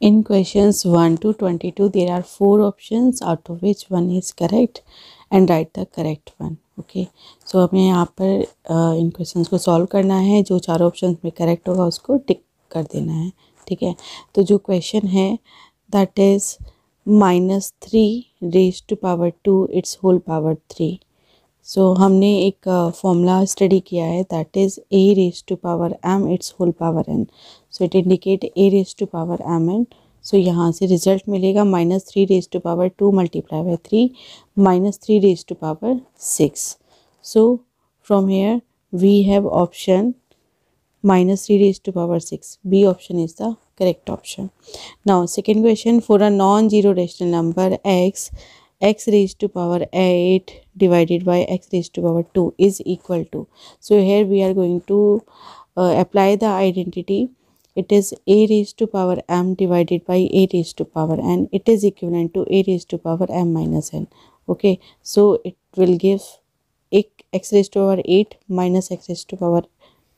In questions 1 to 22, there are four options out of which one is correct and write the correct one. Okay so हमें यहाँ पर uh, इन question को solve करना है। जो चारों ऑप्शन में करेक्ट होगा उसको टिक कर देना है ठीक है? तो जो क्वेश्चन है that is minus three raise to power two its whole power three so हमने एक फॉर्मूला uh, स्टडी किया है that is a raise to power m its whole power n so it indicate a raise to power m n so यहाँ से result मिलेगा minus three raise to power two multiply by three minus three raise to power six so from here we have option minus three raise to power six b option is the correct option now second question for a non zero rational number x x raise to power eight divided by x raise to power two is equal to so here we are going to apply the identity it is a raised to power m divided by a raised to power n. It is equivalent to a raised to power m minus n. Okay. So it will give x raised to power 8 minus x raised to power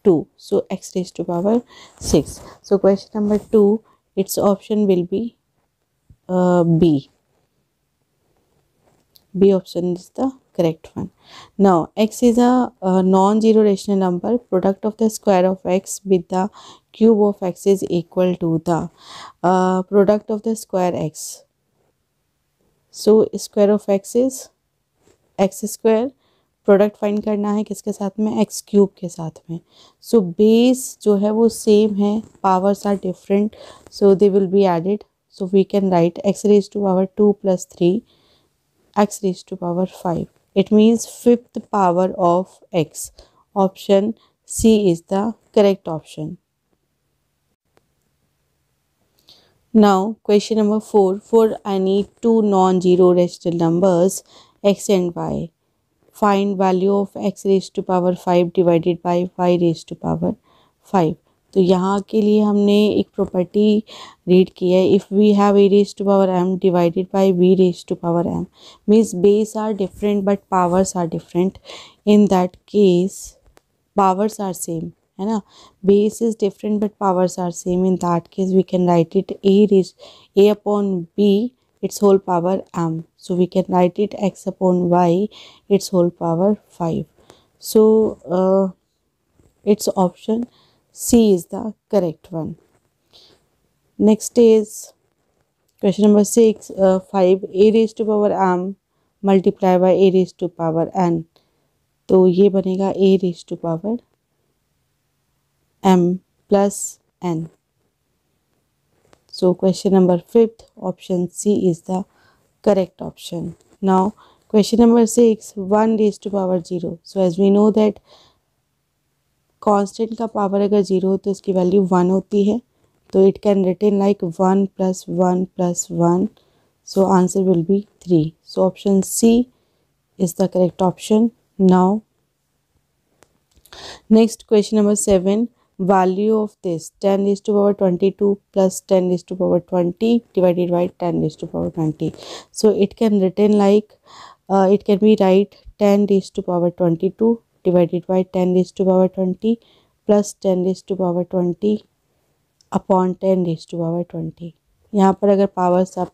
2 so x raised to power 6 so question number 2 its option will be uh, b. B option is the correct one. Now x is a, a non-zero rational number. Product of the square of x with the cube of x is equal to the uh, product of the square x. So square of x is x square. Product find करना है किसके साथ में x cube के साथ में so, base जो है वो सेम है powers are different so they will be added so we can write x raise to power two plus three x raised to power 5. It means fifth power of x. Option C is the correct option. Now question number 4. For I need two non-zero rational numbers x and y, find value of x raised to power 5 divided by y raised to power 5. तो यहाँ के लिए हमने एक property read की है। If we have a raise to power m divided by b raise to power m means base are different but powers are different in that case powers are same है ना? Base is different but powers are same in that case we can write it a raise a upon b whole power m. So we can write it x upon y its whole power 5 so uh, its option C is the correct one. Next is question number 6, uh, 5 a raised to power m multiply by a raised to power n. तो ये बनेगा a raised to power m plus n. So question number 5th option C is the correct option. Now question number 6 1 raised to power 0. So as we know that constant का power अगर zero हो तो इसकी value one होती है। तो it can written like one plus one plus one so answer will be three so option c is the correct option now next question number seven value of this ten is to power twenty two plus ten is to power twenty divided by ten is to power twenty so it can written like it can be write ten is to power twenty two divided by ten raise to power twenty plus ten raise to power twenty upon ten raise to power twenty यहाँ पर अगर power सब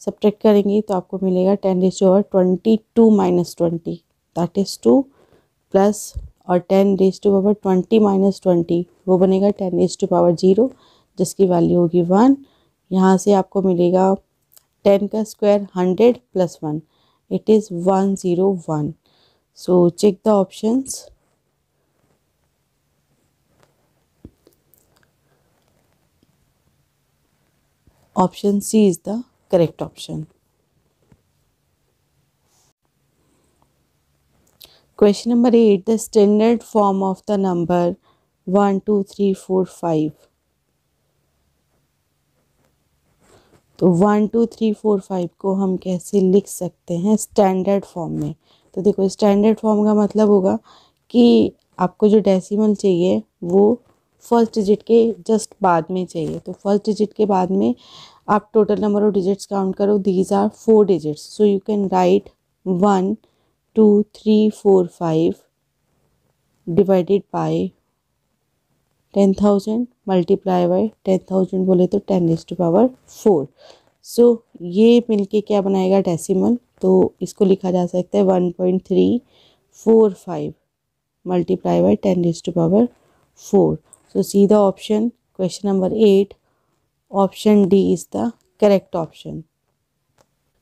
subtract करेंगे तो आपको मिलेगा ten raise to power twenty two minus twenty that is two plus और ten raise to power twenty minus twenty वो बनेगा ten raise to power zero जिसकी वैल्यू होगी वन यहाँ से आपको मिलेगा टेन का square hundred plus one it is one zero one So check the options. Option C is the correct option. Question number 8. The standard form of the number 1, 2, 3, 4, 5. तो one two three four five को हम कैसे लिख सकते हैं standard form में तो देखो स्टैंडर्ड फॉर्म का मतलब होगा कि आपको जो डेसिमल चाहिए, वो फ़र्स्ट डिजिट के जस्ट बाद में चाहिए। तो फ़र्स्ट डिजिट के बाद में आप total number of digits count करो। These are four digits so you can write one two three four five divided by ten thousand multiply by ten thousand बोले तो ten is to power four so ये मिलके क्या बनाएगा decimal तो इसको लिखा जा सकता है one point three four five multiply by ten is to power four. So see the option question number eight option d is the correct option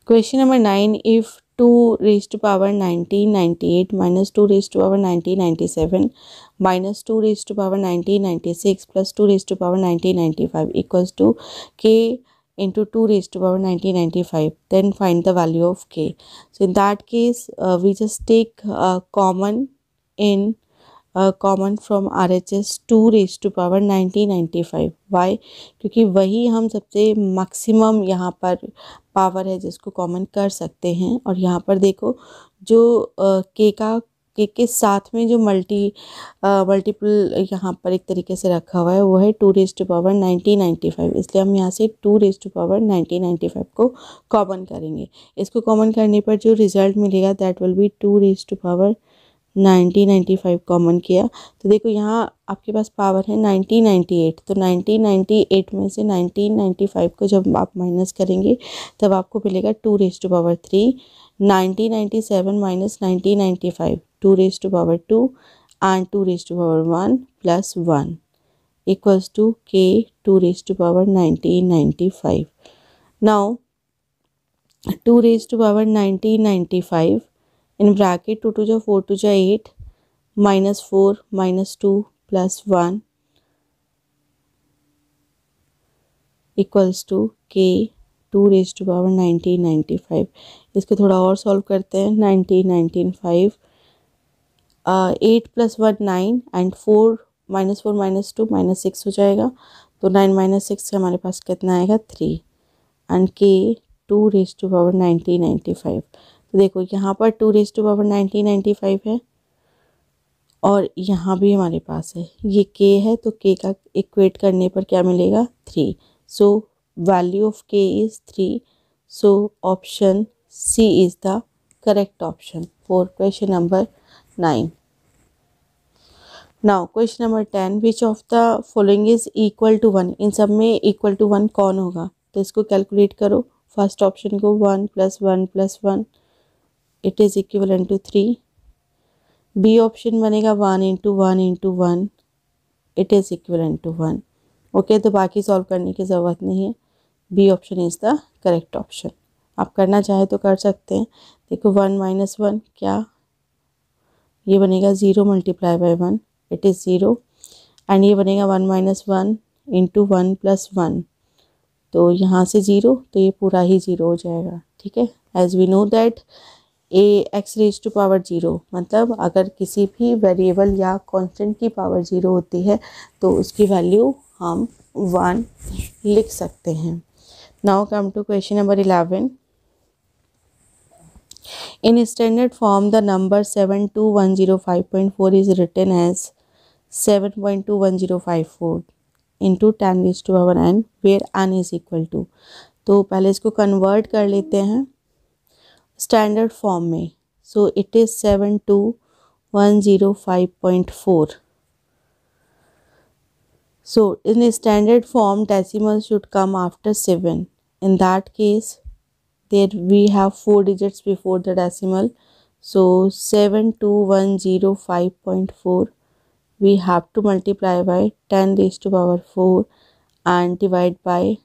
question number nine if 2 raised to power 1998 minus 2 raised to power 1997 minus 2 raised to power 1996 plus 2 raised to power 1995 equals to k into 2 raised to power 1995 then find the value of k. So in that case uh, we just take uh, common in R H S two raise to power nineteen ninety five why क्योंकि वही हम सबसे maximum यहाँ पर power है जिसको common कर सकते हैं। और यहाँ पर देखो जो के का के के साथ में जो मल्टी मल्टीपल यहाँ पर एक तरीके से रखा हुआ है, वो है two raise to power nineteen ninety five इसलिए हम यहाँ से two raise to power nineteen ninety five को कॉमन करेंगे। इसको कॉमन करने पर जो रिज़ल्ट मिलेगा that will be two raise to power nineteen ninety five common किया। तो देखो यहाँ आपके पास पावर है नाइनटीन नाइन्टी एट तो नाइनटीन नाइन्टी एट में से नाइनटीन नाइन्टी फाइव को जब आप माइनस करेंगे, तब आपको मिलेगा two raise to power three 1997 minus 1995 2 raised to power 2 and 2 raised to power 1 plus 1 equals to k 2 raised to power 1995 now 2 raised to power 1995 in bracket 2 to the 4 to the 8 minus 4 minus 2 plus 1 equals to k two raise to power nineteen ninety five. इसको थोड़ा और solve करते हैं। Nineteen nineteen five eight plus one nine and four, minus four minus two minus six हो जाएगा। तो nine minus six हमारे पास कितना आएगा? Three. And k two raise to power nineteen ninety five. तो देखो, यहाँ पर two raise to power nineteen ninety five है और यहाँ भी हमारे पास है। ये के है तो के का इक्वेट करने पर क्या मिलेगा? Three. So value of k is three so option c is the correct option for question number nine now question number ten which of the following is equal to one इन सब में equal to one कौन होगा? तो इसको calculate करो. First option को one plus one plus one it is equivalent to three b option बनेगा one into one into one it is equivalent to one okay तो बाकी सॉल्व करने की ज़रूरत नहीं है. B option is the correct option. आप करना चाहे तो कर सकते हैं। देखो, वन माइनस वन, क्या? ये बनेगा zero multiply by one. It is zero. And ये बनेगा one minus one into one plus one. तो यहाँ से ज़ीरो तो ये पूरा ही ज़ीरो हो जाएगा। ठीक है? As we know that a x raise to power zero मतलब अगर किसी भी वेरिएबल या कांस्टेंट की पावर ज़ीरो होती है तो उसकी वैल्यू हम वन लिख सकते हैं। Two one zero five point four is return as seven point two one zero five four into ten raise to power n where n is equal to तो पहले इसको कन्वर्ट कर लेते हैं स्टैंडर्ड फॉर्म में. So it is seven two one zero five point four So in a standard form, decimal should come after 7. In that case, there we have 4 digits before the decimal. So 72105.4 we have to multiply by 10 raised to power 4 and divide by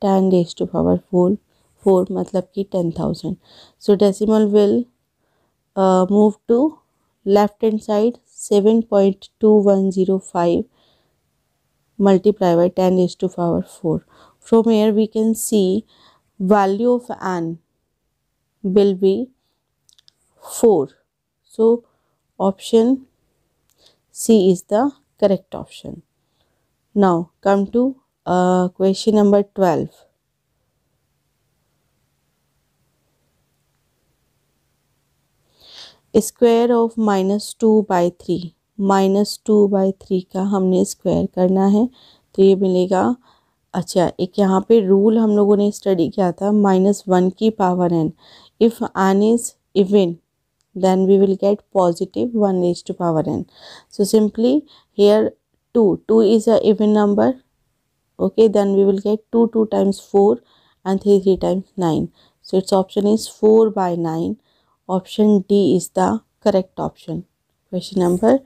10 raised to power 4 4 मतलब कि 10000 so decimal will uh, move to left hand side 7.2105 Multiply by 10 raised to power 4. From here we can see value of n will be 4. So option C is the correct option. Now come to uh, question number 12. Square of minus 2 by 3. Minus two by three का हमने square करना है। तो ये मिलेगा। अच्छा एक यहाँ पे रूल हम लोगों ने स्टडी किया था, माइनस वन की power n. If n is even, then we will get positive one as to power n. So simply here 2 2 is a even number okay then we will get 2 2 times 4 and 3 3 times 9 so its option is 4 by 9 option d is the correct option number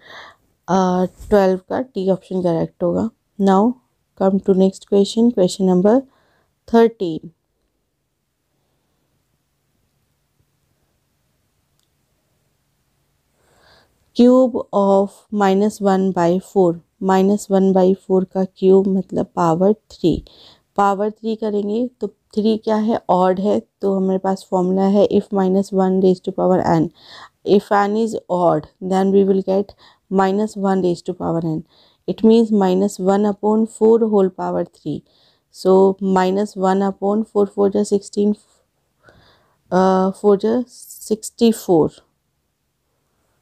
uh, 12 का D option correct होगा. Now come to next question question number thirteen cube of minus one by four minus one by four का cube मतलब power three power three करेंगे तो three क्या है? Odd है तो हमारे पास फॉर्मूला है if minus one raise to power n if n is odd then we will get minus 1 raised to power n. It means minus 1 upon 4 whole power 3 so minus 1 upon 4 4 to 16 uh, 4 to 64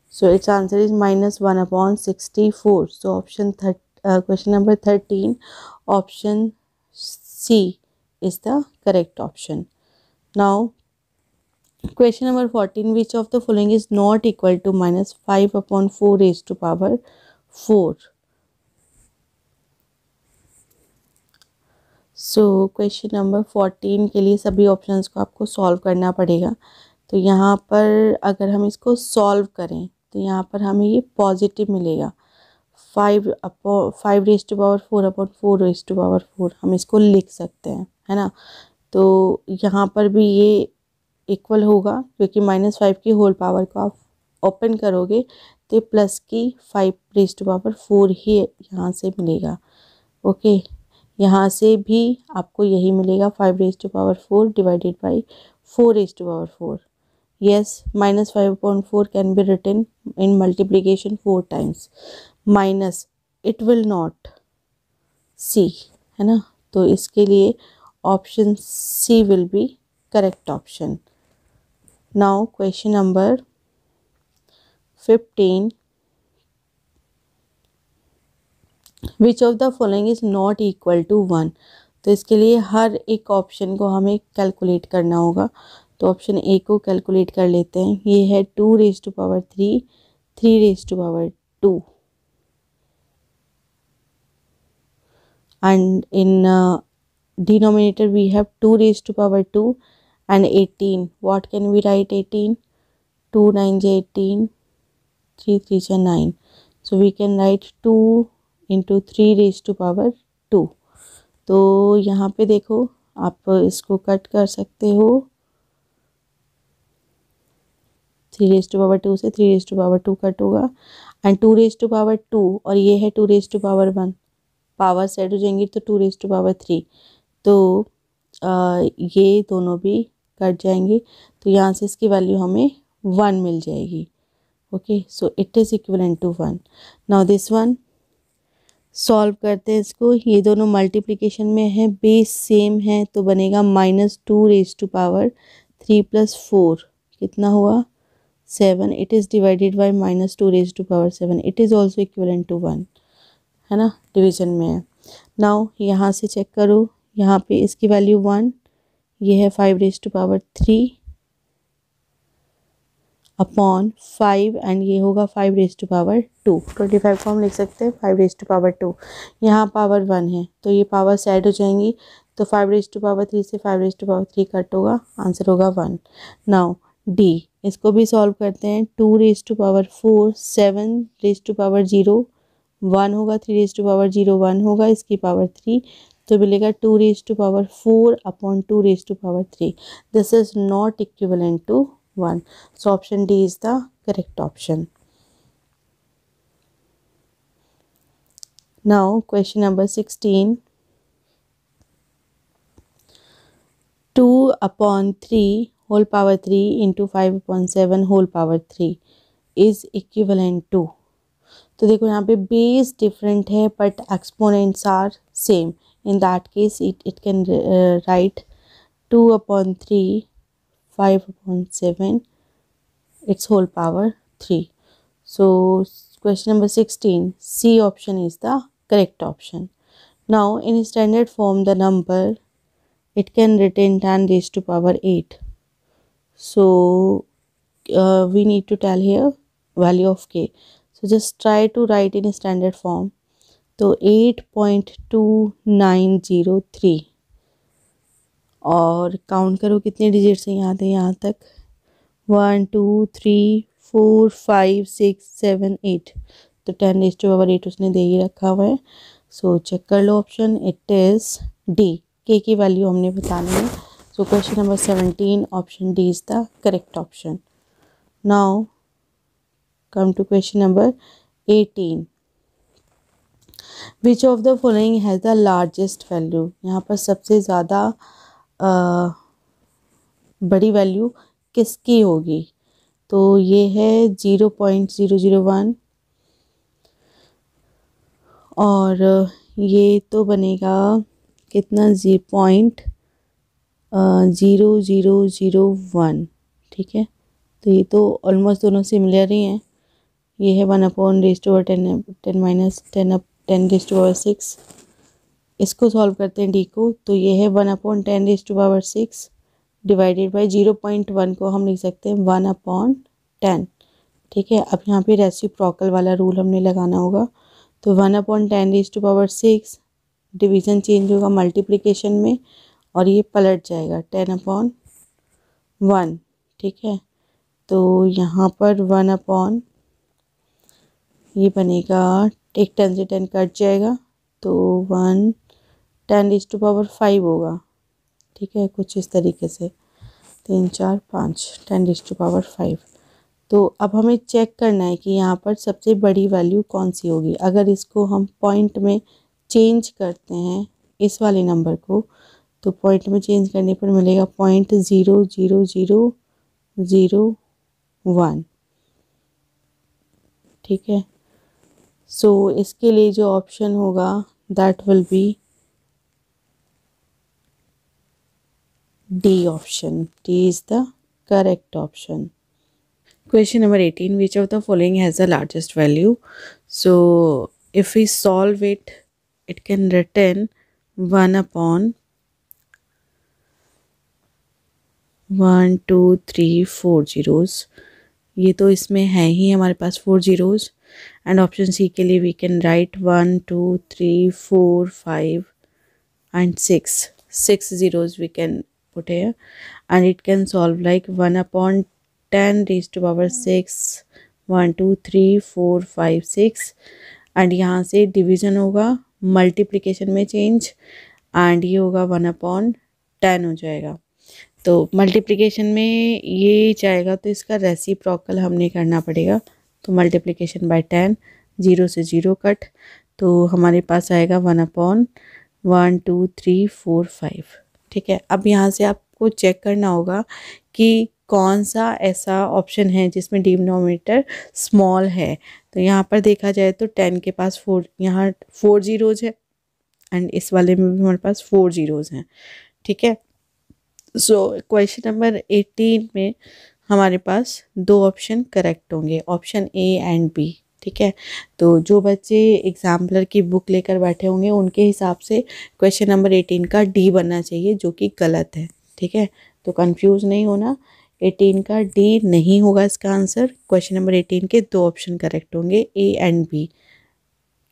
so its answer is minus 1 upon 64 so option third uh, question number 13 option c is the correct option. Now question number 14 which of the following is not equal to minus 5 upon 4 raised to power 4. So question number fourteen के लिए सभी options को आपको solve करना पड़ेगा। तो यहाँ पर अगर हम इसको सॉल्व करें तो यहाँ पर हमें ये पॉजिटिव मिलेगा। Five upon five raise to power four upon four raise to power four हम इसको लिख सकते हैं, है ना? तो यहाँ पर भी ये इक्वल होगा, क्योंकि माइनस फाइव की होल पावर को आप ओपन करोगे तो प्लस की five raise to power four ही यहाँ से मिलेगा। ओके यहाँ से भी आपको यही मिलेगा five raise to power four divided by four raise to power four yes, minus 5.4 can be written in multiplication four times. Minus, it will not c है ना? तो इसके लिए option c will be correct option now question number fifteen which of the following is not equal to one तो इसके लिए हर एक option को हमें कैलकुलेट करना होगा। तो ऑप्शन ए को कैलकुलेट कर लेते हैं। ये है two raise to power three three raise to power two and in denominator we have two raise to power two what can we write eighteen two nine J eighteen three three J nine so we can write two into three raise to power two तो यहाँ पे देखो, आप इसको cut कर सकते हो। Three raise to power two से three raise to power two cut होगा। And two raise to power two और ये है two raise to power one power set हो जाएँगी तो two raise to power three तो ये दोनों भी कट जाएँगे। तो यहाँ से इसकी वैल्यू हमें वन मिल जाएगी। Okay so it is equivalent to one now this one solve करते हैं इसको। ये दोनों मल्टीप्लिकेशन में है बेस सेम है तो बनेगा minus two raise to power three plus four कितना हुआ? Seven it is divided by minus two raise to power seven it is also equivalent to one है ना? डिवीज़न में है। नाउ यहाँ से चेक करो। यहाँ पे इसकी वैल्यू वन ये है five raise to power three upon five and ये होगा five raise to power two twenty five को हम लिख सकते हैं five raise to power two यहाँ पावर वन है तो ये पावर सेट हो जाएँगी तो five raise to power three से five raise to power three cut होगा आंसर होगा वन नाउ डी इसको भी सॉल्व करते हैं two raise to power four seven raise to power zero one होगा three raise to power zero one होगा, इसकी पावर थ्री तो मिलेगा two raise to power four upon two raise to power three this is not equivalent to one so option D is the correct option now, question number 16 2 upon 3 whole power three into five point seven whole power three is equivalent to तो देखो, यहाँ पे base different है but exponents are same in that case it, it can uh, write 2 upon 3 5 upon 7 its whole power 3 so question number 16 c option is the correct option. Now in standard form the number it can retain 10 raised to power 8 so uh, we need to tell here value of k. So just try to write in standard form. तो eight point two nine zero three और count करो कितने digits हैं यहाँ थे यहाँ तक? One two three four five six seven eight तो ten raise to power eight उसने दे ही रखा हुआ है। सो चेक कर लो ऑप्शन इट इज़ डी के की वैल्यू हमने बतानी है। So question number seventeen option D is the correct option now come to question number eighteen which of the following has the largest value यहाँ पर सबसे ज़्यादा बड़ी वैल्यू किसकी होगी? तो ये है zero point zero zero one और ये तो बनेगा कितना? जी point zero zero zero one ठीक है? तो ये तो ऑलमोस्ट दोनों सिमिलर ही हैं। ये है one upon raise to ten ten minus ten up ten raise to power six इसको सॉल्व करते हैं डी को तो ये है one upon ten raise to power six divided by zero point one को हम लिख सकते हैं वन अपॉन टेन। ठीक है, अब यहाँ पे रेसिप्रोकल वाला रूल हमने लगाना होगा। तो one upon ten raise to power six division change होगा मल्टीप्लिकेशन में और ये पलट जाएगा टेन अपॉन वन। ठीक है तो यहाँ पर वन अपॉन ये बनेगा एक टेन से टेन कट जाएगा तो one ten is to power five होगा। ठीक है, कुछ इस तरीके से। तीन, चार, पाँच, ten is to power five तो अब हमें चेक करना है कि यहाँ पर सबसे बड़ी वैल्यू कौन सी होगी। अगर इसको हम पॉइंट में चेंज करते हैं इस वाले नंबर को तो पॉइंट में चेंज करने पर मिलेगा point zero zero zero zero one ठीक है? सो so, इसके लिए जो ऑप्शन होगा that will be D option D is the correct option question number eighteen which of the following has the largest value so if you solve it it can return one upon one two three four zeros ये तो इसमें है ही हमारे पास four zeros and option C के लिए we can write one two three four five and six six zeros we can put here. And it can solve like 1 upon 10 raised to power 6 1 2 3 4 5 6 and यहाँ से division होगा multiplication में change and ये होगा one upon ten हो जाएगा. तो multiplication में ये जाएगा तो इसका रेसिप्रोकल हमने करना पड़ेगा. तो मल्टीप्लिकेशन बाय टेन ज़ीरो से ज़ीरो कट तो हमारे पास आएगा one upon one two three four five ठीक है? अब यहाँ से आपको चेक करना होगा कि कौन सा ऐसा ऑप्शन है जिसमें डिनोमीटर स्मॉल है। तो यहाँ पर देखा जाए तो टेन के पास फोर यहाँ फोर ज़ीरोज़ है एंड इस वाले में भी हमारे पास फोर ज़ीरोज़ हैं। ठीक है? सो क्वेश्चन नंबर एटीन में हमारे पास दो ऑप्शन करेक्ट होंगे ऑप्शन ए एंड बी ठीक है? तो जो बच्चे एग्जाम्पलर की बुक लेकर बैठे होंगे, उनके हिसाब से क्वेश्चन नंबर एटीन का डी बनना चाहिए, जो कि गलत है, ठीक है? तो कंफ्यूज नहीं होना एटीन का डी नहीं होगा इसका आंसर क्वेश्चन नंबर एटीन के दो ऑप्शन करेक्ट होंगे ए एंड बी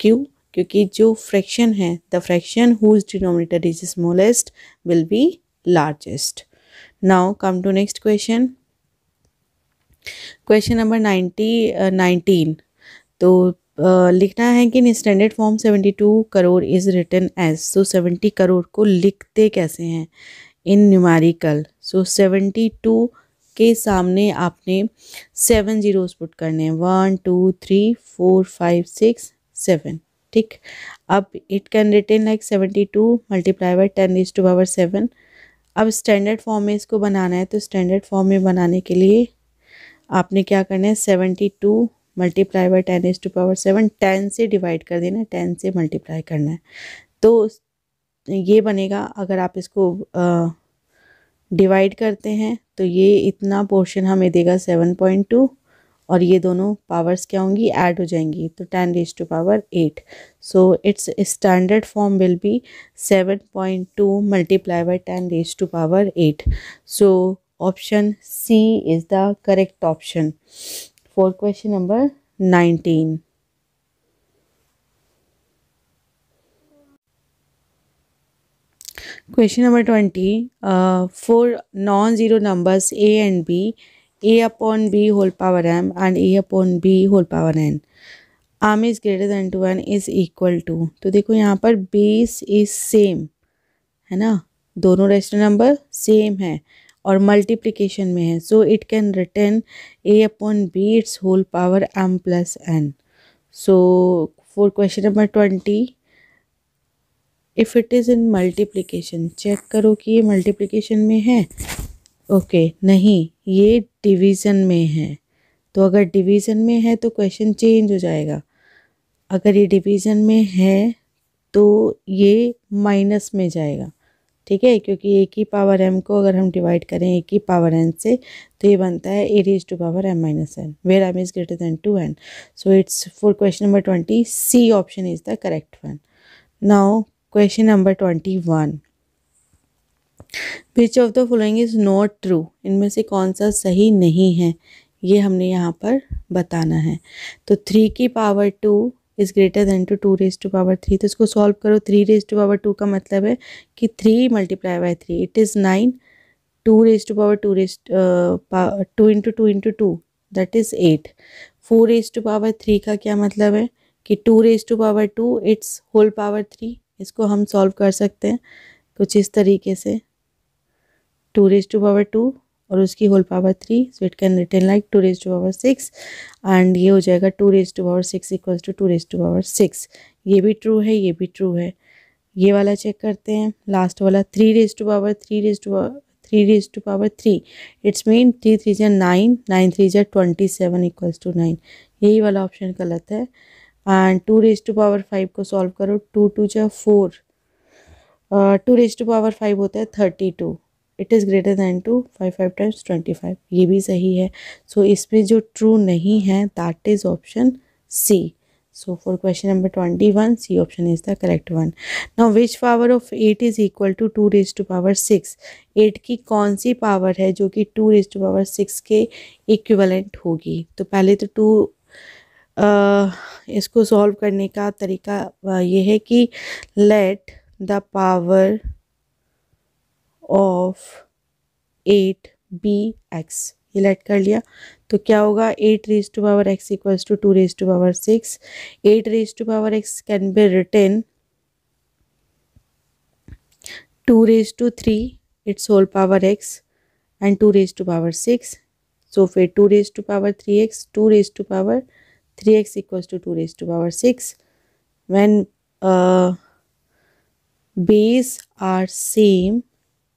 क्यों? क्योंकि जो फ्रैक्शन है the fraction whose denominator is smallest will be largest now come to next question question number ninety nineteen तो uh, लिखना है कि in standard form seventy two crore is return as so seventy crore को लिखते कैसे हैं? In numerical so seventy two के सामने आपने सेवन ज़ीरोज़ पुट करने हैं। One two three four five six seven ठीक? अब it can written like seventy two multiply by ten is to power seven अब स्टैंडर्ड फॉर्म में इसको बनाना है तो स्टैंडर्ड फॉर्म में बनाने के लिए आपने क्या करना है? Seventy two multiply by ten is to power seven ten से डिवाइड कर देना है टेन से मल्टीप्लाई करना है। तो ये बनेगा, अगर आप इसको डिवाइड करते हैं तो ये इतना पोर्शन हमें देगा सेवन पॉइंट टू और ये दोनों पावर्स क्या होंगी? ऐड हो जाएँगी। तो ten raise to power eight so its standard form will be seven point two multiply by ten raise to power eight so option C is the correct option. For question number nineteen. Question number twenty for non zero numbers A and B A upon B whole power M and A upon B whole power N M is greater than to N is equal to तो देखो यहाँ पर base is same है ना? दोनों restaurant number same है। और multiplication में है। So it can return A upon B its whole power M plus N so for question number twenty if it is in multiplication check करो कि ये मल्टीप्लिकेशन में है। ओके okay, नहीं ये डिवीज़न में है। तो अगर डिवीज़न में है तो क्वेश्चन चेंज हो जाएगा। अगर ये डिवीज़न में है तो ये माइनस में जाएगा। ठीक है? क्योंकि एक ही पावर एम को अगर हम डिवाइड करें एक ही पावर एन से तो ये बनता है A raise to power M minus N where M is greater than to N so it's for question number twenty C option is the correct one now question number twenty one which of the following is not true इनमें से कौन सा सही नहीं है? ये हमने यहाँ पर बताना है। तो थ्री की power two is greater than to two raise to power three तो इसको सॉल्व करो three raise to power two का मतलब है कि three multiply by three it is nine two raise to power two raise to into two into two that is eight four raise to power three का क्या मतलब है? कि two raise to power two its whole power three इसको हम solve कर सकते हैं कुछ इस तरीके से। Two raise to power two और उसकी whole power three so it can return like two raise to power six and ये हो जाएगा two raise to power six equals to two raise to power six ये भी true है, ये भी ट्रू है। ये वाला चेक करते हैं। लास्ट वाला three raise to power three raise to three raise to power three it's mean three three जै नाइन नाइन थ्री जै twenty seven equals to nine यही वाला ऑप्शन गलत है। And two raise to power five को solve करो। Two two जै four two raise to power five होता है thirty two it is greater than two five five times twenty five ये भी सही है। सो so, इसमें जो ट्रू नहीं है that is option C so for question number twenty one C option is the correct one now which power of eight is equal to two raise to power six eight की कौन सी power है जो कि two raise to power six के equivalent होगी? तो पहले तो टू इसको सॉल्व करने का तरीका ये है कि let the power of eight be X ये लेट कर लिया। तो क्या होगा? Eight raise to power X equals to two raise to power six eight raise to power X can be written two raise to three its whole power X and two raise to power six so फिर two raise to power three X two raise to power three X equals to two raise to power six uh, base are same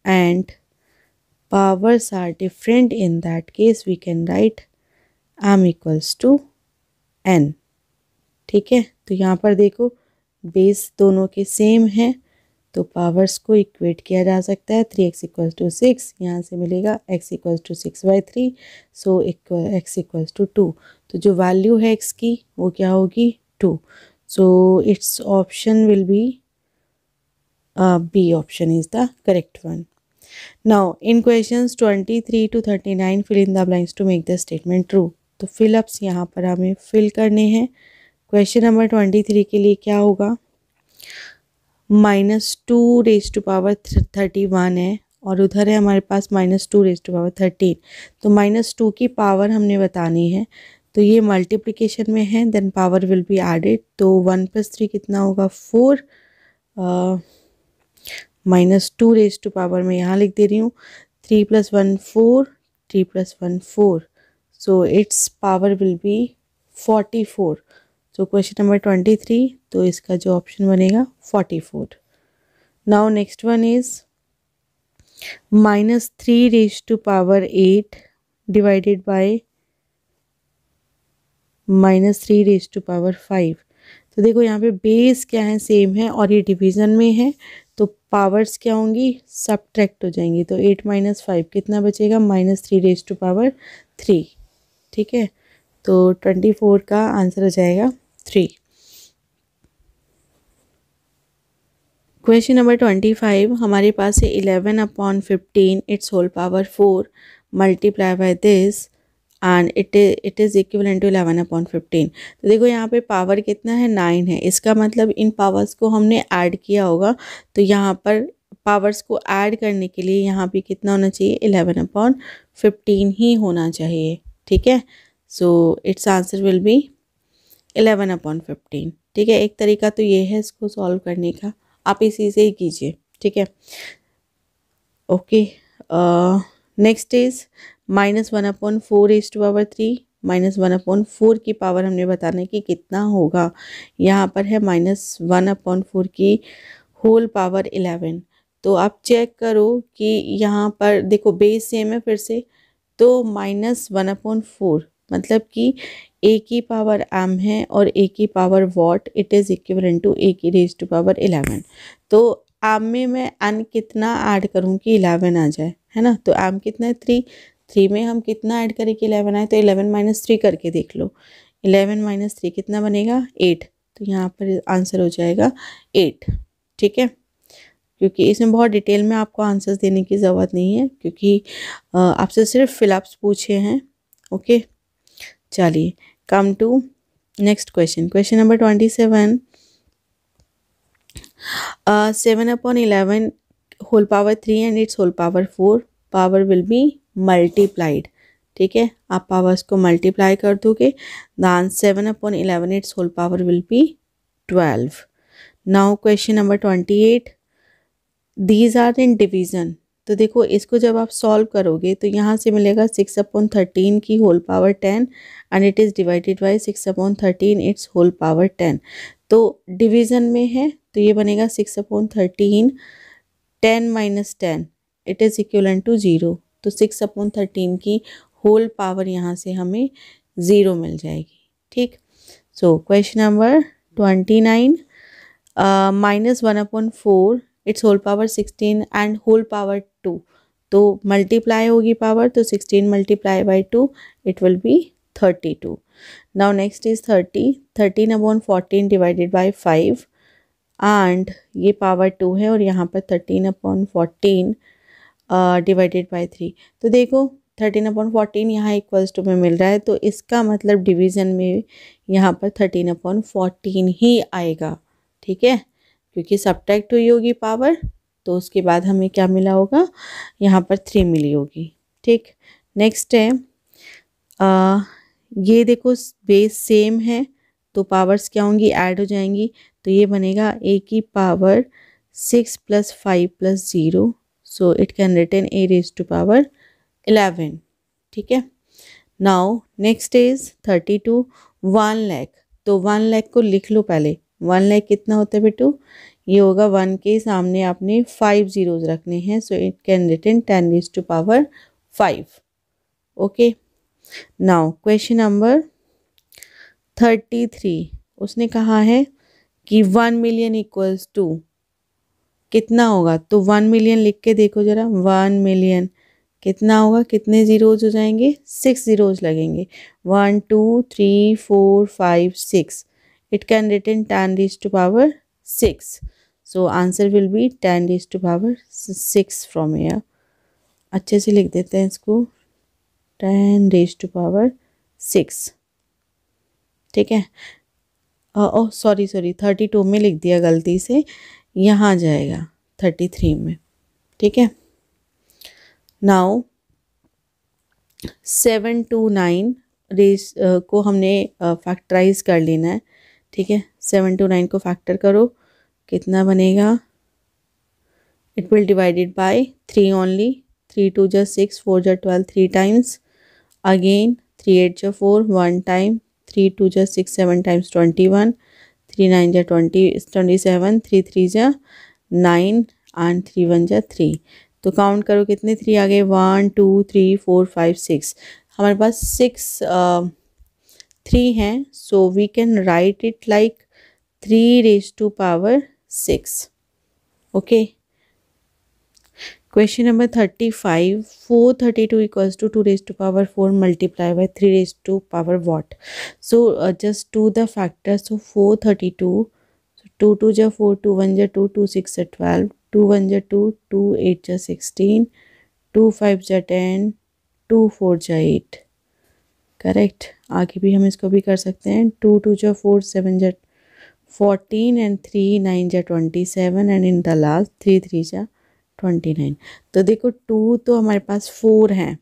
and powers are different. In that case, we can write m equals to n. ठीक है? तो यहाँ पर देखो base दोनों के same हैं तो पावर्स को इक्वेट किया जा सकता है three X equals to six यहाँ से मिलेगा X equals to six by three so X equals to two तो जो वैल्यू है एक्स की वो क्या होगी? Two so it's option will be B option is the correct one Now, in questions 23 to 39, fill in the blanks to make the statement true. तो fill ups यहाँ पर हमें फिल करने हैं। क्वेश्चन नंबर ट्वेंटी थ्री के लिए क्या होगा? Minus two raise to power thirty one है और उधर है हमारे पास minus two raise to power thirteen तो माइनस टू की पावर हमने बतानी है। तो ये मल्टीप्लिकेशन में है then power will be added तो वन प्लस थ्री कितना होगा? Four minus two raise to power में यहाँ लिख दे रही हूँ। Three plus one four, three plus one four. So its power will be forty four so question number twenty three तो इसका जो ऑप्शन बनेगा forty four now next one is minus three raise to power eight divided by minus three raise to power five तो देखो, यहाँ पे base क्या है? सेम है और ये डिवीज़न में है। तो पावर्स क्या होंगी? सब्ट्रैक्ट हो जाएँगी। तो एट माइनस फाइव कितना बचेगा? Minus three raise to power three ठीक है? तो ट्वेंटी फोर का आंसर हो जाएगा three question number twenty five हमारे पास है eleven upon fifteen it's whole power four multiply by this and it it is equal to eleven upon fifteen तो देखो यहाँ पे पावर कितना है? नाइन है। इसका मतलब इन पावर्स को हमने ऐड किया होगा। तो यहाँ पर पावर्स को ऐड करने के लिए यहाँ पे कितना होना चाहिए? इलेवन अपॉन फिफ्टीन ही होना चाहिए। ठीक है? So it's answer will be eleven upon fifteen ठीक है? एक तरीका तो ये है इसको सॉल्व करने का। आप इसी से ही कीजिए। ठीक है? Okay next is minus one upon four is to power three minus one upon four की पावर हमने बताना है कि कितना होगा। यहाँ पर है माइनस वन अपॉन फोर की होल पावर इलेवन तो आप चेक करो कि यहाँ पर देखो बेस सेम है फिर से तो माइनस वन अपॉन फोर मतलब कि ए की पावर एम है और ए की power what it is equal to a की रेज टू पावर इलेवन तो एम में मैं एन कितना ऐड करूँ कि इलेवन आ जाए, है ना? तो एम कितना है? थ्री थ्री में हम कितना ऐड करें कि इलेवन आए तो इलेवन माइनस थ्री करके देख लो। इलेवन माइनस थ्री कितना बनेगा? एट तो यहाँ पर आंसर हो जाएगा एट ठीक है? क्योंकि इसमें बहुत डिटेल में आपको आंसर्स देने की ज़रूरत नहीं है, क्योंकि आपसे सिर्फ़ फिलअप्स पूछे हैं। ओके चलिए come to next question question number twenty seven seven upon eleven whole power three and it's whole power four power will be multiplied ठीक है? आप पावर्स को मल्टीप्लाई कर दोगे then seven upon eleven it's whole power will be twelve now question number twenty eight these are in division तो देखो, इसको जब आप सॉल्व करोगे तो यहाँ से मिलेगा सिक्स अपॉन थर्टीन की whole power ten and it is divided by six upon thirteen it's whole power ten तो डिवीज़न में है तो ये बनेगा six upon thirteen ten minus ten it is equal to zero तो सिक्स अपॉन थर्टीन की whole power यहाँ से हमें ज़ीरो मिल जाएगी, ठीक? So question number twenty nine minus one upon four it's whole power sixteen and whole power two तो multiply होगी पावर तो sixteen multiply by two it will be thirty two now next is thirty thirteen upon fourteen divided by five and ये power two है और यहाँ पर thirteen upon fourteen divided by three तो देखो थर्टीन अपॉन फोर्टीन यहाँ equals to में मिल रहा है तो इसका मतलब डिवीज़न में यहाँ पर थर्टीन अपॉन फोर्टीन ही आएगा ठीक है? क्योंकि सब्ट्रैक्ट हुई होगी पावर तो उसके बाद हमें क्या मिला होगा? यहाँ पर थ्री मिली होगी ठीक? नेक्स्ट है आ, ये देखो बेस सेम है तो पावर्स क्या होंगी? ऐड हो जाएँगी तो ये बनेगा ए की power six plus five plus zero so it can written a raise to power eleven ठीक है? Now next is thirty two one lakh तो वन लैख को लिख लो पहले. वन लैख कितना होता है बेटू? ये होगा वन के सामने आपने फाइव ज़ीरोज़ रखने हैं so it can written ten raise to power five okay now question number thirty three उसने कहा है कि वन मिलियन इक्वल्स टू कितना होगा? तो वन मिलियन लिख के देखो ज़रा। वन मिलियन कितना होगा? कितने ज़ीरोज़ हो जाएँगे? सिक्स ज़ीरोज़ लगेंगे। One two three four five six it can written 10 raised to power 6 so, answer will be 10 raised to power 6 from here अच्छे से लिख देते हैं इसको। 10 raised टू पावर 6 ठीक है? Oh sorry sorry thirty two में लिख दिया गलती से। यहाँ जाएगा थर्टी थ्री में। ठीक है? Now seven two nine race को हमने फैक्टराइज कर लेना है। ठीक है? सेवन टू नाइन को फैक्टर करो। कितना बनेगा? It will divided by three only three two जो सिक्स फोर जो twelve three times again three eight जो four one time three two जो six seven times twenty one three nine जा twenty twenty seven, three three जा, nine and three one जा, three. तो count करो कितने three आ गए one two three four five six हमारे पास सिक्स थ्री हैं so we can write it like three raise to power six okay question number thirty five four thirty two equals to two raise to power four multiply by three raise to power what so just do the factor so four thirty two two two जा four two one जा two two six जा twelve two one जा two two eight जा sixteen two five जा ten two four जा eight correct आगे भी हम इसको भी कर सकते हैं. टू टू जो फोर सेवन जो फोर्टीन एंड थ्री नाइन जो twenty seven and in the last three three जा ट्वेंटी नाइन तो देखो टू तो हमारे पास फोर हैं।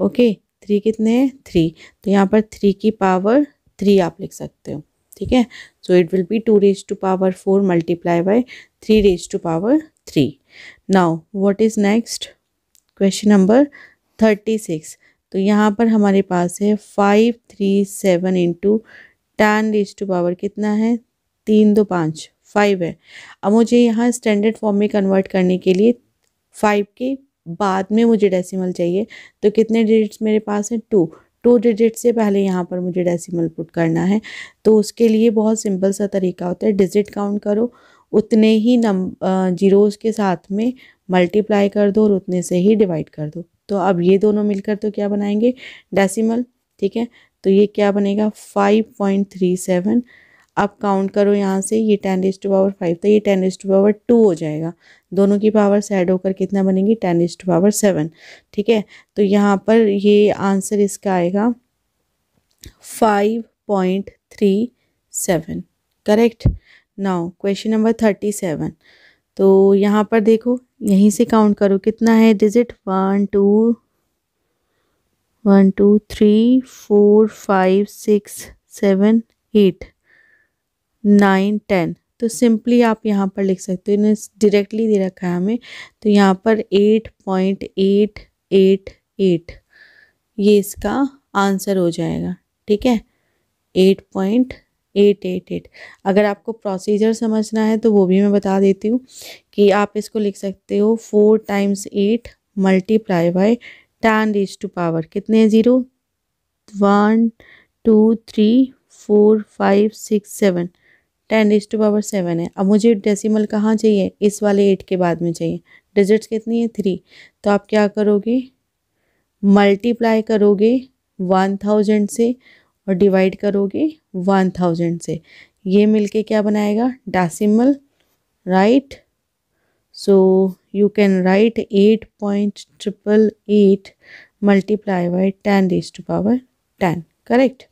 ओके थ्री कितने हैं? थ्री तो यहाँ पर थ्री की पावर थ्री आप लिख सकते हो। ठीक है? So it will be two raise to power four multiply by three raise to power three now what is next question number thirty six तो यहाँ पर हमारे पास है five three seven into ten raise to power कितना है? तीन दो पाँच। फाइव है। अब मुझे यहाँ स्टैंडर्ड फॉर्म में कन्वर्ट करने के लिए फाइव के बाद में मुझे डेसिमल चाहिए। तो कितने डिजिट्स मेरे पास हैं? टू टू डिजिट से पहले यहाँ पर मुझे डेसिमल पुट करना है। तो उसके लिए बहुत सिंपल सा तरीका होता है। डिजिट काउंट करो। उतने ही नम जीरोज़ के साथ में मल्टीप्लाई कर दो और उतने से ही डिवाइड कर दो। तो अब ये दोनों मिलकर तो क्या बनाएँगे? डेसिमल ठीक है? तो ये क्या बनेगा? फाइव पॉइंट थ्री सेवन अब काउंट करो यहाँ से, ये ten is to power five था, ये ten is to power two हो जाएगा। दोनों की पावर ऐड होकर कितना बनेगी? Ten is to power seven ठीक है? तो यहाँ पर ये आंसर इसका आएगा five point three seven correct now question number thirty seven तो यहाँ पर देखो, यहीं से काउंट करो, कितना है digit one two one two three four five six seven eight nine, ten. तो सिंपली आप यहाँ पर लिख सकते हो। इन्हें डायरेक्टली दे रखा है हमें। तो यहाँ पर eight point eight eight eight ये इसका आंसर हो जाएगा। ठीक है? Eight point eight eight eight अगर आपको प्रोसीजर समझना है तो वो भी मैं बता देती हूँ कि आप इसको लिख सकते हो four times eight multiply by ten reach to power कितने zero one two three four five six seven ten is to power seven है। अब मुझे डेसिमल कहाँ चाहिए? इस वाले एट के बाद में चाहिए। डिजिट्स कितनी है? थ्री तो आप क्या करोगे? मल्टीप्लाई करोगे वन थाउज़ेंड से और डिवाइड करोगे वन थाउज़ेंड से। ये मिलके क्या बनाएगा? Decimal right so you can write eight point triple eight multiply by ten is to power ten correct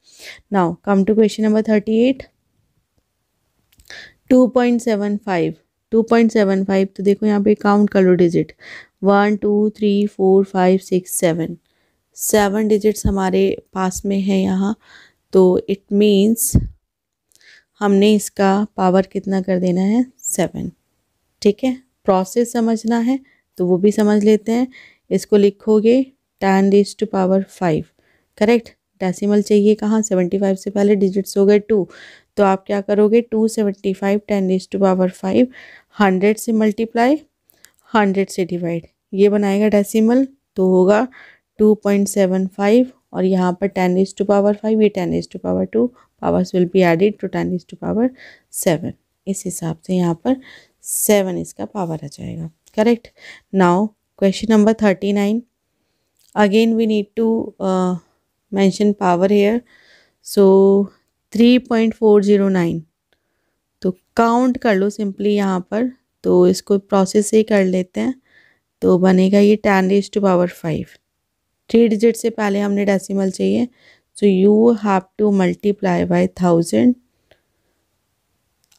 now come to question number thirty eight two point seven five, two point seven five तो देखो यहाँ पे count कर लो digit one two three four five six seven seven digits हमारे पास में है यहाँ तो इट मीन्स हमने इसका पावर कितना कर देना है? सेवन ठीक है? प्रोसेस समझना है तो वो भी समझ लेते हैं. इसको लिखोगे ten is to power five correct decimal चाहिए कहाँ? सेवेंटी फाइव से पहले डिजिट्स हो गए टू तो आप क्या करोगे? Two seventy five, ten is to power five hundred से मल्टीप्लाई हंड्रेड से डिवाइड ये बनाएगा डेसिमल तो होगा टू पॉइंट सेवन फाइव और यहाँ पर ten is to power five ये ten is to power two powers will be added to ten is to power seven इस हिसाब से यहाँ पर सेवन इसका पावर आ जाएगा. Correct now question number thirty nine again we need to mention power here so three point four zero nine तो count कर लो सिंपली यहाँ पर तो इसको प्रोसेस ही कर लेते हैं तो बनेगा ये ten raise to power five three digit से पहले हमने डेसिमल चाहिए so you have to multiply by thousand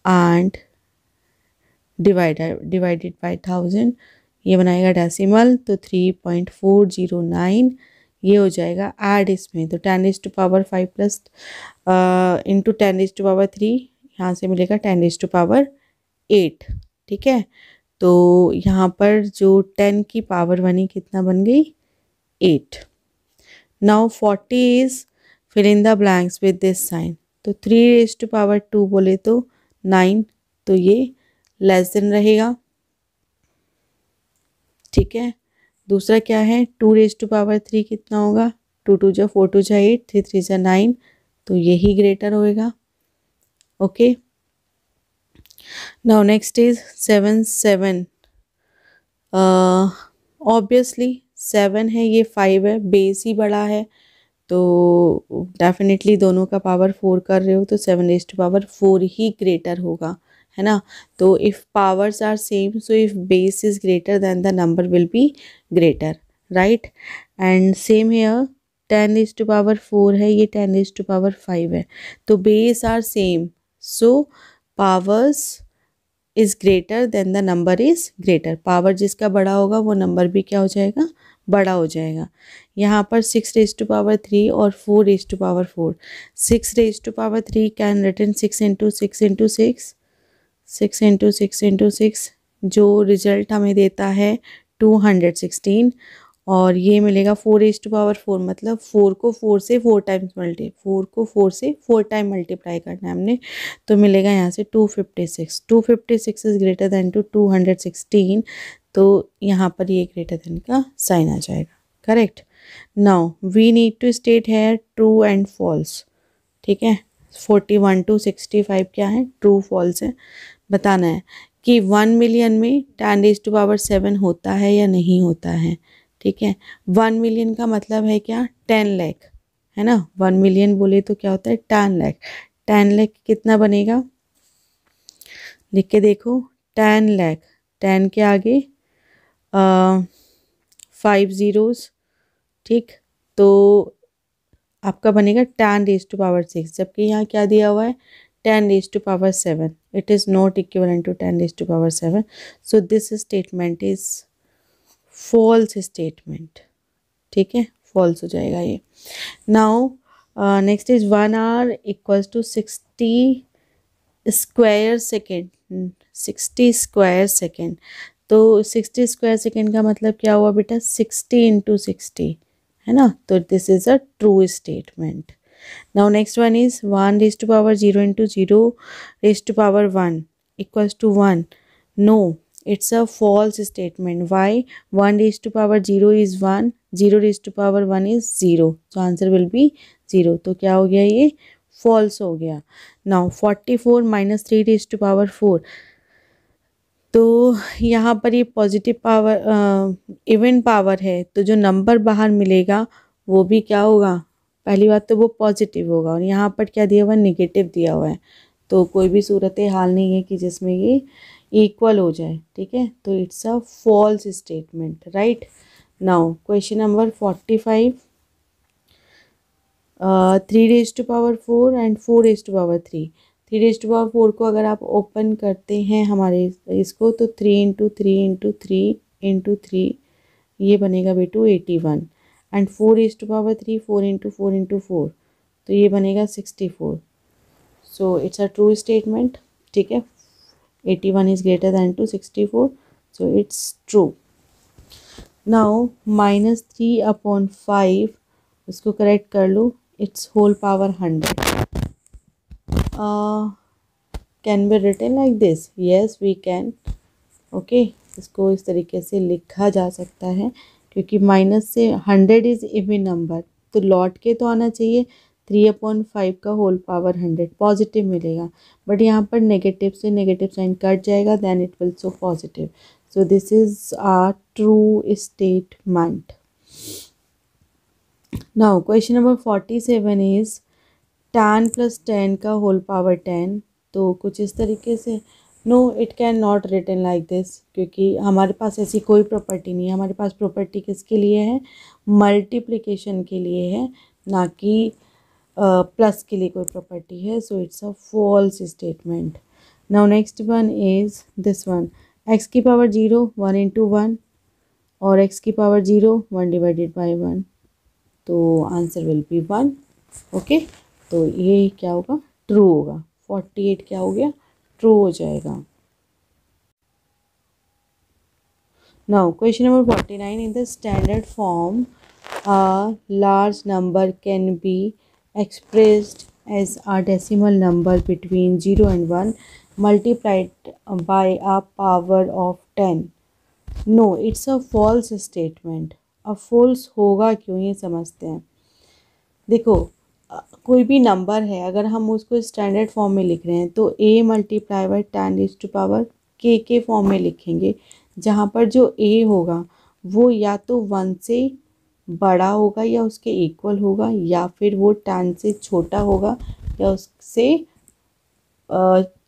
and divide divided by thousand ये बनाएगा डेसिमल तो three point four zero nine ये हो जाएगा ऐड इसमें। तो ten is to power five plus into ten is to power three यहाँ से मिलेगा ten is to power eight ठीक है? तो यहाँ पर जो टेन की पावर बनी कितना बन गई? Eight now forty is fill in the blanks with this sign तो three is to power two बोले तो नाइन तो ये लेस देन रहेगा। ठीक है? दूसरा क्या है? Two raise to power three कितना होगा? टू टू जो फोर टू जो एट थ्री थ्री जो नाइन तो यही ग्रेटर होएगा। Okay now next is seven seven obviously seven है, ये फाइव है बेस ही बड़ा है तो डेफिनेटली दोनों का पावर फोर कर रहे हो तो seven raise to power four he greater होगा। है ना? तो if powers are same so if base is greater than the number will be greater right and same here ten is to power four है, ये ten is to power five है। तो base are same so powers is greater than the number is greater power जिसका बड़ा होगा, वो number भी क्या हो जाएगा? बड़ा हो जाएगा। यहाँ पर six raise to power three और four raise to power four six raise to power three can return six into six into six six into six into six, जो रिज़ल्ट हमें देता है टू हंड्रेड सिक्सटीन, और ये मिलेगा four as to power four मतलब four को four से फोर टाइम्स मल्टी फोर को फोर से फोर टाइम मल्टीप्लाई करना है हमने तो मिलेगा यहाँ से two fifty six, two fifty six is greater than two two hundred sixteen तो यहाँ पर ये ग्रेटर दैन का साइन आ जाएगा correct now we need to state है ट्रू एंड फॉल्स ठीक है? Forty one two sixty five क्या है? ट्रू फॉल्स है। बताना है कि वन मिलियन में ten days to power seven होता है या नहीं होता है, ठीक है? वन मिलियन का मतलब है क्या? टेन लैख है ना? वन मिलियन बोले तो क्या होता है? टेन लैख टेन लैख कितना बनेगा? लिख के देखो टेन लैख टेन के आगे फाइव ज़ीरोज़ ठीक? तो आपका बनेगा ten raise to power six जबकि यहाँ क्या दिया हुआ है? Ten raise to power seven it is not equivalent to 10 raised to power 7 so this statement is false statement ठीक है false हो जाएगा ये uh, next is 1 hour equals to 60 square second 60 square second तो 60 स्क्वायर सेकेंड का मतलब क्या हुआ बेटा 60 इंटू सिक्सटी है ना तो this is a true statement now next one is 1 raised to power 0 into 0 raised to power 1 equals to 1 no it's a false statement why 1 raised to power 0 is 1 0 raised to power 1 is 0 so answer will be 0 तो क्या हो गया ये false हो गया now 44 minus 3 raised to power 4 तो यहाँ पर ये पॉजिटिव पावर इवन पावर है तो जो नंबर बाहर मिलेगा वो भी क्या होगा पहली बात तो वो पॉजिटिव होगा और यहाँ पर क्या दिया हुआ है? निगेटिव दिया हुआ है। तो कोई भी सूरत हाल नहीं है कि जिसमें ये इक्वल हो जाए, ठीक है? तो it's a false statement right now question number forty five three raise to power four and four raise to power three three raise to power four को अगर आप ओपन करते हैं हमारे, इसको तो three into three into three into three ये बनेगा बेटू eighty one and four is to power three, four into four into four. तो ये बनेगा sixty four. So it's a true statement ठीक है? Eighty one is greater than two sixty four. So it's true now minus three upon five उसको correct कर लो। It's whole power hundred can be return like this yes we can okay इसको इस तरीके से लिखा जा सकता है। क्योंकि माइनस से हंड्रेड इज़ इवन नंबर तो लौट के तो आना चाहिए, थ्री अपॉन फाइव का होल पावर हंड्रेड पॉजिटिव मिलेगा। बट यहाँ पर नेगेटिव से नेगेटिव साइन कट जाएगा then it will so positive so this is a true statement now question number forty seven is ten plus ten का whole power ten तो कुछ इस तरीके से no it can not return like this क्योंकि हमारे पास ऐसी कोई प्रॉपर्टी नहीं है। हमारे पास प्रॉपर्टी किसके लिए है? मल्टीप्लिकेशन के लिए है, ना कि प्लस के लिए कोई प्रॉपर्टी है। So it's a false statement now next one is this one x की power zero one into one और एक्स की power zero one divided by one तो answer will be one okay तो ये क्या होगा? ट्रू होगा। फोर्टी एट क्या हो गया? ट्रू हो जाएगा। Now question number forty nine in the standard form a large number can be express as a decimal number between zero and one multiplied by a power of ten no it's a false statement अब false होगा क्यों? ये समझते हैं। देखो कोई भी number है, अगर हम उसको स्टैंडर्ड फॉर्म में लिख रहे हैं तो a multiply by ten is to power के के फॉर्म में लिखेंगे, जहाँ पर जो ए होगा, वो या तो वन से बड़ा होगा या उसके इक्वल होगा, या फिर वो टेन से छोटा होगा या उससे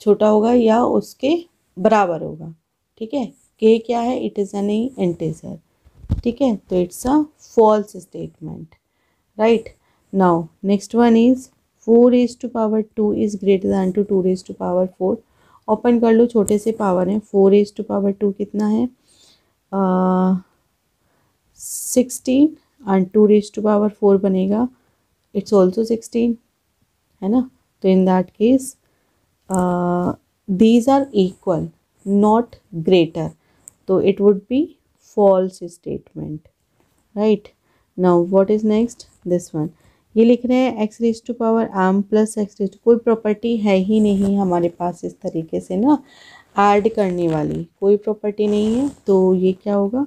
छोटा होगा या उसके बराबर होगा। ठीक है? के क्या है? इट इज़ एन इंटीजर ठीक है? तो it's a false statement right next one is four 4 to power two is greater than two two 2 to power four open कर लो, छोटे से पावर हैं। Four as to power two कितना है? Sixteen and two raise to power four बनेगा। It's also sixteen है ना? तो in that case these are equal not greater तो it would be false statement, right? Now, what is next? This one. ये लिख रहे हैं x raise to power m plus x raise कोई property है ही नहीं हमारे पास इस तरीके से ना ऐड करने वाली। कोई प्रॉपर्टी नहीं है तो ये क्या होगा?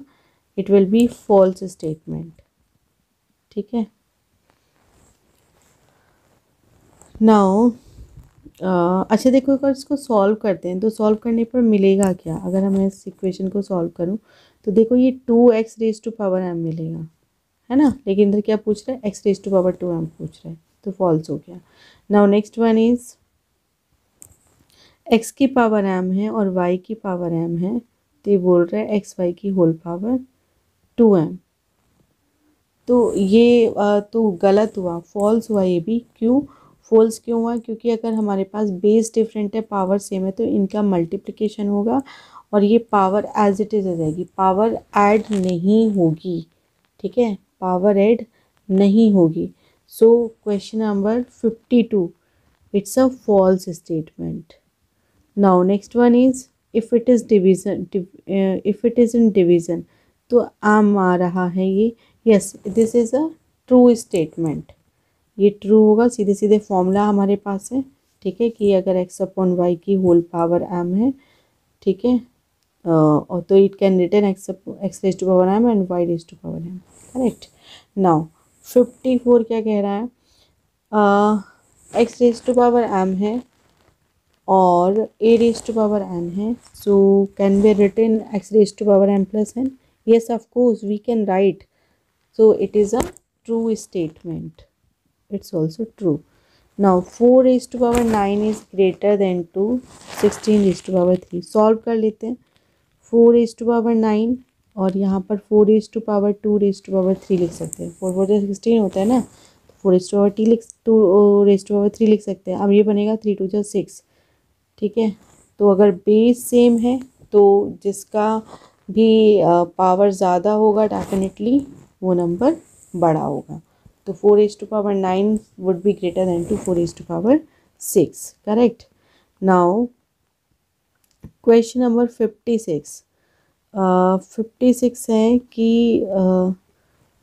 It will be false statement ठीक है? नाउ अच्छा देखो, अगर इसको सॉल्व करते हैं तो सॉल्व करने पर मिलेगा क्या? अगर मैं इस इक्वेशन को सॉल्व करूँ तो देखो ये two x raise to power m मिलेगा। है ना? लेकिन इधर क्या पूछ रहा है? X raise to power two m पूछ रहा है। तो फॉल्स हो गया। Now next one is x की पावर एम है और वाई की पावर एम है। तो ये बोल रहा है एक्स वाई की होल पावर टू एम तो ये तो गलत हुआ। फॉल्स हुआ ये भी। क्यों? फॉल्स क्यों हुआ? क्योंकि अगर हमारे पास बेस डिफरेंट है पावर सेम है तो इनका मल्टीप्लिकेशन होगा और ये पावर एज इट इज़ आ जाएगी। पावर ऐड नहीं होगी। ठीक है? पावर ऐड नहीं होगी। So question number fifty two it's a false statement now next one is if it is division if it is in division तो आम आ रहा है ये। Yes this is a true statement ये ट्रू होगा सीधे सीधे फॉर्मूला हमारे पास है। ठीक है कि अगर एक्स अपॉन वाई की होल पावर एम है, ठीक है? और तो it can return x x raise to power m and y raise to power m correct. Now fifty four क्या कह रहा है? X raise to power m है और a raise to power n है। So can be return x raise to power m plus n yes of course we can right so it is a true statement it's also true. Now 4 raised to power 9 is greater than to 16 raised to power 3 solve कर लेते हैं। 4 raised to power 9 और यहाँ पर 4 raised to power 2 raised to power 3 लिख सकते हैं। Four four जो सिक्सटीन होता है ना तो four raised to power T लिख टू raised to power 3 लिख सकते हैं। अब ये बनेगा थ्री टू जो सिक्स ठीक है? तो अगर बेस सेम है तो जिसका भी पावर ज़्यादा होगा डेफिनेटली वो नंबर बड़ा होगा। तो four as to power nine would be greater than two four as to power six correct now question number fifty six fifty six है कि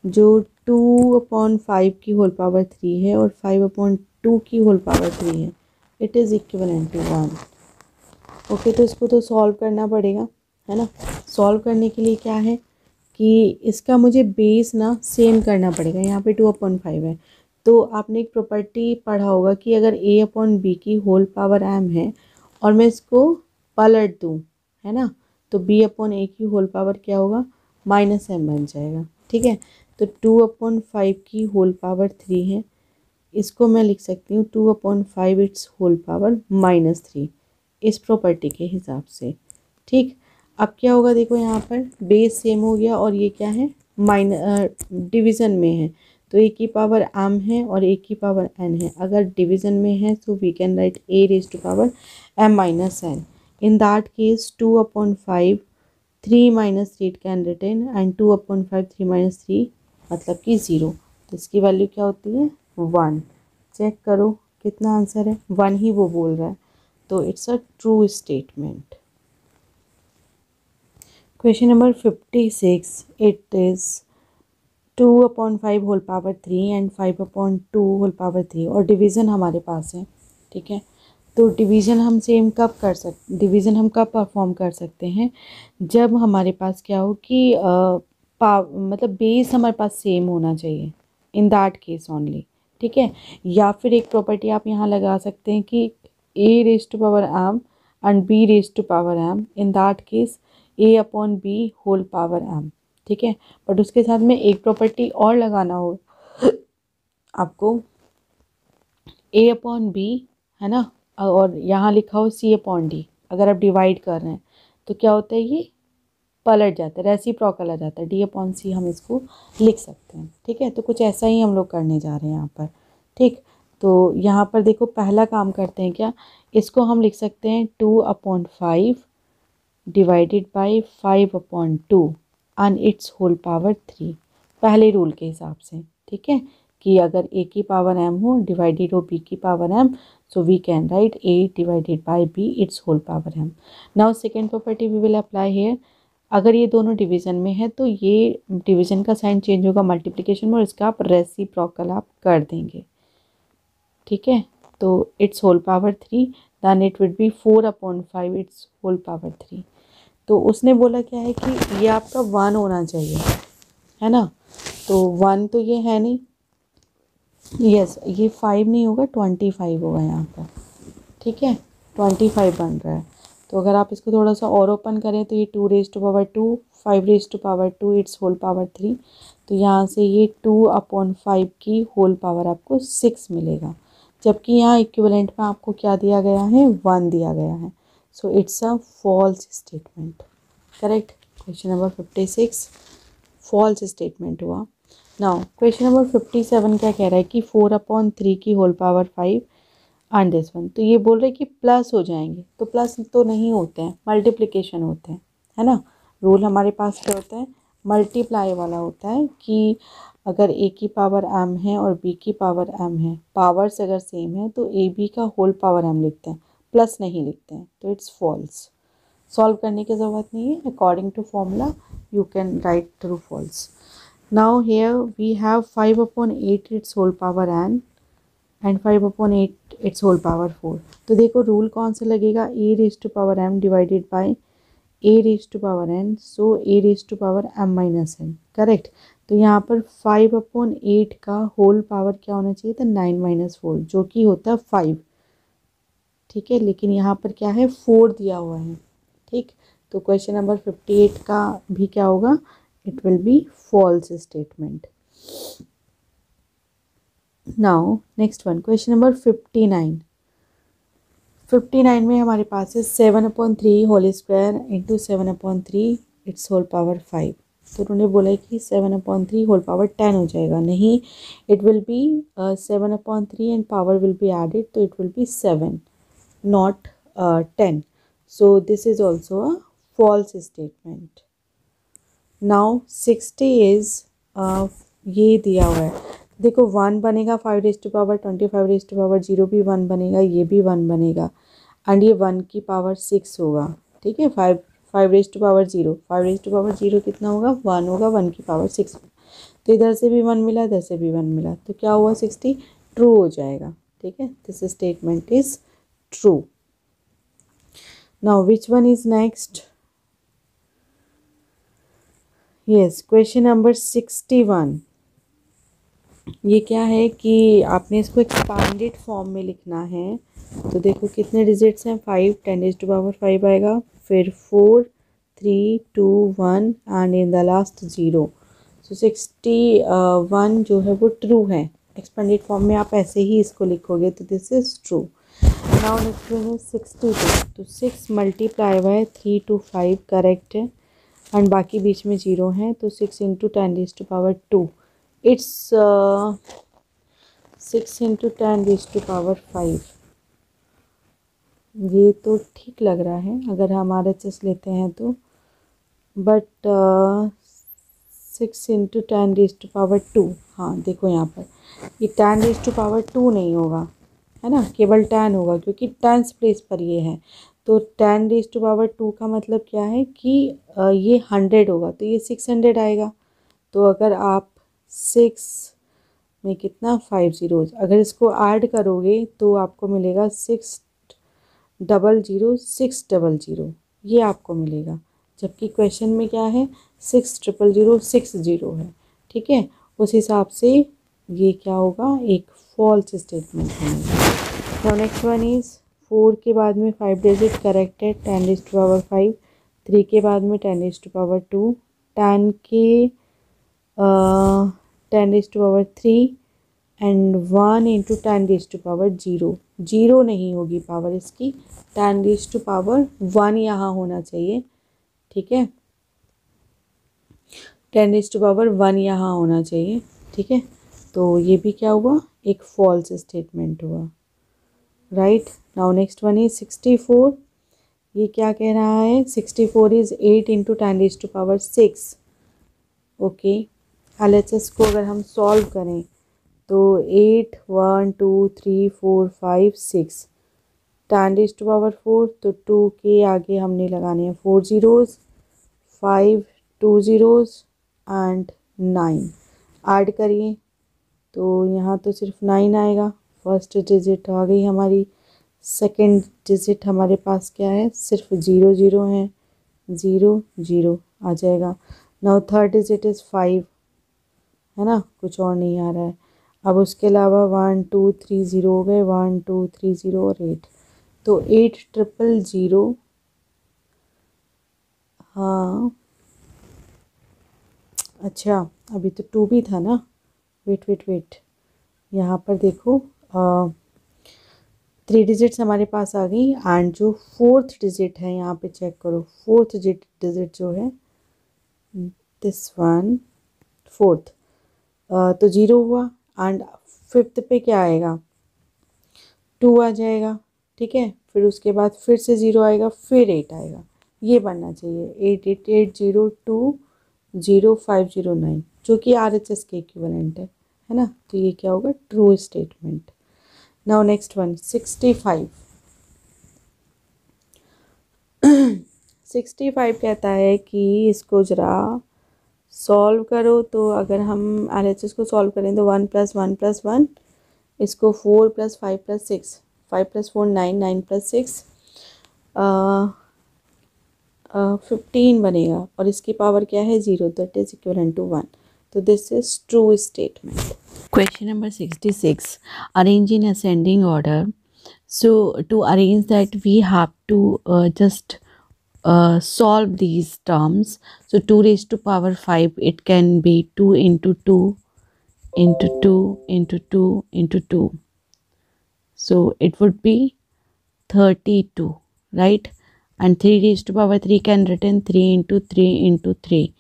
जो टू अपॉन फाइव की होल पावर थ्री है और फाइव अपॉन टू की whole power three है। It is equivalent to one okay तो इसको तो सॉल्व करना पड़ेगा, है ना? सॉल्व करने के लिए क्या है कि इसका मुझे बेस ना सेम करना पड़ेगा, यहाँ पे टू अपॉन फाइव है। तो आपने एक प्रॉपर्टी पढ़ा होगा कि अगर ए अपॉन बी की होल पावर एम है और मैं इसको पलट दूँ, है ना? तो बी अपॉन ए की होल पावर क्या होगा? माइनस एम बन जाएगा। ठीक है? तो टू अपॉन फाइव की होल पावर थ्री है। इसको मैं लिख सकती हूँ two upon five it's whole power minus three इस प्रॉपर्टी के हिसाब से। ठीक? अब क्या होगा देखो यहाँ पर बेस सेम हो गया और ये क्या है? माइन डिवीज़न में है। तो एक की पावर एम है और एक की पावर एन है। अगर डिवीज़न में है तो we can write a raise to power m minus n in that case two upon five three minus three can written and two upon five three minus three मतलब कि zero तो इसकी value क्या होती है? वन चेक करो, कितना answer है? वन ही वो बोल रहा है. तो it's a true statement question number fifty six it is two upon five whole power three and five upon two whole power three और डिवीज़न हमारे पास है, ठीक है? तो डिवीज़न हम सेम कब कर सक डिवीज़न हम कब परफॉर्म कर सकते हैं? जब हमारे पास क्या हो कि पा मतलब बेस हमारे पास सेम होना चाहिए इन दैट केस ओनली ठीक है? या फिर एक प्रॉपर्टी आप यहाँ लगा सकते हैं कि a raise to power m and b raise to power m in that case a upon b whole power m ठीक है? बट उसके साथ में एक प्रॉपर्टी और लगाना हो, आपको ए अपॉन बी है ना? और यहाँ लिखा हो सी ए पॉन्डी अगर आप डिवाइड कर रहे हैं तो क्या होता है ये पलट जाता है रेसी प्रॉकल आ जाता है। डी ए अपॉन सी हम इसको लिख सकते हैं, ठीक है? तो कुछ ऐसा ही हम लोग करने जा रहे हैं यहाँ पर, ठीक? तो यहाँ पर देखो, पहला काम करते हैं क्या? इसको हम लिख सकते हैं two upon five divided by five upon two and it's whole power three पहले रूल के हिसाब से, ठीक है? कि अगर ए की पावर एम हो डिवाइडेड हो बी की power m so we can write a divided by b it's whole power m now second property we will apply here अगर ये दोनों डिवीज़न में है तो ये डिवीज़न का साइन चेंज होगा मल्टीप्लिकेशन में और इसका आप रेसिप्रोकल आप कर देंगे। ठीक है? तो it's whole power three than it would be four upon five it's whole power three तो उसने बोला क्या है कि ये आपका वन होना चाहिए, है ना? तो वन तो ये है नहीं यस ये फाइव नहीं होगा ट्वेंटी फाइव होगा यहाँ पर। ठीक है? ट्वेंटी फाइव बन रहा है। तो अगर आप इसको थोड़ा सा और ओपन करें तो ये two raise to power two five raise to power two it's whole power three तो यहाँ से ये टू अपॉन फाइव की होल पावर आपको सिक्स मिलेगा। जबकि यहाँ इक्विवेलेंट में आपको क्या दिया गया है? वन दिया गया है। So it's a false statement correct question number fifty six false statement हुआ। Now question number fifty seven क्या कह रहा है कि फोर अपॉन थ्री की whole power five and this one तो ये बोल रहे कि प्लस हो जाएँगे। तो प्लस तो नहीं होते हैं मल्टीप्लिकेशन होते हैं, है ना? रूल हमारे पास क्या होता है? मल्टीप्लाई वाला होता है कि अगर ए की पावर एम है और बी की पावर एम है पावर्स अगर सेम है तो ए बी का होल पावर एम लिखते हैं प्लस नहीं लिखते हैं तो इट्स फॉल्स सॉल्व करने की ज़रूरत नहीं है। According to formula you can write through false now here we have five upon eight it's whole power n and five upon eight it's whole power four तो देखो रूल कौन सा लगेगा? A raise to power m divided by a raise to power n so a raise to power m minus n correct तो यहाँ पर five upon eight का whole power क्या होना चाहिए? था नाइन माइनस फोर जो कि होता है फाइव ठीक है? लेकिन यहाँ पर क्या है? फोर दिया हुआ है, ठीक? तो क्वेश्चन नंबर फिफ्टी एट का भी क्या होगा? Be false statement now next one question number fifty nine fifty nine में हमारे पास है seven upon three whole square into seven upon three it's whole power five तो उन्होंने बोला कि seven upon three whole power ten हो जाएगा, नहीं it will be seven upon three and power will be added तो it will be seven not ten so this is also a false statement now sixty is ये दिया हुआ है। देखो, one बनेगा five raise to power twenty, five raise to power zero भी one बनेगा, ये भी वन बनेगा। एंड ये वन की पावर सिक्स होगा, ठीक है? Five five raise to power zero. Five raise to power zero कितना होगा? वन होगा, वन की पावर सिक्स। तो इधर से भी वन मिला, इधर से भी वन मिला। तो क्या हुआ सिक्सटी? ट्रू हो जाएगा, ठीक है? This statement is true now which one is next yes question number sixty one ये क्या है कि आपने इसको एक्सपांडेड फॉर्म में लिखना है। तो देखो कितने डिजिट्स हैं? Five ten is to power five आएगा। फिर four three two one and in the last zero so sixty one जो है वो ट्रू है। एक्सपेंडेड फॉर्म में आप ऐसे ही इसको लिखोगे तो this is true now next है सिक्सटी टू तो सिक्स मल्टीप्लाई है थ्री टू फाइव करेक्ट है? एंड बाकी बीच में ज़ीरो हैं तो six into ten is to power two it's six into ten is to power five ये तो ठीक लग रहा है, अगर हम आर एच एस लेते हैं तो। But six into ten raise to power two हाँ देखो यहाँ पर। ये ten raise to power two नहीं होगा, है ना? केवल टेन होगा, क्योंकि टेंस प्लेस पर ये है। तो ten raise to power two का मतलब क्या है कि ये हंड्रेड होगा तो ये सिक्स हंड्रेड आएगा। तो अगर आप सिक्स में कितना फाइव ज़ीरोज़ अगर इसको ऐड करोगे तो आपको मिलेगा six double zero six double zero ये आपको मिलेगा। जबकि क्वेश्चन में क्या है six triple zero six zero है, ठीक है? उस हिसाब से ये क्या होगा, एक फॉल्स स्टेटमेंट बनेगा। नेक्स्ट वन इज़ फोर के बाद में फाइव डिजिट करेक्ट है ten this to power five three के बाद में ten this to power two ten के ten this to power three and one into ten this to power zero zero नहीं होगी पावर इसकी. Ten this to power one यहाँ होना चाहिए, ठीक है? Ten this to power one यहाँ होना चाहिए, ठीक है? तो ये भी क्या हुआ? एक फॉल्स स्टेटमेंट हुआ right now next one is sixty four ये क्या कह रहा है? Sixty four is eight into ten is to power six okay L H S को अगर हम सॉल्व करें तो eight one two three four five six ten is to power four तो टू के आगे हमने लगाने हैं four zeros five two zeros and nine add करिए तो यहाँ तो सिर्फ़ नाइन आएगा. फ़र्स्ट डिजिट आ गई हमारी. सेकंड डिजिट हमारे पास क्या है? सिर्फ़ ज़ीरो ज़ीरो है। ज़ीरो ज़ीरो आ जाएगा। Now third digit is five है ना? कुछ और नहीं आ रहा है। अब उसके अलावा वन टू थ्री ज़ीरो हो गए। वन टू थ्री ज़ीरो और एट तो एट ट्रिपल ज़ीरो हाँ। अच्छा अभी तो टू भी था ना? वेट वेट वेट यहाँ पर देखो थ्री डिजिट्स हमारे पास आ गई एंड जो फोर्थ डिजिट है, यहाँ पे चेक करो। फोर्थ डिजिट जो है दिस वन फोर्थ तो ज़ीरो हुआ एंड फिफ्थ पे क्या आएगा? टू आ जाएगा, ठीक है? फिर उसके बाद फिर से ज़ीरो आएगा, फिर एट आएगा। ये बनना चाहिए। Eight eight eight zero two zero five zero nine जो कि आर एच एस के इक्विवेलेंट है है ना? तो ये क्या होगा? True statement one sixty five sixty five कहता है कि इसको ज़रा सॉल्व करो तो अगर हम एल को सॉल्व करें तो one plus one plus one इसको four plus five plus six five plus four nine nine plus six fifteen बनेगा, और इसकी पावर क्या है? Zero that is equal to one तो this is true statement Question number 66. Arrange in ascending order. So to arrange that we have to uh, just uh, solve these terms. So 2 raised to power 5 it can be 2 into 2 into 2 into 2 into 2. So it would be 32 right and 3 raised to power 3 can written 3 into 3 into 3.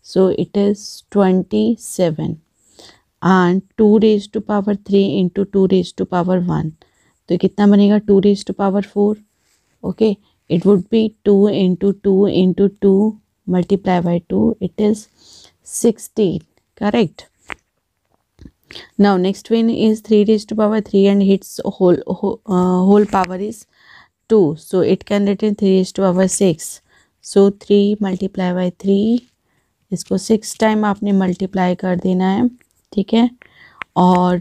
So it is 27 and two raise to power three into two raise to power one तो कितना बनेगा? Two raise to power four okay it would be two into two into two multiply by two it is sixteen correct one is 3 raised to power 3 and its whole whole, uh, whole power is 2 so it can written 3 raised to power 6 so 3 multiply by 3 इसको six time आपने multiply कर देना है। ठीक है? और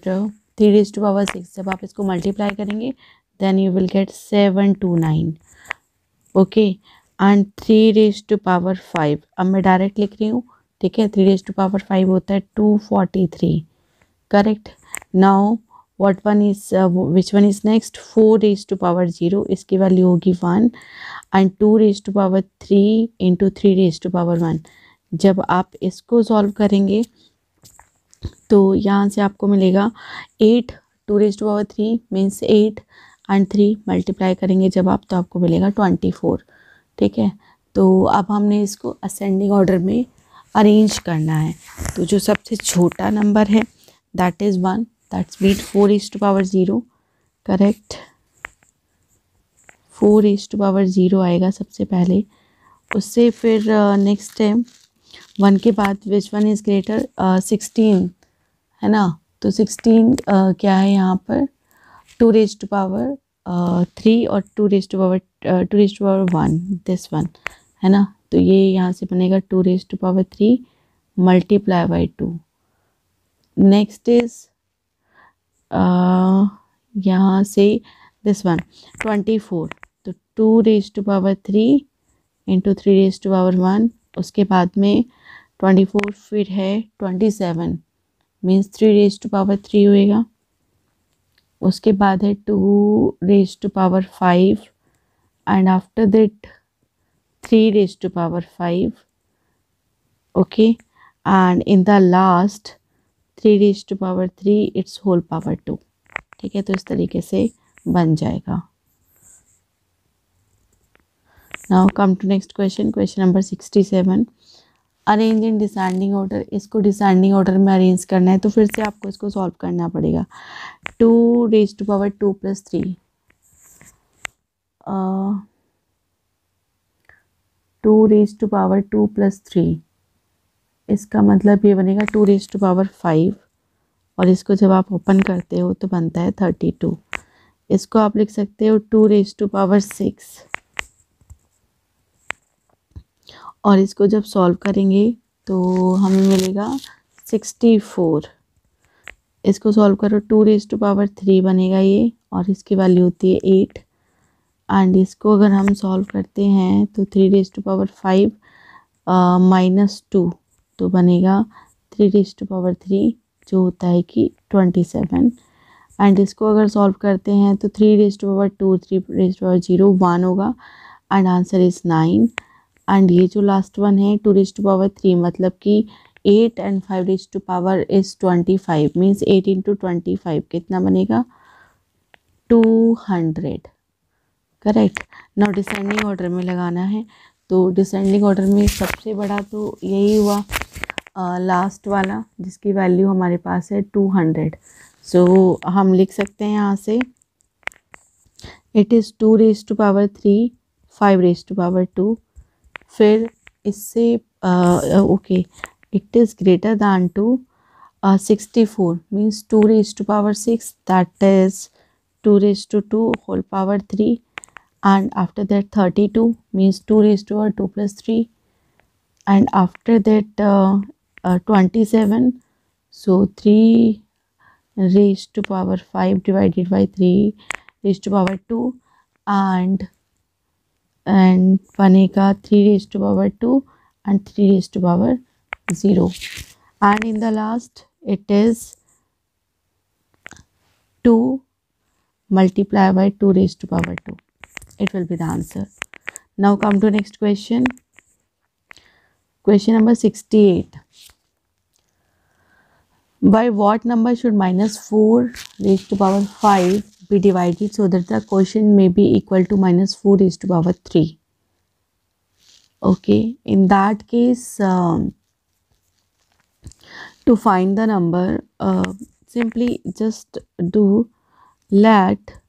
three raise to power six जब आप इसको मल्टीप्लाई करेंगे then you will get seven two nine okay and three raise to power five अब मैं डायरेक्ट लिख रही हूँ, ठीक है? Three raise to power five होता है two forty three correct now what one is which one is next four raise to power zero इसकी वैल्यू होगी one and two raise to power three into three raise to power one जब आप इसको solve करेंगे तो यहाँ से आपको मिलेगा eight two raise to power three means eight and three multiply करेंगे जब आप तो आपको मिलेगा ट्वेंटी फोर ठीक है? तो अब हमने इसको असेंडिंग ऑर्डर में अरेंज करना है। तो जो सबसे छोटा नंबर है that is one that's beat four is to power zero correct four is to power zero आएगा सबसे पहले। उससे फिर नेक्स्ट टाइम वन के बाद which one is greater sixteen है ना? तो सिक्सटीन uh, क्या है यहाँ पर? Two raise to power three और two raise to power two raise to power one this one है ना? तो ये यहाँ से बनेगा two raise to power three multiply by two next is यहाँ से दिस वन ट्वेंटी फोर तो two raise to power three into three raise to power one उसके बाद में ट्वेंटी फोर फिर है twenty seven means three raise to power three होएगा। उसके बाद है two raise to power five and after that three raise to power five okay and in the last three raise to power three it's whole power two ठीक है? तो इस तरीके से बन जाएगा। Now come to next question question number sixty seven arrange in descending order, इसको descending order में अरेंज करना है तो फिर से आपको इसको सॉल्व करना पड़ेगा। Two raise to power two plus three. Two raise to power two plus three. इसका मतलब ये बनेगा two raise to power five, और इसको जब आप ओपन करते हो तो बनता है थर्टी टू। इसको आप लिख सकते हो two raise to power six. और इसको जब सॉल्व करेंगे तो हमें मिलेगा सिक्सटी फोर इसको सॉल्व करो two raise to power three बनेगा ये, और इसकी वैल्यू होती है एट एंड इसको अगर हम सॉल्व करते हैं तो three raise to power five minus two तो बनेगा three raise to power three जो होता है कि ट्वेंटी सेवन एंड इसको अगर सॉल्व करते हैं तो three raise to power two three raise to power zero one होगा. And answer is nine and ये जो लास्ट वन है two raise to power three मतलब कि eight and five raise to power is twenty five means eight into twenty five कितना बनेगा? Two hundred correct now descending order में लगाना है तो डिसेंडिंग ऑर्डर में सबसे बड़ा तो यही हुआ लास्ट uh, वाला जिसकी वैल्यू हमारे पास है टू हंड्रेड सो हम लिख सकते हैं यहाँ से it is two raise to power three five raise to power two फिर इससे okay it is greater than two sixty four means two raise to power six that is two raise to two whole power three and after that thirty two means two raise to two plus three and after that twenty seven so three raised to power 5 divided by 3 raised to power 2 and and paneka 3 raised to power 2 and 3 raised to power 0 and in the last it is 2 multiplied by 2 raised to power 2 it will be the answer. Now come to next question. Question number 68 by what number should minus 4 raised to power 5 be divided so that the quotient may be equal to minus 4 raised to power 3 okay in that case um, to find the number uh, simply just do let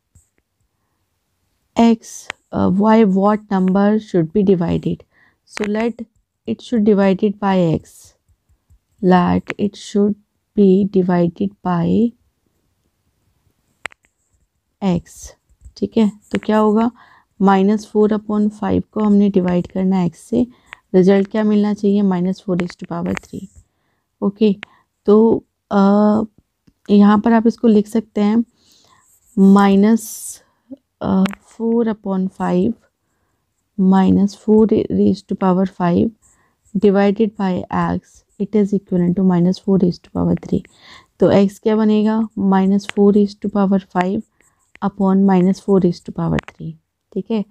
x uh, y what number should be divided. So let it should divided by x. Let it should be divided by X ठीक है? तो क्या होगा? Minus four upon five को हमने divide करना है x से। रिज़ल्ट क्या मिलना चाहिए? Minus four is to power three. Okay तो यहाँ पर आप इसको लिख सकते हैं। Minus four upon five, minus four raise to power five divided by X it is equal to minus four raise to power three. तो एक्स क्या बनेगा? Minus four raise to power five upon minus four is to power three, ठीक है?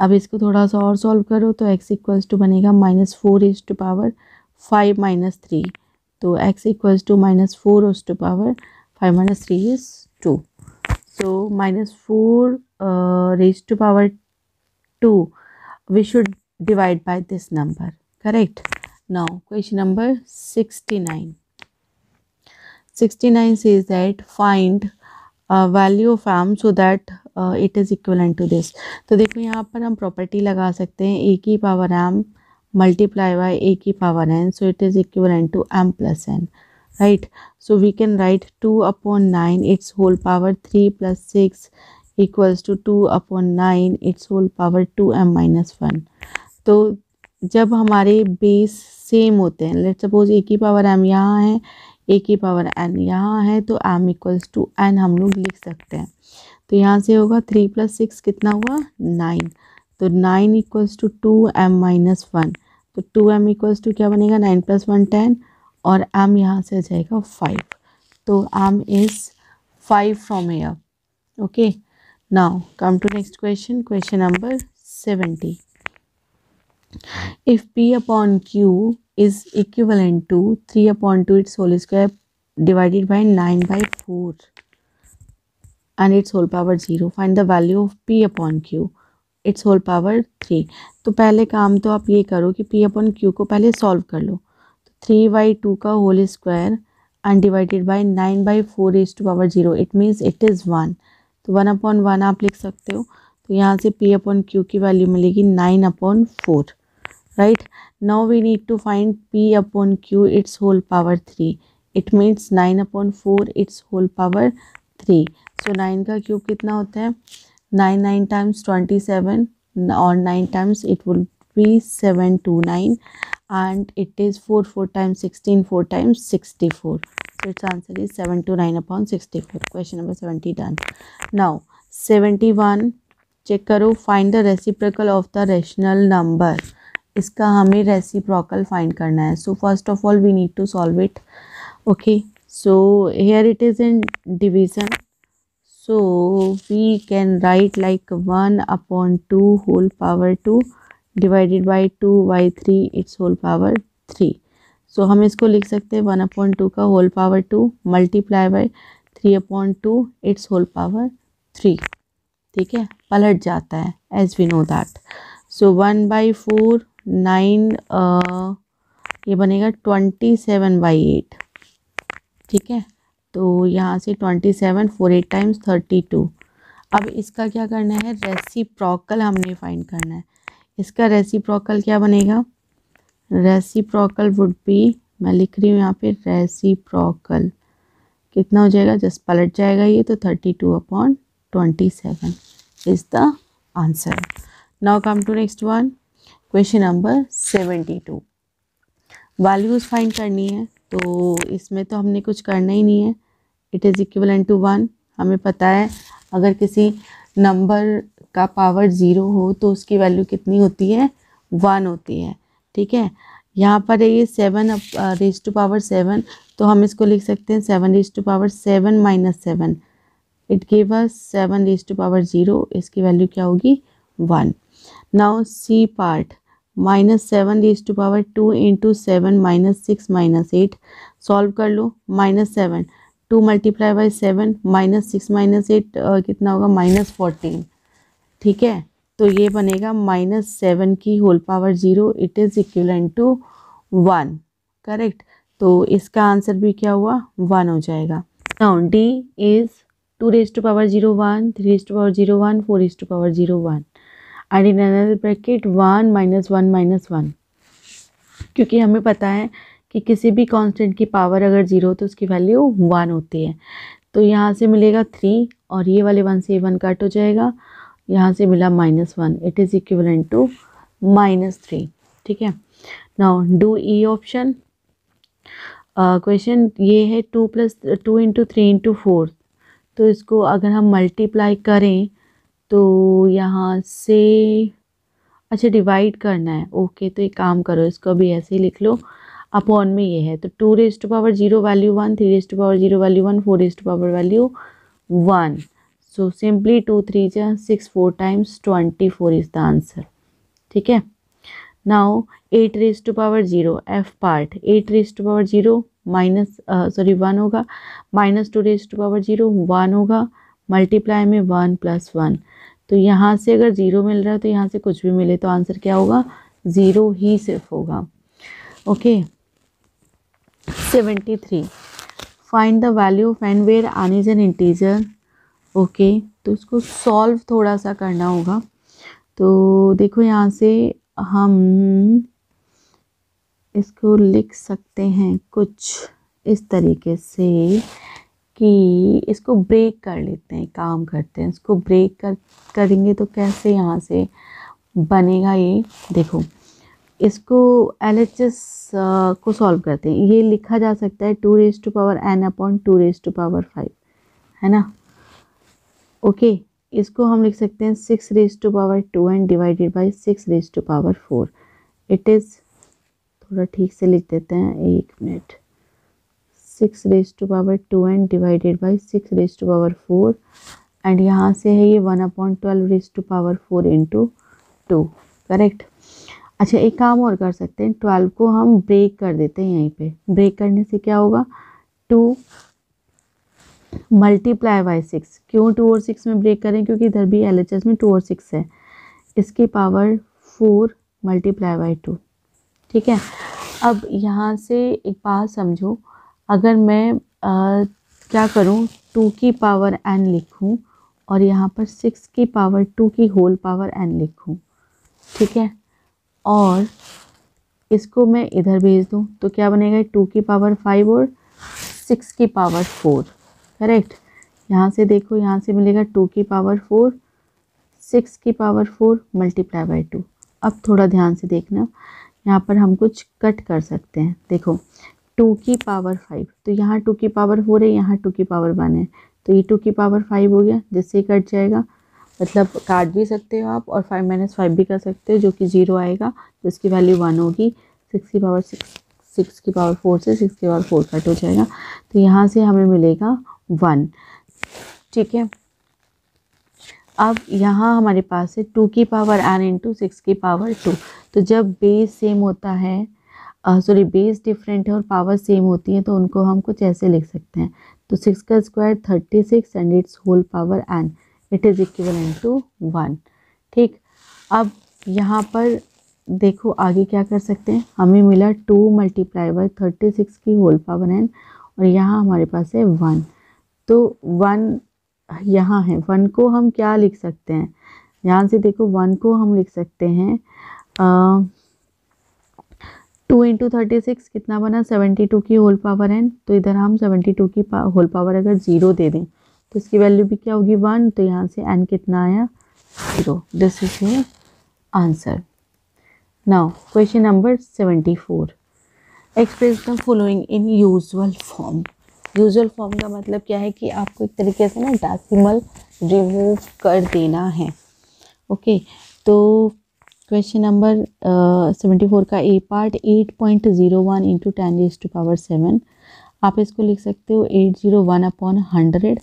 अब इसको थोड़ा सा और सॉल्व करो तो एक्स इक्वल्स टू बनेगा minus four is to power five minus three. तो X equals to minus four is to power five minus three is two. So minus four raise to power two we should divide by this number correct now question number sixty nine sixty nine says that find value of M so that it is equivalent to this तो देखो यहाँ पर हम property लगा सकते हैं ए की power M multiply by A की power N so it is equivalent to M plus N right? So we can write 2 upon 9 its whole power 3 plus 6 equals to 2 upon 9 its whole power 2m minus 1 तो जब हमारे base same होते हैं late suppose ए की power M यहाँ है A की power N यहाँ है तो एम इक्वल्स टू एन हम लोग लिख सकते हैं। तो यहाँ से होगा थ्री प्लस सिक्स कितना हुआ? नाइन तो nine equals two two m minus one तो टू एम इक्वल्स टू क्या बनेगा? नाइन प्लस वन टेन और एम यहाँ से आ जाएगा फाइव तो m is five from here okay now come to next question question number seventy if p upon q is equivalent to 3 upon 2 its whole square divided by 9 by 4 and its whole power 0 find the value of p upon q. It's whole power three तो पहले काम तो आप ये करो कि P upon Q को पहले सॉल्व कर लो. तो थ्री बाई टू का whole square undivided by nine by four is two power zero it means it is one तो वन अपॉन वन आप लिख सकते हो. तो यहाँ से पी अपॉन क्यू की वैल्यू मिलेगी nine upon four right now we need to find P upon Q it's whole power three it means nine upon four it's whole power three so nine का cube कितना होता है nine nine times twenty seven और nine times it will be seven two nine and it is 4 4 times 16 4 times 64 so its answer is 7 to 9 upon 64 question number 70 done now 71 check करो find the reciprocal of the rational number इसका हमें रेसी reciprocal find करना है। So first of all we need to solve it okay so here it is in division so we can write like one upon two whole power two divided by two by three it's whole power three so हम इसको लिख सकते हैं one upon two का whole power two multiply by three upon two it's whole power three ठीक है? पलट जाता है as we know that so one by four 9 uh, ये बनेगा ट्वेंटी सेवन बाई एट। ठीक है? तो यहाँ से twenty seven four eight times thirty two. अब इसका क्या करना है? रेसिप्रोकल हमने फाइंड करना है। इसका रेसिप्रोकल क्या बनेगा? रेसिप्रोकल वुड बी मैं लिख रही हूँ यहाँ पे रेसिप्रोकल कितना हो जाएगा? जस्ट पलट जाएगा ये तो thirty two upon twenty seven is the answer now come to next one question number seventy two. Values find करनी है तो इसमें तो हमने कुछ करना ही नहीं है। It is equal to one हमें पता है, अगर किसी नंबर का पावर ज़ीरो हो तो उसकी वैल्यू कितनी होती है? वन होती है। ठीक है? यहाँ पर है ये seven raise to power seven तो हम इसको लिख सकते हैं seven raise to power seven minus seven it give us seven raise to power zero इसकी वैल्यू क्या होगी? One now c part minus seven raise to power two into seven minus six minus eight. Solve कर लो, minus seven. Two multiply by seven, minus six minus eight कितना होगा? Minus fourteen. ठीक है? तो ये बनेगा माइनस सेवन की whole power zero, it is equivalent to one. Correct? तो इसका आंसर भी क्या हुआ? वन हो जाएगा। Now d is two raise to power zero one three raise to power zero one four raise to power zero one and in another bracket one minus one minus one क्योंकि हमें पता है कि किसी भी constant की power अगर zero हो तो उसकी वैल्यू वन होती है। तो यहाँ से मिलेगा थ्री और ये वाले वन से वन कट हो जाएगा। यहाँ से मिला minus one it is equivalent to minus three ठीक है? Now do e option question ये है two plus two into three into four तो इसको अगर हम मल्टीप्लाई करें तो यहाँ से अच्छा डिवाइड करना है। ओके तो एक काम करो, इसको अभी ऐसे ही लिख लो। अपॉन में ये है तो two raise to power zero value one three raise to power zero value one four raise to power value one so simply two three जा six four times twenty four is the answer ठीक है? Now eight raise to power zero f part eight raise to power zero minus sorry one होगा। Minus two raise to power zero one होगा। Multiply में one plus one तो यहाँ से अगर zero मिल रहा है तो यहाँ से कुछ भी मिले तो आंसर क्या होगा? ज़ीरो ही सिर्फ़ होगा। Okay? Seventy three. Find the value of n where n is an integer. Okay? तो इसको सॉल्व थोड़ा सा करना होगा। तो देखो यहाँ से हम इसको लिख सकते हैं कुछ इस तरीके से। कि इसको ब्रेक कर लेते हैं, काम करते हैं। इसको ब्रेक कर, करेंगे तो कैसे यहाँ से बनेगा ये? देखो, इसको एल एच एस को सॉल्व करते हैं। ये लिखा जा सकता है two raise to power n upon two raise to power five है ना? ओके इसको हम लिख सकते हैं six raise to power two and divided by six raise to power four it is थोड़ा ठीक से लिख देते हैं, एक minute six raise to power two and divided by six raise to power four and यहाँ से है ये one upon twelve raise to power four into two correct अच्छा एक काम और कर सकते हैं। ट्वेल्व को हम ब्रेक कर देते हैं यहीं पे। ब्रेक करने से क्या होगा? टू मल्टीप्लाई बाई सिक्स क्यों टू और सिक्स में ब्रेक करें? क्योंकि इधर भी एलएचएस में टू और सिक्स है। इसकी power four multiply by two ठीक है? अब यहाँ से एक बात समझो। अगर मैं आ, क्या करूँ टू की पावर एन लिखूँ और यहाँ पर सिक्स की पावर टू की होल पावर एन लिखूँ ठीक है? और इसको मैं इधर भेज दूँ तो क्या बनेगा टू की पावर फाइव और सिक्स की पावर फोर करेक्ट? यहाँ से देखो यहाँ से मिलेगा टू की पावर फोर सिक्स की power four multiply by two. अब थोड़ा ध्यान से देखना यहाँ पर हम कुछ कट कर सकते हैं। देखो टू की पावर फाइव। तो यहाँ टू की पावर फोर है यहाँ टू की पावर वन है। तो ये टू की पावर फाइव हो गया, जिससे कट जाएगा। मतलब काट भी सकते हो आप और फाइव माइनस फाइव भी कर सकते हो, जो कि ज़ीरो आएगा तो इसकी वैल्यू वन होगी। सिक्स की पावर सिक्स सिक्स की पावर फोर से सिक्स की पावर फोर कट हो जाएगा। तो यहाँ से हमें मिलेगा वन ठीक है? अब यहाँ हमारे पास है टू की पावर एन इंटू सिक्स की पावर टू तो जब बेस सेम होता है सॉरी बेस डिफरेंट है और पावर सेम होती है तो उनको हम कुछ ऐसे लिख सकते हैं। तो सिक्स का square thirty six and it's whole power n it is equivalent to one ठीक, अब यहाँ पर देखो आगे क्या कर सकते हैं। हमें मिला two multiply by thirty six की होल पावर एन और यहाँ हमारे पास है वन तो वन यहाँ है वन को हम क्या लिख सकते हैं? यहाँ से देखो वन को हम लिख सकते हैं टू इंटू थर्टी सिक्स कितना बना? सेवेंटी टू की होल पावर एन तो इधर हम सेवेंटी टू की होल पावर अगर ज़ीरो दे दें तो इसकी वैल्यू भी क्या होगी? वन तो यहाँ से एन कितना आया? Zero this is a answer now question number seventy four express the following in usual form usual form का मतलब क्या है कि आपको एक तरीके से ना डेसिमल रिमूव कर देना है। ओके okay, तो क्वेश्चन नंबर सेवेंटी फोर का a part eight point zero one into ten raise to power seven आप इसको लिख सकते हो eight zero one upon hundred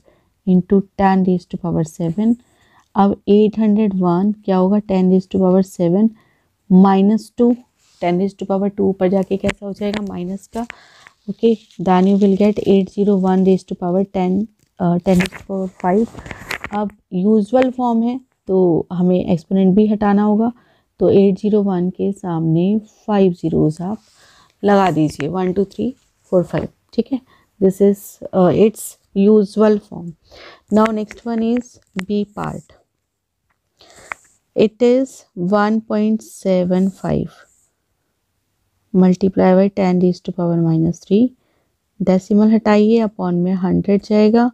into ten raise to power seven अब एट हंड्रेड वन क्या होगा? Ten raise to power seven minus two ten raise to power two ऊपर जाके कैसा हो जाएगा? माइनस का। Okay then you will get 801 raised to power 10 uh, 10 raised to power 5 अब यूजुअल फॉर्म है तो हमें एक्सपोनेंट भी हटाना होगा। तो 801 के सामने फाइव ज़ीरोज़ आप लगा दीजिए। One two three four five ठीक है? This is its usual form now next one is b part it is 1.75 multiply by ten raise to power minus three decimal हटाइए अपॉन में हंड्रेड जाएगा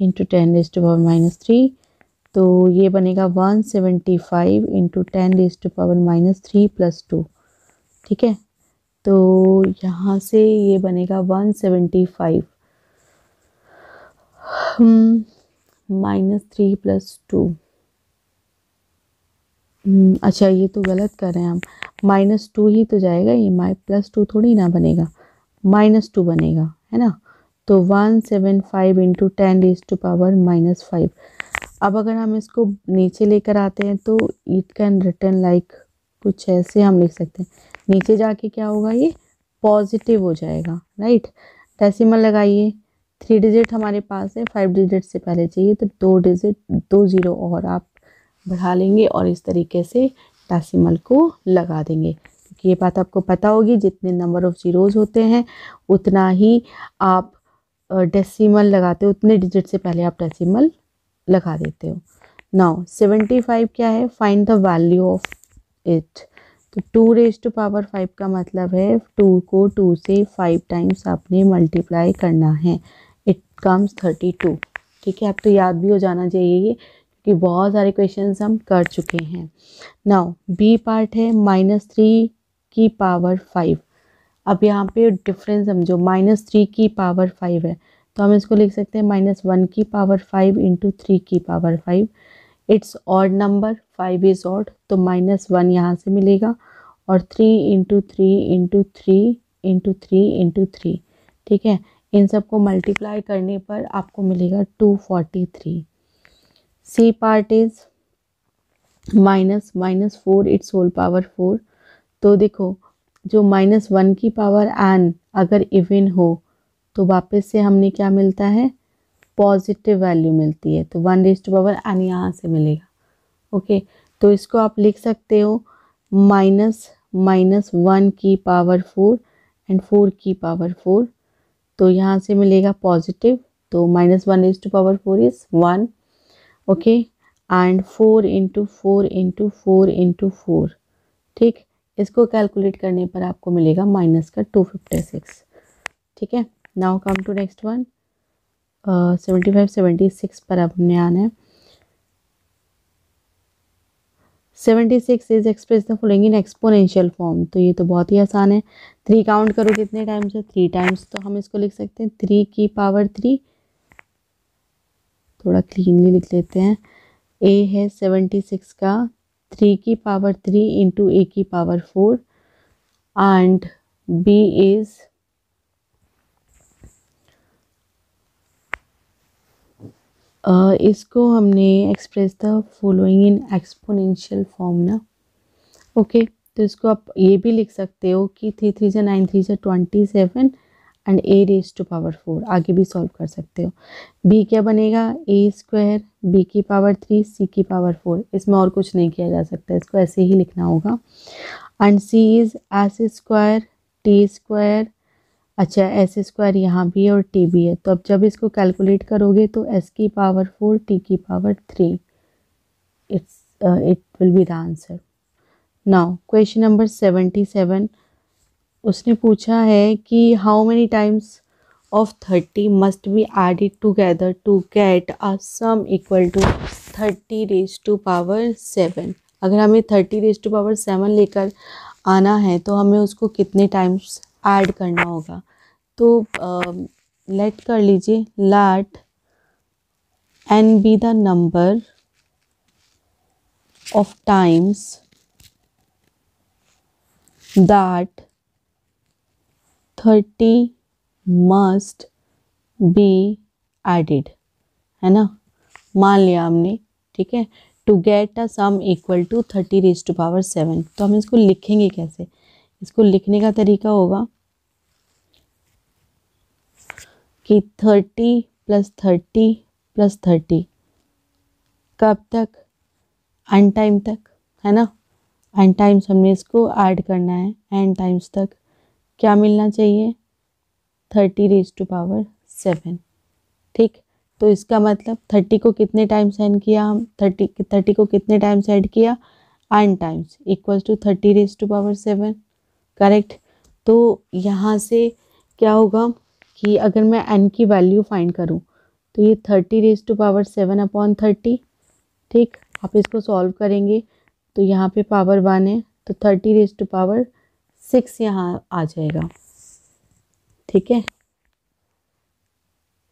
into ten raise to power minus three तो ये बनेगा one seventy five into ten raise to power minus three plus two ठीक है? तो यहाँ से ये बनेगा one seventy five minus three plus two अच्छा ये तो गलत कर रहे हैं हम माइनस टू ही तो जाएगा, ये माइ प्लस टू थोड़ी ना बनेगा माइनस टू बनेगा, है ना? तो one seven five into ten raise to power minus five अब अगर हम इसको नीचे लेकर आते हैं तो इट कैन रिटर्न लाइक कुछ ऐसे हम लिख सकते हैं। नीचे जाके क्या होगा ये? पॉजिटिव हो जाएगा राइट डेसिमल लगाइए। थ्री डिजिट हमारे पास है फाइव डिजिट से पहले चाहिए तो दो डिजिट दो ज़ीरो और आप बढ़ा लेंगे और इस तरीके से डेसिमल को लगा देंगे। क्योंकि ये बात आपको पता होगी, जितने नंबर ऑफ़ ज़ीरोज़ होते हैं, उतना ही आप डेसिमल लगाते हो, उतने डिजिट से पहले आप डेसिमल लगा देते हो। नाउ सेवेंटी फाइव क्या है? Find the value of it तो two raise to power five का मतलब है टू को टू से फाइव टाइम्स आपने मल्टीप्लाई करना है। इट कम्स थर्टी टू ठीक है? आप तो याद भी हो जाना चाहिए ये कि बहुत सारे क्वेश्चन हम कर चुके हैं। नाउ बी पार्ट है माइनस थ्री की पावर फाइव अब यहाँ पे डिफरेंस समझो। माइनस थ्री की पावर फाइव है। तो हम इसको लिख सकते हैं माइनस वन की पावर फाइव इंटू थ्री की power five it's odd number five is odd तो माइनस वन यहाँ से मिलेगा और three into three into three into three into three ठीक है? इन सबको मल्टीप्लाई करने पर आपको मिलेगा two forty three c part is minus minus four it's whole power four तो देखो, जो माइनस वन की पावर एन अगर इवन हो तो वापस से हमने क्या मिलता है? पॉजिटिव वैल्यू मिलती है। तो one raise to power n यहाँ से मिलेगा। ओके तो इसको आप लिख सकते हो माइनस माइनस वन की पावर फोर एंड फोर की पावर फोर तो यहाँ से मिलेगा पॉजिटिव तो minus one is two power four is one okay and four into four into four into four ठीक? इसको कैलकुलेट करने पर आपको मिलेगा माइनस का टू फिफ्टी सिक्स ठीक है? Now come to next one seventy five seventy six पर अब हमने आना है। Seventy six is express the following in exponential form तो ये तो बहुत ही आसान है। थ्री काउंट करो कितने टाइम्स है? थ्री टाइम्स तो हम इसको लिख सकते हैं। थ्री की पावर थ्री थोड़ा क्लीनली लिख लेते हैं। ए है सेवेंटी सिक्स का। थ्री की पावर थ्री इंटू ए की power four and B is इसको हमने express the following in exponential form ना? ओके तो इसको आप ये भी लिख सकते हो कि थ्री थ्री से नाइन थ्री से twenty seven and A raise to power four आगे भी सॉल्व कर सकते हो। बी क्या बनेगा? ए स्क्वायर बी की पावर थ्री सी की पावर फोर इसमें और कुछ नहीं किया जा सकता, इसको ऐसे ही लिखना होगा। And C is S square T square अच्छा एस स्क्वायर यहाँ भी है और टी भी है। तो अब जब इसको कैलकुलेट करोगे तो एस की पावर फोर टी की power three it's it will be the answer now question number seventy seven उसने पूछा है कि how many times of thirty must be added together to get a sum equal to thirty raise to power seven अगर हमें thirty raise to power seven लेकर आना है तो हमें उसको कितने टाइम्स ऐड करना होगा। तो लेट कर लीजिए let N be the number of times that thirty must be added है ना? मान लिया हमने, ठीक है? To get a sum equal to thirty raise to power seven तो हम इसको लिखेंगे कैसे? इसको लिखने का तरीका होगा कि thirty plus thirty plus thirty. कब तक? एन टाइम तक, है ना? एन टाइम्स हमने इसको ऐड करना है एन टाइम्स तक। क्या मिलना चाहिए? Thirty raise to power seven ठीक? तो इसका मतलब थर्टी को कितने टाइम्स एड किया हम? थर्टी थर्टी को कितने टाइम्स ऐड किया? N times equals to thirty raise to power seven correct तो यहाँ से क्या होगा? कि अगर मैं एन की वैल्यू फाइंड करूँ तो ये thirty raise to power seven upon thirty ठीक? आप इसको सॉल्व करेंगे तो यहाँ पे पावर वन है तो thirty raise to power six यहाँ आ जाएगा, ठीक है?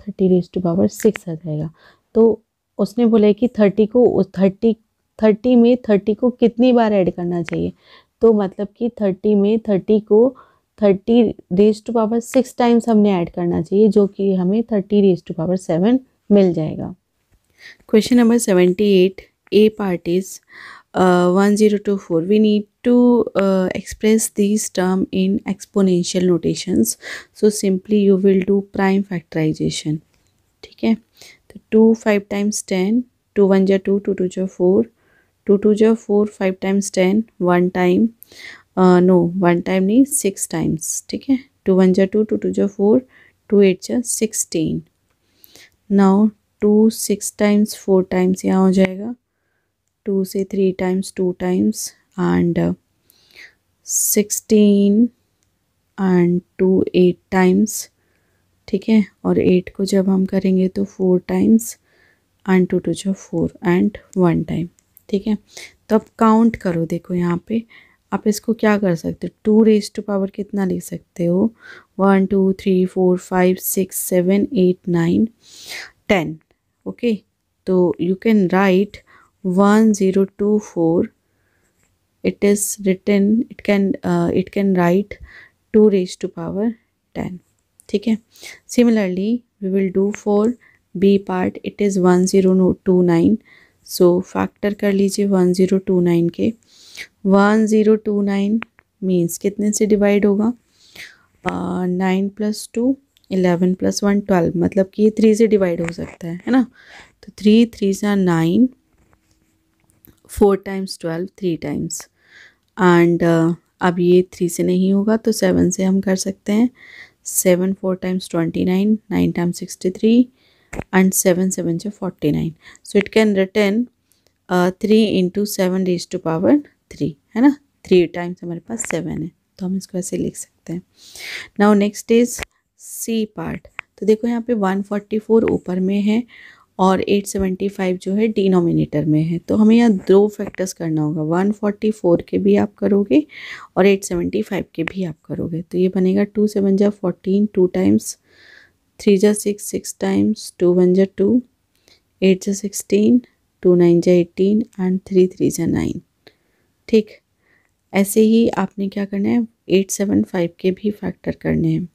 Thirty raise to power six आ जाएगा। तो उसने बोला कि थर्टी को थर्टी थर्टी में थर्टी को कितनी बार ऐड करना चाहिए? तो मतलब कि थर्टी में थर्टी को thirty raise to power six times हमने ऐड करना चाहिए, जो कि हमें thirty raise to power seven मिल जाएगा। Question number seventy eight A part is one zero two four we need to express this term in exponential notations so simply you will do prime factorization ठीक है? तो two five times ten two one जो two two two जो four two two जो four five times ten one time no one time नहीं six times ठीक है? Two one जा टू टू टू जा फोर, टू एट जा sixteen now two six times four times यहाँ हो जाएगा. टू से three times two times and sixteen and two eight times ठीक है? और एट को जब हम करेंगे तो four times and two two जो फोर एंड वन टाइम ठीक है? तो अब काउंट करो, देखो यहाँ पे. आप इसको क्या कर सकते हो? टू रेज टू पावर कितना लिख सकते हो? One two three four five six seven eight nine ten okay तो you can write one zero two four it is written it can it can write two raise to power ten ठीक है? Similarly we will do four B part it is one zero two nine so factor कर लीजिए one zero two nine के. One zero two nine means कितने से divide होगा? Nine plus two eleven plus one twelve मतलब कि ये three से डिवाइड हो सकता है है ना? तो थ्री थ्री सा nine four times twelve three times and अब ये थ्री से नहीं होगा तो सेवन से हम कर सकते हैं. Seven four times twenty nine nine times sixty three and seven seven से forty nine so it can return three into seven raise to power three है ना? थ्री टाइम्स हमारे पास सेवन है। तो हम इसको ऐसे लिख सकते हैं। Now next is C part तो देखो यहाँ पे वन फोर्टी फोर ऊपर में है और 875 जो है डिनोमिनेटर में है। तो हमें यहाँ दो फैक्टर्स करना होगा। 144 के भी आप करोगे और 875 के भी आप करोगे। तो ये बनेगा टू सेवन जा फोर्टीन टू टाइम्स थ्री जा six six times two one जा टू एट जा सिक्सटीन टू नाइन जा एटीन एंड थ्री थ्री जा नाइन ठीक। ऐसे ही आपने क्या करना है? एट सेवन फाइव के भी फैक्टर करने हैं।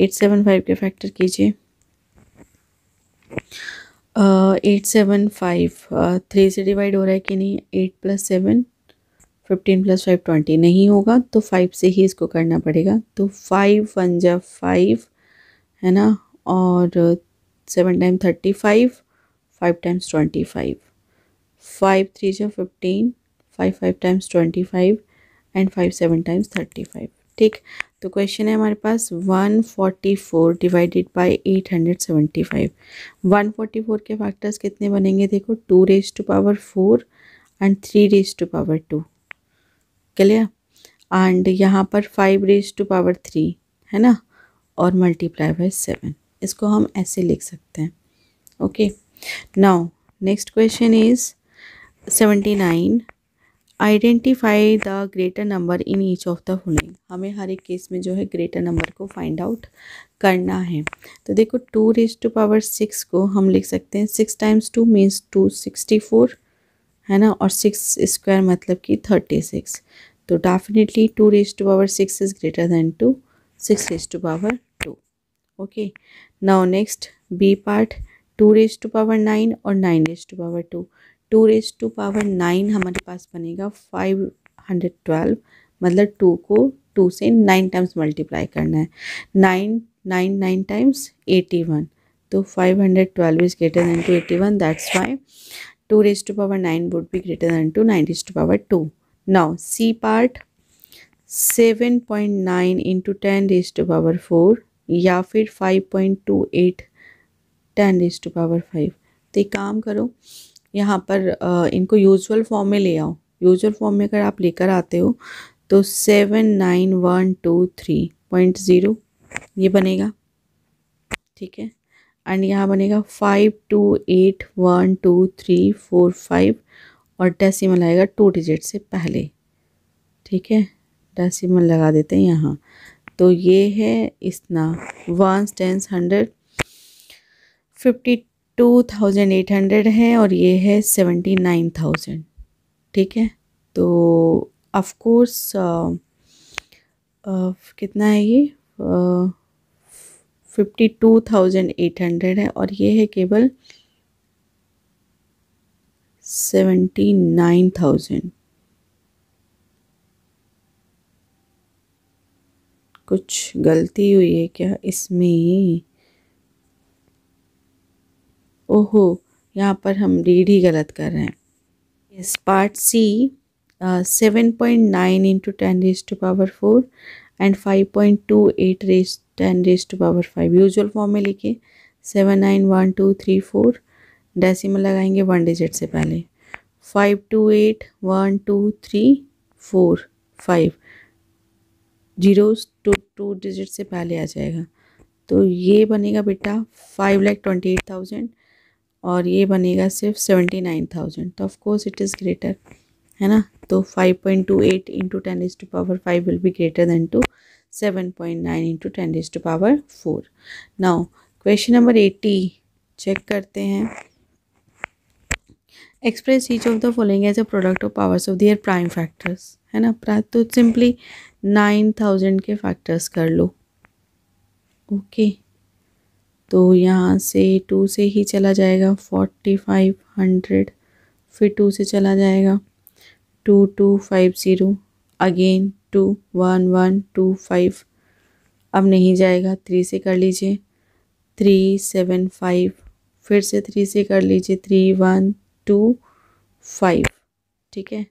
एट सेवन फाइव के फैक्टर कीजिए। एट सेवन फाइव थ्री से डिवाइड हो रहा है कि नहीं? Eight plus seven fifteen plus five, twenty नहीं होगा तो फाइव से ही इसको करना पड़ेगा। तो फाइव वन जा फाइव है ना? और, seven time thirty five five times twenty five five three जो fifteen five five times twenty five and five seven times thirty five ठीक? तो क्वेश्चन है हमारे पास 144 divided by eight hundred seventy five one forty four के factors कितने बनेंगे? देखो two raise to power four and three raise to power two clear and यहाँ पर five raise to power three है ना? और मल्टीप्लाई बाय सेवन इसको हम ऐसे लिख सकते हैं। Okay now next question is seventy nine identify the greater number in each of the following हमें हर एक केस में जो है ग्रेटर नंबर को फाइंड आउट करना है। तो देखो two raise to power six को हम लिख सकते हैं। Six times two means two sixty four है ना? और सिक्स स्क्वायर मतलब कि थर्टी सिक्स तो definitely two raise to power six is greater than two six raise to power two okay now next B part two raise to power nine और nine raise to power two two raise to power nine हमारे पास बनेगा five hundred twelve मतलब two को two से nine times multiply करना है। Nine nine nine times eighty one तो five hundred twelve is greater than two eighty one that's why two raise to power nine would be greater than two nine raise to power two now C part seven point nine into ten raise to power four या फिर five point two eight ten raise to power five तो एक काम करो यहाँ पर इनको usual form में ले आओ। यूजुअल फॉर्म में अगर आप लेकर आते हो तो seven nine one two three point zero ये बनेगा। ठीक है? एंड यहाँ बनेगा five two eight one two three four five और डेसिमल आएगा टू डिजिट से पहले। ठीक है? डेसिमल लगा देते हैं यहाँ। तो ये है इतना। One tens hundred fifty two thousand eight hundred है और ये है सेवेंटी नाइन थाउज़ेंड। ठीक है? तो ऑफ़ कोर्स कितना है ये? Fifty two thousand eight hundred है और ये है केवल सेवेंटी नाइन थाउज़ेंड। कुछ गलती हुई है क्या इसमें? ओहो, यहाँ पर हम रीड ही गलत कर रहे हैं। इस part C seven point nine into ten raise to power four and five point two eight raise ten raise to power five usual form में लिखे seven nine one two three four decimal लगाएँगे one digit से पहले। Five two eight one two three four five zero two two digit से पहले आ जाएगा। तो ये बनेगा बेटा five lakh twenty eight thousand और ये बनेगा सिर्फ़ सेवेंटी नाइन थाउज़ेंड। तो of course it is greater है ना? तो five point two eight into ten is two power five will be greater than two seven point nine into ten is two power four now question number eighty check करते हैं। Express each of the following as a product of powers of their prime factors है ना? तो simply nine thousand के factors कर लो। Okay okay. तो यहाँ से टू से ही चला जाएगा फोर्टी फाइव हंड्रेड फिर टू से चला जाएगा two two five zero again two one one two five अब नहीं जाएगा थ्री से कर लीजिए थ्री सेवन फाइव फिर से थ्री से कर लीजिए थ्री वन टू फाइव ठीक है?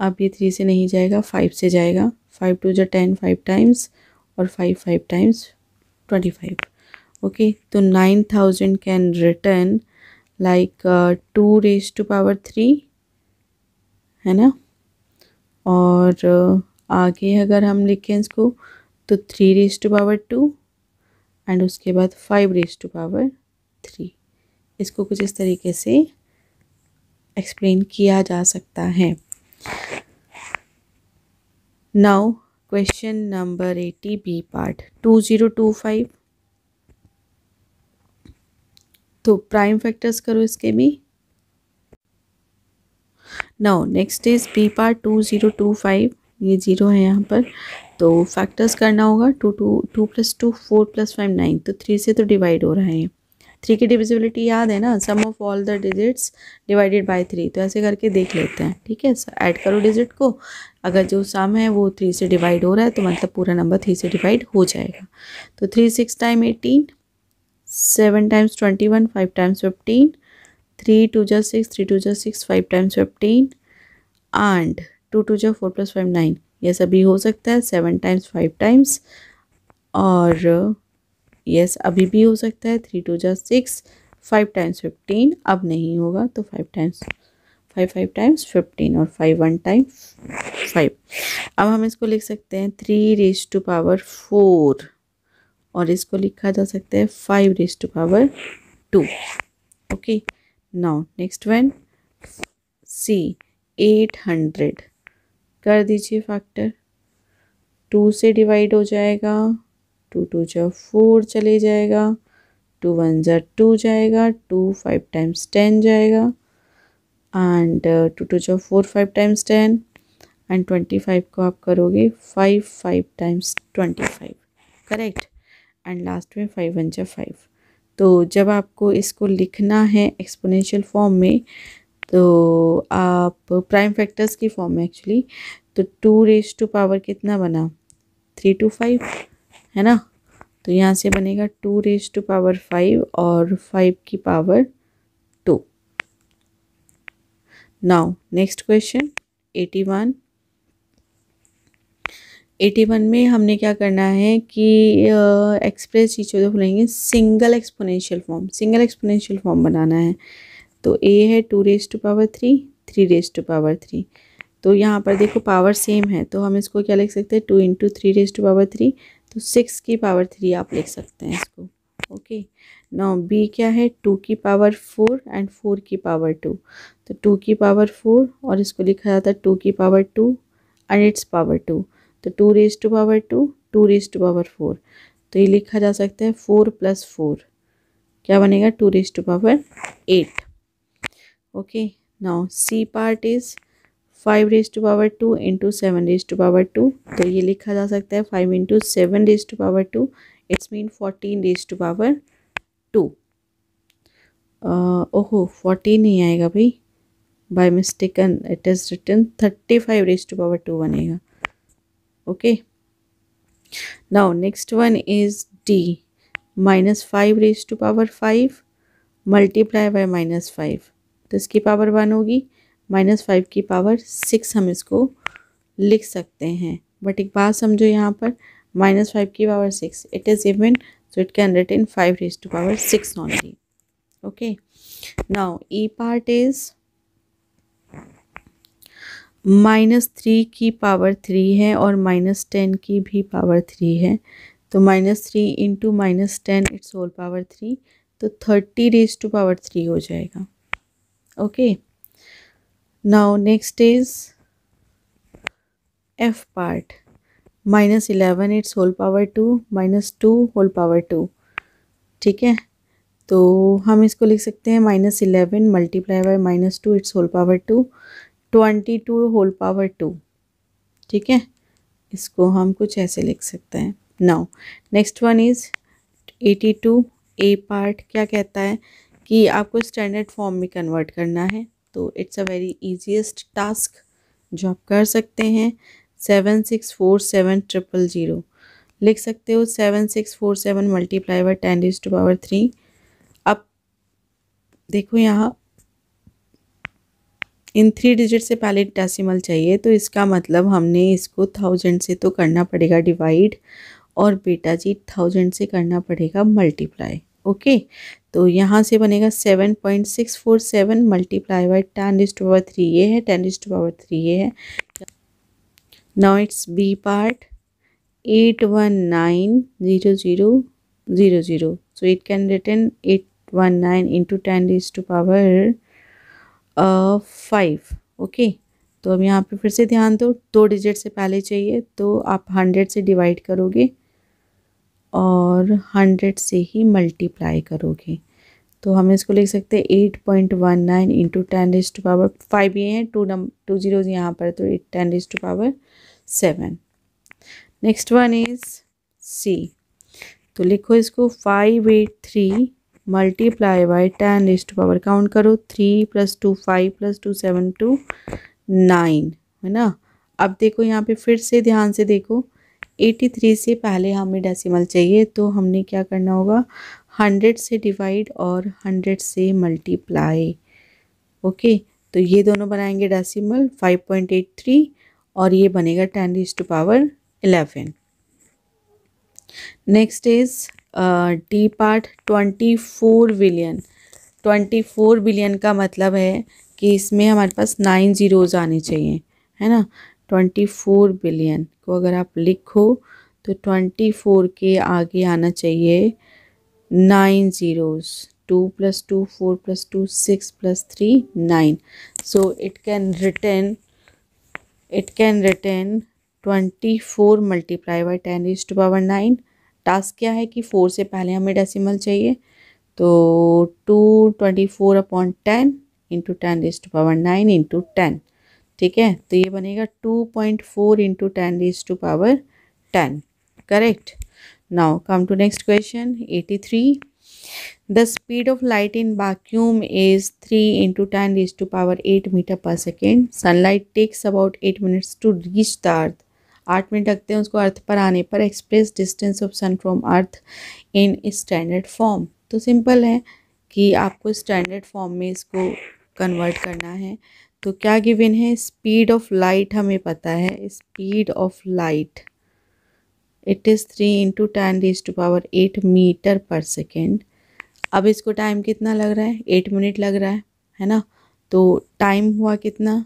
अब ये थ्री से नहीं जाएगा फाइव से जाएगा फाइव टू जो टेन फाइव टाइम्स और five five times twenty five okay तो nine thousand can return like two raise to power three है ना? और uh, आगे अगर हम लिखें इसको तो three raise to power two and उसके बाद five raise to power three इसको कुछ इस तरीके से एक्सप्लेन किया जा सकता है। Now question number eighty B part two zero two five तो प्राइम फैक्टर्स करो इसके भी। Now next is B part two zero two five ये ज़ीरो है यहाँ पर तो फैक्टर्स करना होगा two two two plus two four plus five nine तो थ्री से तो डिवाइड हो रहा है। थ्री की डिविजिबिलिटी याद है ना? Sum of all the digits divided by three तो ऐसे करके देख लेते हैं, ठीक है? ऐड करो डिजिट को। अगर जो सम है वो थ्री से डिवाइड हो रहा है तो मतलब पूरा नंबर थ्री से डिवाइड हो जाएगा। तो three six time eighteen seven times twenty one five times fifteen three two जा सिक्स थ्री टू जा six five times fifteen and two two जा फोर प्लस फाइव नाइन ये सभी हो सकता है सेवन टाइम्स फाइव टाइम्स और yes अभी भी हो सकता है थ्री टू जा सिक्स फाइव टाइम्स फिफ्टीन अब नहीं होगा तो five times five five times fifteen और फाइव वन टाइम फाइव अब हम इसको लिख सकते हैं three raise to power four और इसको लिखा जा सकता है five raise to power two okay now next one see eight hundred कर दीजिए फैक्टर टू से डिवाइड हो जाएगा. टू टू जा फोर चले जाएगा. टू वन ज़ा टू जाएगा. टू फाइव टाइम्स टेन जाएगा. एंड टू टू जा four five times ten and twenty five को आप करोगे five five times twenty five correct and last में फाइव वन जा फाइव तो जब आपको इसको लिखना है एक्सपोनेंशियल फॉर्म में तो आप प्राइम फैक्टर्स की फॉर्म में एक्चुअली तो टू रेज टू पावर कितना बना? थ्री टू फाइव है ना? तो यहाँ से बनेगा two raise to power five और फाइव की power two now next question eighty one eighty one में हमने क्या करना है कि एक्सप्रेस चीज़ों को लेंगे single exponential form single exponential form बनाना है। तो ए है two raise to power three three raise to power three तो यहाँ पर देखो पावर सेम है तो हम इसको क्या लिख सकते हैं? Two into three raise to power three तो सिक्स की पावर थ्री आप लिख सकते हैं इसको ओके नौ बी क्या है? टू की पावर फोर एंड फोर की पावर टू तो टू की पावर फोर और इसको लिखा जाता है टू की power two and it's power two तो two raise to power two two raise to power four तो ये लिखा जा सकता है फोर प्लस फोर क्या बनेगा? Two raise to power eight okay now see part is five raise to power two into seven raise to power two तो ये लिखा जा सकता है five into seven raise to power two it's mean fourteen raise to power two ओहो fourteen नहीं आएगा भाई. By mistaken it is written thirty five raise to power two बनेगा. Okay now next one is D minus five raise to power five multiply by minus five तो इसकी power one होगी. Minus five की power six हम इसको लिख सकते हैं. बट एक बात समझो यहाँ पर. माइनस फाइव की power six it is even so it can write in five raise to power six only okay now E part is minus three की पावर थ्री है और माइनस टेन की भी पावर थ्री है। तो minus three into minus ten, it's whole power three. तो thirty raise to power three हो जाएगा। Okay? okay? Next is F part. Minus eleven, it's whole power two. Minus two, whole power two. ठीक है? तो हम इसको लिख सकते हैं minus eleven multiply by minus two, it's whole power two. Twenty two whole power two. ठीक है? इसको हम कुछ ऐसे लिख सकते हैं। Now next one is eighty two A part क्या कहता है कि आपको स्टैंडर्ड फॉर्म में कन्वर्ट करना है। तो it's a very easiest task जो आप कर सकते हैं। Seven six four seven triple zero लिख सकते हो seven six four seven multiply by ten is to power three अब देखो यहाँ इन थ्री डिजिट से पहले डेसिमल चाहिए तो इसका मतलब हमने इसको थाउज़ेंड से तो करना पड़ेगा डिवाइड और बेटा जी थाउज़ेंड से करना पड़ेगा मल्टीप्लाई ओके तो यहाँ से बनेगा seven point six four seven multiply by ten is to power three ये है ten is to power three ये है। Now it's B part eight one nine zero zero zero zero so it can written eight one nine into ten is to power five okay तो अब यहाँ पे फिर से ध्यान दो दो डिजिट से पहले चाहिए तो आप हंड्रेड से डिवाइड करोगे और हंड्रेड से ही मल्टीप्लाई करोगे। तो हम इसको लिख सकते हैं eight point one nine into ten is to power five ये हैं टू नम टू जीरोज यहाँ पर तो eight ten is to power seven next one is C तो लिखो इसको five eight three multiply by ten is to power count करो three plus two five plus two seven two nine है ना? अब देखो यहाँ पे फिर से ध्यान से देखो एटी थ्री से पहले हमें डेसिमल चाहिए तो हमने क्या करना होगा? हंड्रेड से डिवाइड और हंड्रेड से मल्टीप्लाई ओके तो ये दोनों बनाएँगे decimal five point eight three और ये बनेगा ten is to power eleven next is D part twenty four billion. Twenty four billion का मतलब है कि इसमें हमारे पास नाइन ज़ीरोज़ आने चाहिए, है ना? ट्वेंटी फोर बिलियन को अगर आप लिखो तो ट्वेंटी फोर के आगे आना चाहिए nine zeros. Two plus two four plus two six plus three nine. So it can written it can written twenty four multiply by ten is to power nine task क्या है कि four से पहले हमें डेसिमल चाहिए तो two twenty four upon ten into ten is to power nine into ten, ठीक है? तो ये बनेगा two point four into ten is to power ten, correct? Now come to next question, eighty three. The speed of light in vacuum is three into ten is to power eight metre per second. Sunlight takes about eight minutes to reach the earth. आठ minute लगते हैं, उसको अर्थ पर आने पर express distance of sun from earth in standard form तो simple है कि आपको स्टैंडर्ड फॉर्म में इसको कन्वर्ट करना है। तो क्या गिवन है? स्पीड ऑफ़ लाइट हमें पता है। Speed of light it is three into ten is to power eight metre per second अब इसको टाइम कितना लग रहा है? एट मिनट लग रहा है है ना? तो टाइम हुआ कितना?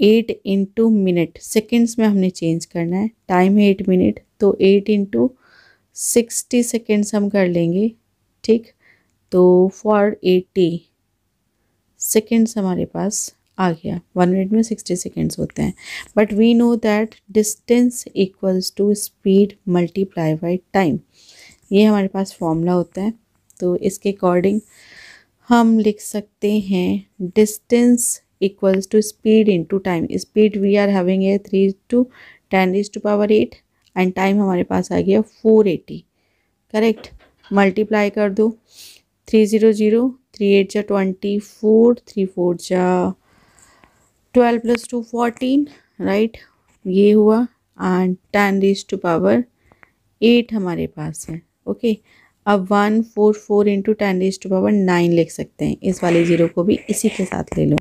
एट इंटू मिनट सेकेंड्स में हमने चेंज करना है। टाइम है एट मिनट तो एट इंटू सिक्सटी सेकेंड्स हम कर लेंगे, ठीक? तो फॉर एटी सेकेंड्स हमारे पास आ गया। वन मिनट में सिक्सटी सेकेंड्स होते हैं। But we know that distance equals to speed multiply by time ये हमारे पास फॉर्मूला होता है। तो इसके अकॉर्डिंग हम लिख सकते हैं distance equals to speed into time. Speed we are having a 3 to 10 is to power 8 and time हमारे पास आ गया 480 करेक्ट मल्टीप्लाई कर दो. Three zero zero three eight जा ट्वेंटी फोर थ्री फोर जा twelve plus two fourteen right ये हुआ and ten is to power eight हमारे पास है. ओके? अब one four four into ten is to power nine लिख सकते हैं. इस वाले ज़ीरो को भी इसी के साथ ले लो.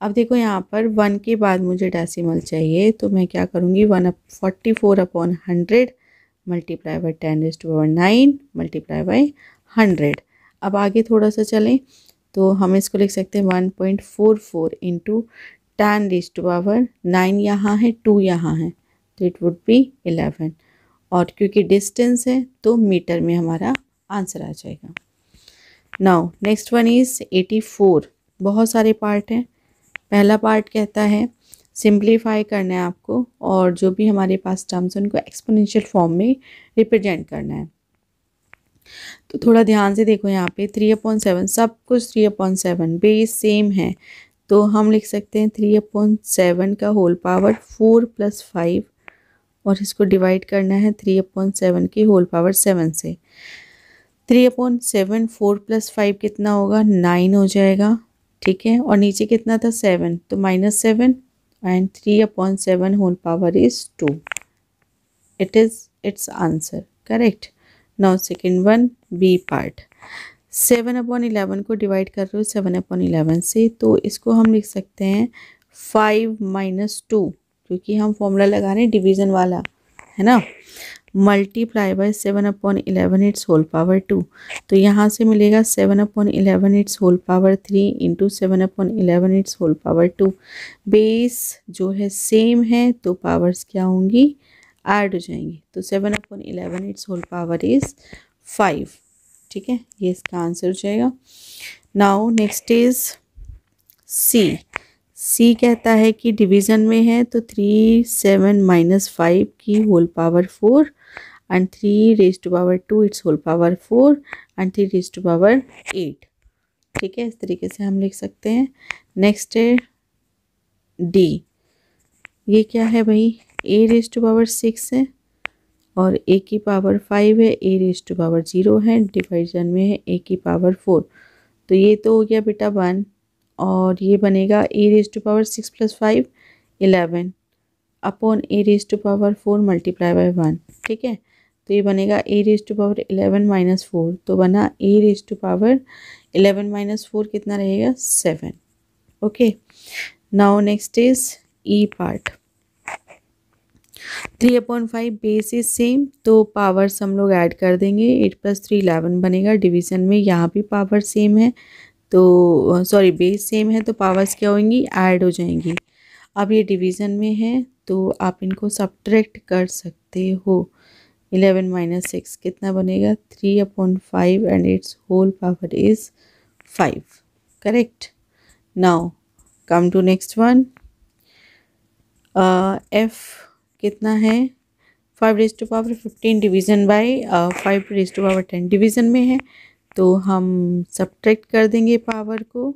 अब देखो यहाँ पर वन के बाद मुझे डेसिमल चाहिए तो मैं क्या करूँगी? One up forty four upon hundred multiply by ten is to power nine multiply by hundred अब आगे थोड़ा सा चलें तो हम इसको लिख सकते हैं one point four four into ten is to power nine यहाँ है टू यहाँ है तो इट वुड बी इलेवन और क्योंकि डिस्टेंस है तो मीटर में हमारा आंसर आ जाएगा. Now next one is eighty four बहुत सारे पार्ट हैं पहला पार्ट कहता है सिंप्लीफाई करना है आपको और जो भी हमारे पास टर्म्स हैं, उनको एक्सपोनेंशियल फॉर्म में रिप्रेजेंट करना है. तो थोड़ा ध्यान से देखो यहाँ पे थ्री अपॉइंट सेवन सब कुछ three upon seven base same है। तो हम लिख सकते हैं थ्री अपॉइंट सेवन का whole power four plus five और इसको डिवाइड करना है थ्री अपॉइंट सेवन के होल पावर सेवन से। Three upon seven four plus five कितना होगा? नाइन हो जाएगा। ठीक है? और नीचे कितना था? सेवन। तो minus seven and three upon seven whole power is two it is it's answer correct now second one B part seven upon eleven को डिवाइड कर रहे हो सेवन अपॉन इलेवन से तो इसको हम लिख सकते हैं फाइव माइनस टू क्योंकि हम फॉर्मूला लगा रहे हैं डिवीज़न वाला, है ना? Multiply by seven upon eleven it's whole power two तो यहाँ से मिलेगा seven upon eleven it's whole power three into seven upon eleven it's whole power two base जो है सेम है तो पावर्स क्या होंगी? ऐड हो जाएँगी। तो seven upon eleven it's whole power is five ठीक है? ये इसका आंसर हो जाएगा। Now next is C C कहता है कि डिवीज़न में है तो थ्री सेवन माइनस फाइव की whole power four and three raise to power two it's whole power four and three raise to power eight ठीक है, इस तरीके से हम लिख सकते हैं। नेक्स्ट है डी ये क्या है भाई? A raise to power six है और ए की पावर फाइव है। A raise to power zero है। डिवाइजन में है ए की पावर फोर तो ये तो हो गया बेटा वन और ये बनेगा a raise to power six plus five eleven upon a raise to power four multiply by one ठीक है? तो ये बनेगा a raise to power eleven minus four. तो बना a raise to power eleven minus four कितना रहेगा? Seven. Okay. Now next is e part. Three appoint five base is same तो पावर्स हम लोग ऐड कर देंगे। एट प्लस थ्री इलेवन बनेगा। डिवीज़न में यहाँ भी पावर सेम है। तो सॉरी, बेस सेम है तो पावर्स क्या होंगी? ऐड हो जाएँगी। अब ये डिवीज़न में है तो आप इनको सब्ट्रैक्ट कर सकते हो। इलेवन माइनस सिक्स कितना बनेगा? Three upon five and its whole power is five. Correct. Now, come to next one. F कितना है? Five raise to power fifteen division by five raise to power ten division में है। तो हम subtract कर देंगे पावर को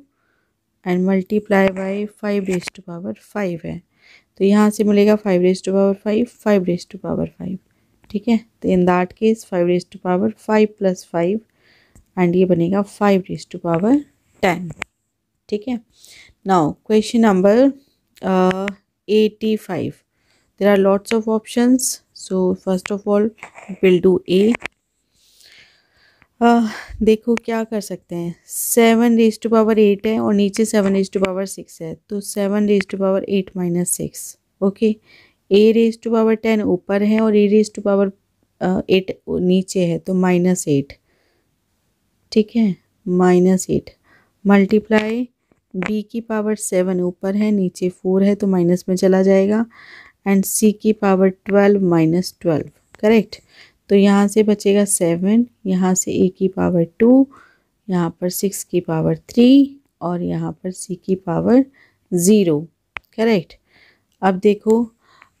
and multiply by five raise to power five है। तो यहाँ से मिलेगा five raise to power five five raise to power five. ठीक है? तो in that case five raise to power five plus five and ये बनेगा five raise to power ten ठीक है? Now question number eighty five there are lots of options. So first of all do a. Uh, देखो क्या कर सकते हैं। Seven raise to power eight है और नीचे seven raise to power six है। तो seven raise to power eight minus six okay a raise to power ten ऊपर है और a raise to power eight नीचे है तो माइनस एट ठीक है? माइनस एट मल्टीप्लाई बी की पावर सेवन ऊपर है, नीचे फोर है तो माइनस में चला जाएगा। एंड सी की power twelve minus twelve correct तो यहाँ से बचेगा सेवन यहाँ से ए की पावर टू यहाँ पर सिक्स की पावर थ्री और यहाँ पर सी की पावर ज़ीरो करेक्ट अब देखो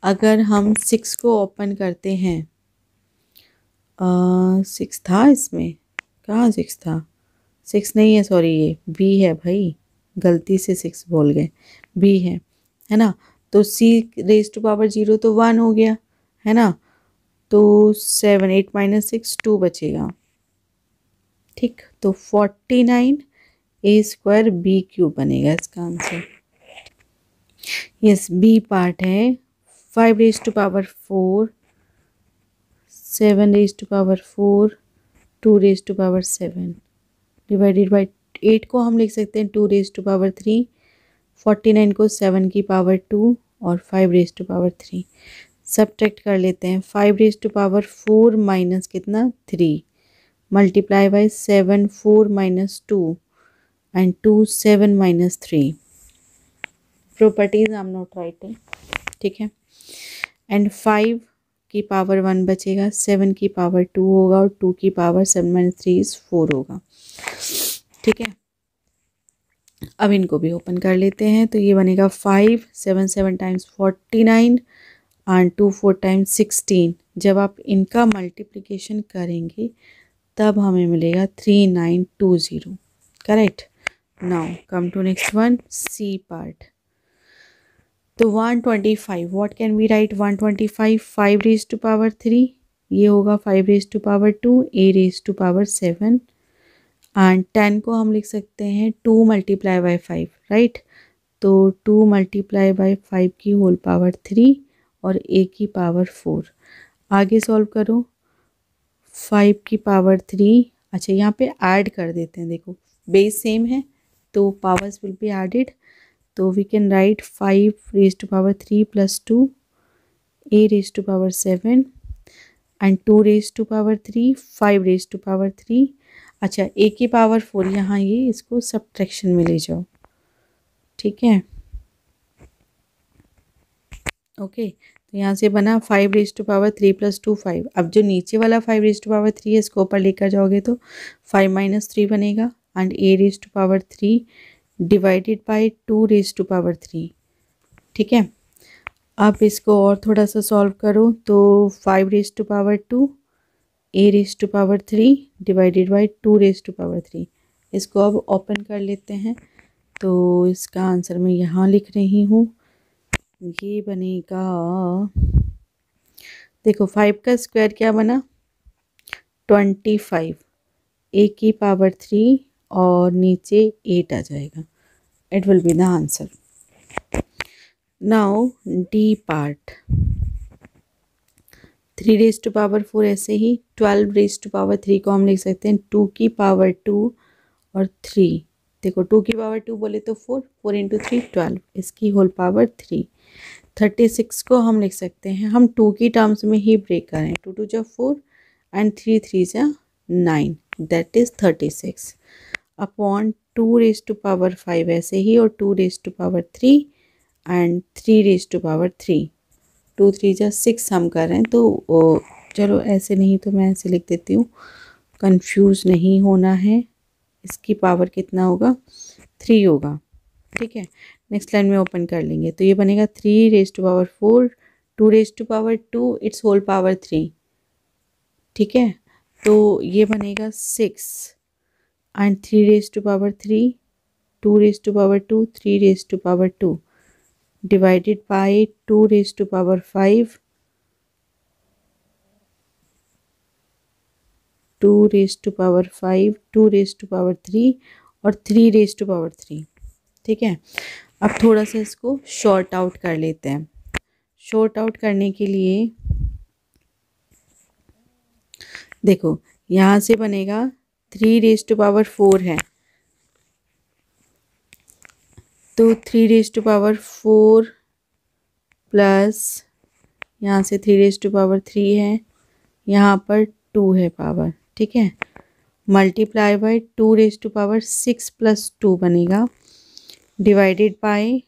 अगर हम सिक्स को ओपन करते हैं सिक्स था इसमें? कहाँ सिक्स था? सिक्स नहीं है सॉरी ये बी है भाई। गलती से सिक्स बोल गए। बी है है ना? तो c raise to power zero तो वन हो गया, है ना? तो seven eight minus six two बचेगा। ठीक तो forty nine a square b cube बनेगा इसका आंसर यस बी पार्ट है। Five raise to power four seven raise to power four two raise to power seven divided by eight को हम लिख सकते हैं two raise to power three forty nine को seven की पावर टू और five raise to power three subtract कर लेते हैं five raise to power four minus कितना? Three multiply by seven four minus two and two seven minus three properties I am not writing ठीक है? And five की power one बचेगा, seven की power two होगा और टू की power seven minus three is four होगा। ठीक है? अब इनको भी ओपन कर लेते हैं। तो ये बनेगा five, seven seven times forty nine and two, four times sixteen. जब आप इनका मल्टीप्लिकेशन करेंगे, तब हमें मिलेगा three nine two zero. Correct? Now come to next one c part तो one twenty five what can we write one twenty five five raise to power three ये होगा five raise to power two a raise to power seven and ten को हम लिख सकते हैं two multiply by five right तो two multiply by five की whole power three और ए की पावर फोर आगे सॉल्व करो। फाइव की पावर थ्री अच्छा यहाँ पे ऐड कर देते हैं, देखो बेस सेम है तो पावर्स विल बी एडेड तो we can write five raise to power three plus two a raise to power seven and two raise to power three five raise to power three अच्छा ए की power four यहाँ ये, इसको subtraction में ले जाओ। ठीक है? ओके तो यहाँ से बना five raise to power three plus two five अब जो नीचे वाला five raise to power three है, इसको ऊपर लेकर जाओगे तो फाइव माइनस थ्री बनेगा and a raise to power three divided by two raise to power three ठीक है? अब इसको और थोड़ा सा सॉल्व करो तो five raise to power two a raise to power three divided by two raise to power three इसको अब ओपन कर लेते हैं। तो इसका आंसर मैं यहाँ लिख रही हूँ। ये बनेगा, देखो फाइव का स्क्वायर क्या बना? ट्वेंटी फाइव ए की पावर थ्री और नीचे एट आ जाएगा। It will be the answer now d part three raise to power four ऐसे ही. Twelve raise to power three को हम लिख सकते हैं. टू की पावर टू और थ्री देखो टू की पावर टू बोले तो four four into three twelve इसकी whole power three thirty six को हम लिख सकते हैं. हम टू की टर्म्स में ही ब्रेक करें. टू टू जा फोर एंड थ्री थ्री जा nine that is thirty six upon two raise to power five ऐसे ही और two raise to power three and three raise to power three two three जा six हम कर रहे हैं तो चलो ऐसे नहीं तो मैं ऐसे लिख देती हूँ। कंफ्यूज नहीं होना है। इसकी पावर कितना होगा? थ्री होगा। ठीक है? नेक्स्ट लाइन में ओपन कर लेंगे। तो ये बनेगा three raise to power four two raise to power two its whole power three ठीक है? तो ये बनेगा six and three raise to power three two raise to power two three raise to power two divided by 2 raised to power 5 2 raised to power 5 2 raised to power 3 और 3 raised to power 3 ठीक है? अब थोड़ा सा इसको short out कर लेते हैं। शॉर्ट आउट करने के लिए देखो, यहाँ से बनेगा three raise to power four है। तो three raise to power four plus यहाँ से three raise to power three है। यहाँ पर टू है पावर ठीक है? Multiply by two raise to power six plus two बनेगा। Divided by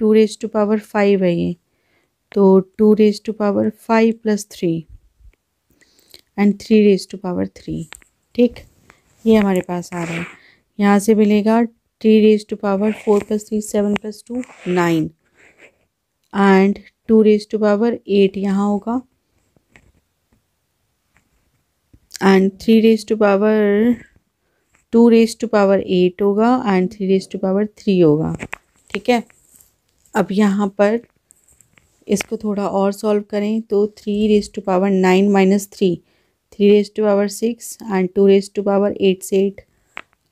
two raise to power five है ये। तो two raise to power five plus three and three raise to power three ठीक? ये हमारे पास आ रहा है। यहाँ से मिलेगा three raise to power four plus three seven plus two nine and two raise to power eight यहाँ होगा। And three raise to power two raise to power eight होगा and three raise to power three होगा। ठीक है? अब यहाँ पर इसको थोड़ा और सॉल्व करें तो three raise to power nine minus three three raise to power six and two raise to power eight से एट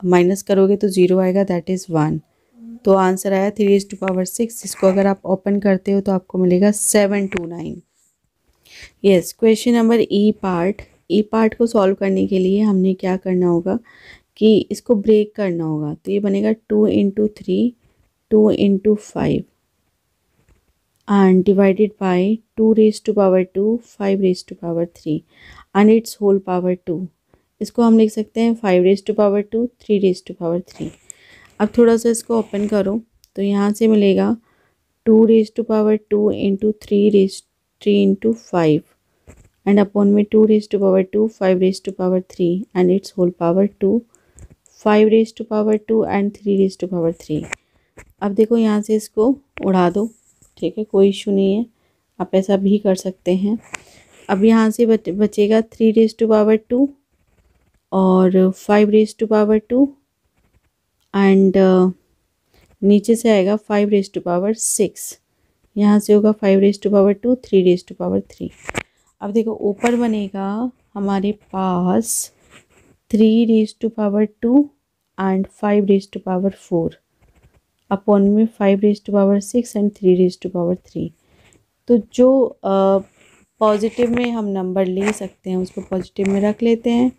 माइनस करोगे तो ज़ीरो आएगा दैट इज़ वन तो आंसर आया three raise to power six इसको अगर आप ओपन करते हो तो आपको मिलेगा seven two nine yes question number e part e part को सॉल्व करने के लिए हमने क्या करना होगा कि इसको ब्रेक करना होगा। तो ये बनेगा two into three two into five and divided by two raise to power two five raise to power three and its whole power two इसको हम लिख सकते हैं five raise to power two three raise to power three अब थोड़ा सा इसको open करो तो यहाँ से मिलेगा two raise to power two into three raise three into five and upon में two raise to power two five raise to power three and its whole power two five raise to power two and three raise to power three अब देखो यहाँ से इसको उड़ा दो। ठीक है कोई इशू नहीं है। आप ऐसा भी कर सकते हैं। अब यहाँ से बच, बचेगा three raise to power two और five raise to power two and नीचे से आएगा five raise to power six यहाँ से होगा five raise to power two three raise to power three अब देखो ऊपर बनेगा हमारे पास three raise to power two and five raise to power four upon में five raise to power six and three raise to power three तो जो positive में हम नंबर ले सकते हैं, उसको पॉजिटिव में रख लेते हैं।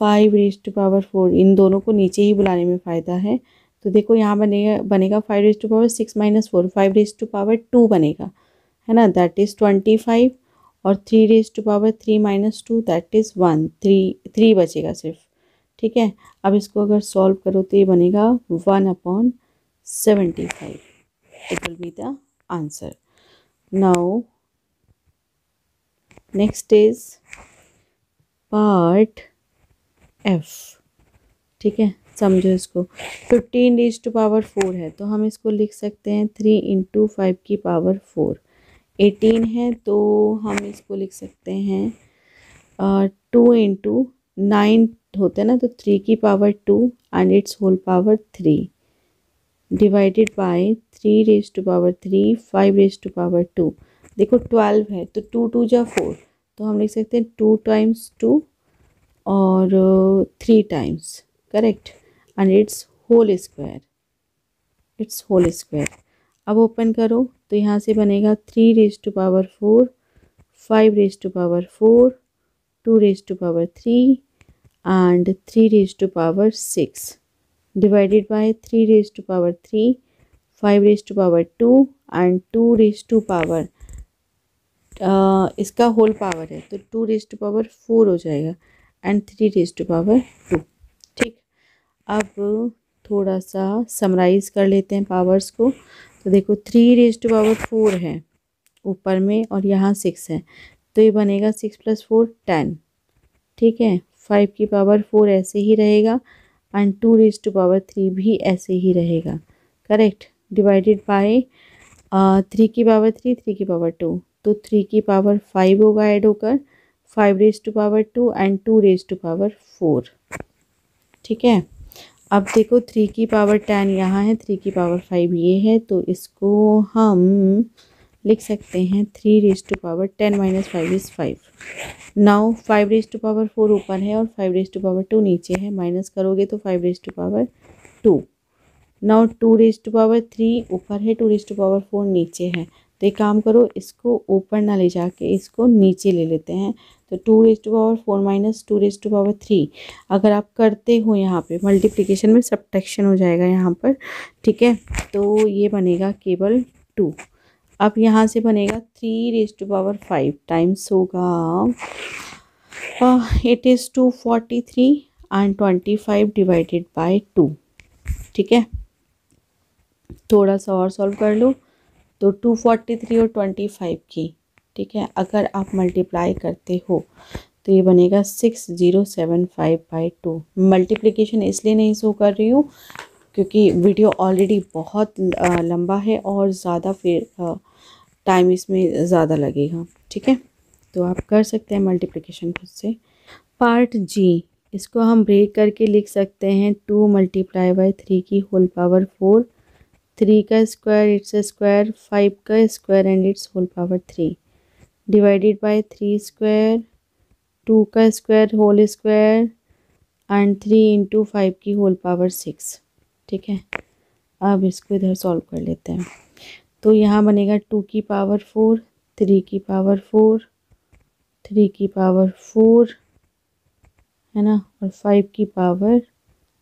Five raise to power four इन दोनों को नीचे ही बुलाने में फ़ायदा है। तो देखो, यहाँ बनेगा बनेगा five raise to power six minus four five raise to power two बनेगा। है ना? दैट इज़ ट्वेंटी फाइव और three raise to power three minus two that is one three three बचेगा सिर्फ़। ठीक है? अब इसको अगर सॉल्व करो तो ये बनेगा one upon seventy five it will be the answer now next is part f ठीक है? समझो इसको. Fifteen raise to power four है तो हम इसको लिख सकते हैं थ्री इंटू फाइव की पावर फोर एटीन है तो हम इसको लिख सकते हैं टू इंटू नाइन होते हैं ना तो थ्री की power two and its whole power three divided by three raise to power three five raise to power two देखो ट्वेल्व है तो टू टू या फोर तो हम लिख सकते हैं टू टाइम्स टू और three times correct and it's whole square it's whole square अब ओपन करो तो यहाँ से बनेगा three raise to power four five raise to power four two raise to power three and three raise to power six divided by three raise to power three five raise to power two and two raise to power इसका whole power है तो two raise to power four हो जाएगा and three raise to power two ठीक, अब थोड़ा सा summarise कर लेते हैं पावर्स को। तो देखो three raise to power four है, ऊपर में और यहाँ सिक्स है। तो ये बनेगा सिक्स प्लस फोर टेन। ठीक है? फाइव की पावर फोर ऐसे ही रहेगा and two raise to power three भी ऐसे ही रहेगा। करेक्ट? डिवाइडेड बाय थ्री की पावर थ्री थ्री की पावर टू। तो थ्री की पावर फाइव होगा ऐड होकर, five raise to power two and two raise to power four. ठीक है? अब देखो थ्री की पावर टेन यहाँ है, थ्री की पावर फाइव ये है तो इसको हम लिख सकते हैं three raise to power ten minus five is five now five raise to power four ऊपर है और five raise to power two नीचे है। माइनस करोगे तो five raise to power two now two raise to power three ऊपर है two raise to power four नीचे है। तो एक काम करो, इसको ऊपर ना ले जाके इसको नीचे ले लेते हैं। तो two raise to power four minus two raise to power three अगर आप करते हो यहाँ पे मल्टीप्लिकेशन में सब्ट्रैक्शन हो जाएगा यहाँ पर, ठीक है? तो ये बनेगा केवल टू अब यहाँ से बनेगा three raise to power five times होगा। It is two forty three and twenty five divided by two ठीक है? थोड़ा सा और सॉल्व कर लो। तो टू फोर्टी थ्री और ट्वेंटी फाइव की। ठीक है? अगर आप मल्टीप्लाई करते हो तो ये बनेगा six zero seven five by two multiplication इसलिए नहीं शो कर रही हूँ, क्योंकि वीडियो ऑलरेडी बहुत लंबा है और ज़्यादा फिर टाइम इसमें ज़्यादा लगेगा, ठीक है? तो आप कर सकते हैं मल्टीप्लिकेशन खुद से। पार्ट जी इसको हम ब्रेक करके लिख सकते हैं टू मल्टीप्लाई बाई थ्री की होल पावर फोर थ्री का स्क्वायर इट्स स्क्वायर फाइव का square and it's whole power three divided by three square two का square whole square and three into five की whole power six ठीक है? अब इसको इधर सॉल्व कर लेते हैं। तो यहाँ बनेगा टू की पावर फोर, थ्री की पावर फोर, थ्री की पावर फोर, है ना? और फाइव की power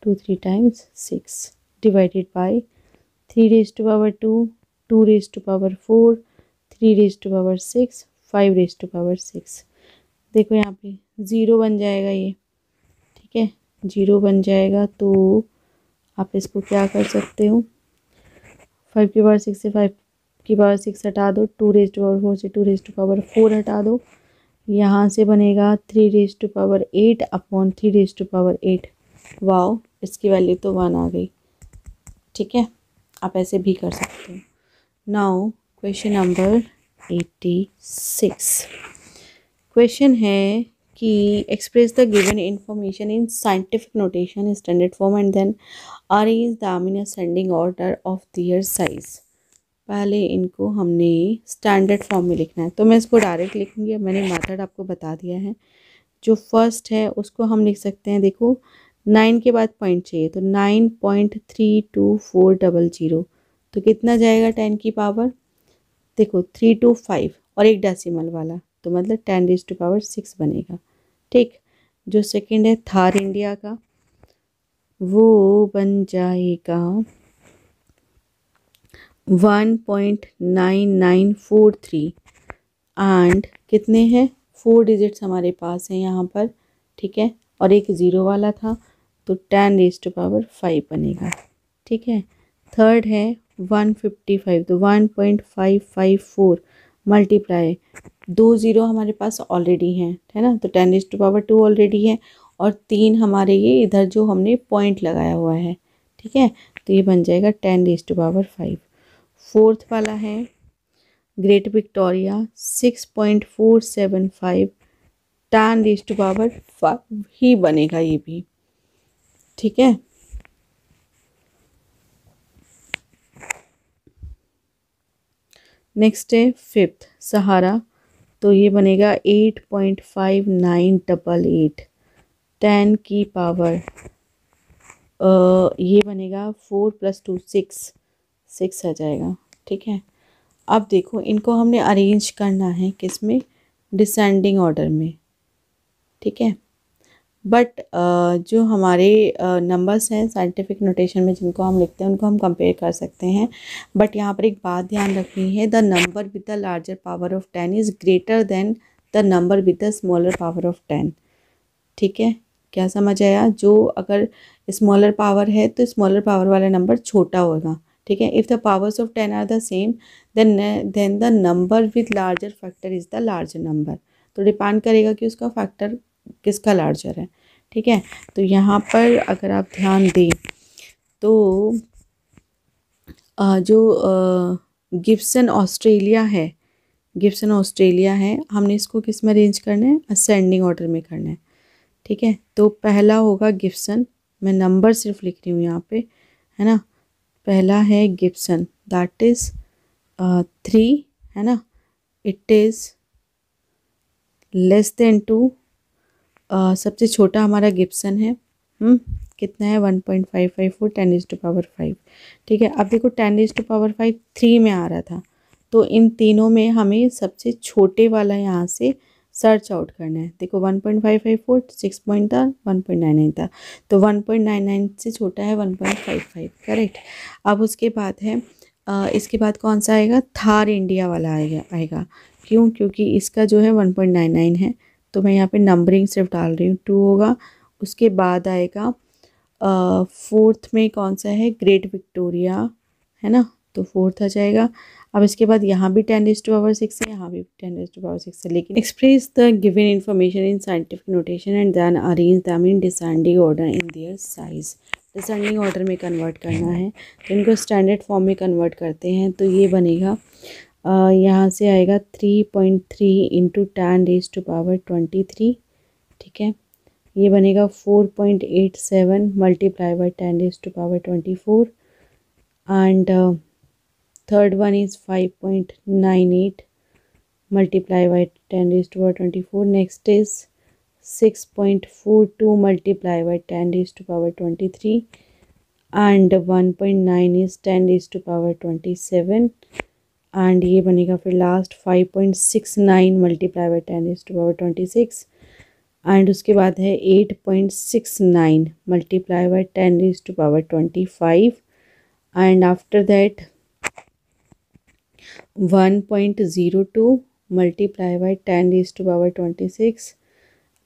two, three times six divided by three raise to power two two raise to power four three raise to power six five raise to power six देखो यहाँ पे zero बन जाएगा ये, ठीक है? ज़ीरो बन जाएगा तो आप इसको क्या कर सकते हो? फाइव की पावर सिक्स से फाइव की पावर सिक्स हटा दो, two raise to power four से two raise to power four हटा दो। यहाँ से बनेगा three raise to power eight upon three raise to power eight wow इसकी वैल्यू तो वन आ गई। ठीक है, आप ऐसे भी कर सकते हो। Now question number eighty six question है कि express the given information in scientific notation standard form and then arrange the in ascending order of their size पहले इनको हमने स्टैंडर्ड फॉर्म में लिखना है। तो मैं इसको डायरेक्ट लिखूँगी मैंने मेथड आपको बता दिया है। जो फ़र्स्ट है, उसको हम लिख सकते हैं, देखो नाइन के बाद पॉइंट चाहिए तो nine point three two four double zero तो कितना जाएगा टेन की पावर देखो थ्री टू फाइव और एक डेसिमल वाला तो मतलब ten raise to power six बनेगा। ठीक, जो सेकंड है थार इंडिया का, वो बन जाएगा one point nine nine four three. And कितने हैं? फोर डिजिट्स हमारे पास हैं यहाँ पर, ठीक है? और एक ज़ीरो वाला था तो ten raise to power five बनेगा, ठीक है? थर्ड है वन फिफ्टी फाइव तो one point five five four multiply दो ज़ीरो हमारे पास ऑलरेडी हैं, है ना? तो ten raise to power two already है, और तीन हमारे ये इधर जो हमने पॉइंट लगाया हुआ है, ठीक है? तो ये बन जाएगा ten raise to power five fourth वाला है। Great Victoria six point four seven five. Ten raise to power five ही बनेगा ये भी। ठीक है? नेक्स्ट है फिफ्थ सहारा। तो ये बनेगा eight point five nine double eight. Ten की पावर आ, ये बनेगा four plus two six. Six आ जाएगा, ठीक है? अब देखो, इनको हमने अरेंज करना है किसमें डिसेंडिंग ऑर्डर में, ठीक है? बट जो हमारे नंबर्स हैं साइंटिफिक नोटेशन में जिनको हम लिखते हैं, उनको हम कंपेयर कर सकते हैं। बट यहाँ पर एक बात ध्यान रखनी है the number with the larger power of ten is greater than the number with the smaller power of ten ठीक है? क्या समझ आया? जो अगर स्मॉलर पावर है तो स्मॉलर पावर वाला नंबर छोटा होगा। ठीक है? If the powers of ten are the same then then the number with larger factor is the larger number तो डिपेंड करेगा कि उसका फैक्टर किसका लार्जर है ठीक है? तो यहाँ पर अगर आप ध्यान दें तो आ, जो गिप्सन ऑस्ट्रेलिया है गिप्सन ऑस्ट्रेलिया है हमने इसको किसमें अरेंज करना है? असेंडिंग ऑर्डर में करना है ठीक है? तो पहला होगा गिप्सन मैं नंबर सिर्फ़ लिख रही हूँ यहाँ पे है ना? पहला है गिप्सन दैट इज़ थ्री है ना? It is less than two सबसे छोटा हमारा गिप्सन है? हम्म, कितना है? One point five five four ten raise to power five ठीक है? अब देखो ten raise to power five three में आ रहा था। तो इन तीनों में हमें सबसे छोटे वाला यहाँ से सर्च आउट करना है। देखो one point five five four six point था वन पॉइंट नाइन नाइन था। तो वन पॉइंट नाइन नाइन से छोटा है one point five five correct अब उसके बाद है आ, इसके बाद कौन सा आएगा? थार इंडिया वाला आएगा आएगा। क्यों? क्योंकि इसका जो है वन पॉइंट नाइन नाइन है। तो मैं यहाँ पे नंबरिंग सिर्फ़ डाल रही हूँ टू होगा। उसके बाद आएगा फोर्थ में कौन सा है? ग्रेट विक्टोरिया है ना? तो फोर्थ आ जाएगा। अब इसके बाद यहाँ भी ten raise to power six है, यहाँ भी ten raise to power six है। लेकिन express the given information in scientific notation and then arrange them in descending order in their size descending order में कन्वर्ट करना है तो इनको स्टैंडर्ड फॉर्म में कन्वर्ट करते हैं तो ये बनेगा यहाँ से आएगा three point three into ten raise to power twenty three ठीक है? ये बनेगा four point eight seven multiply by ten raise to power twenty four and third one is five point nine eight multiply by ten raise to power twenty four next is six point four two multiply by ten raise to power twenty three and one point nine is ten raise to power twenty seven and ये बनेगा फिर last five point six nine multiply by ten raise to power twenty six and उसके बाद है eight point six nine multiply by ten raise to power twenty five and after that one point zero two multiply by ten raise to power twenty six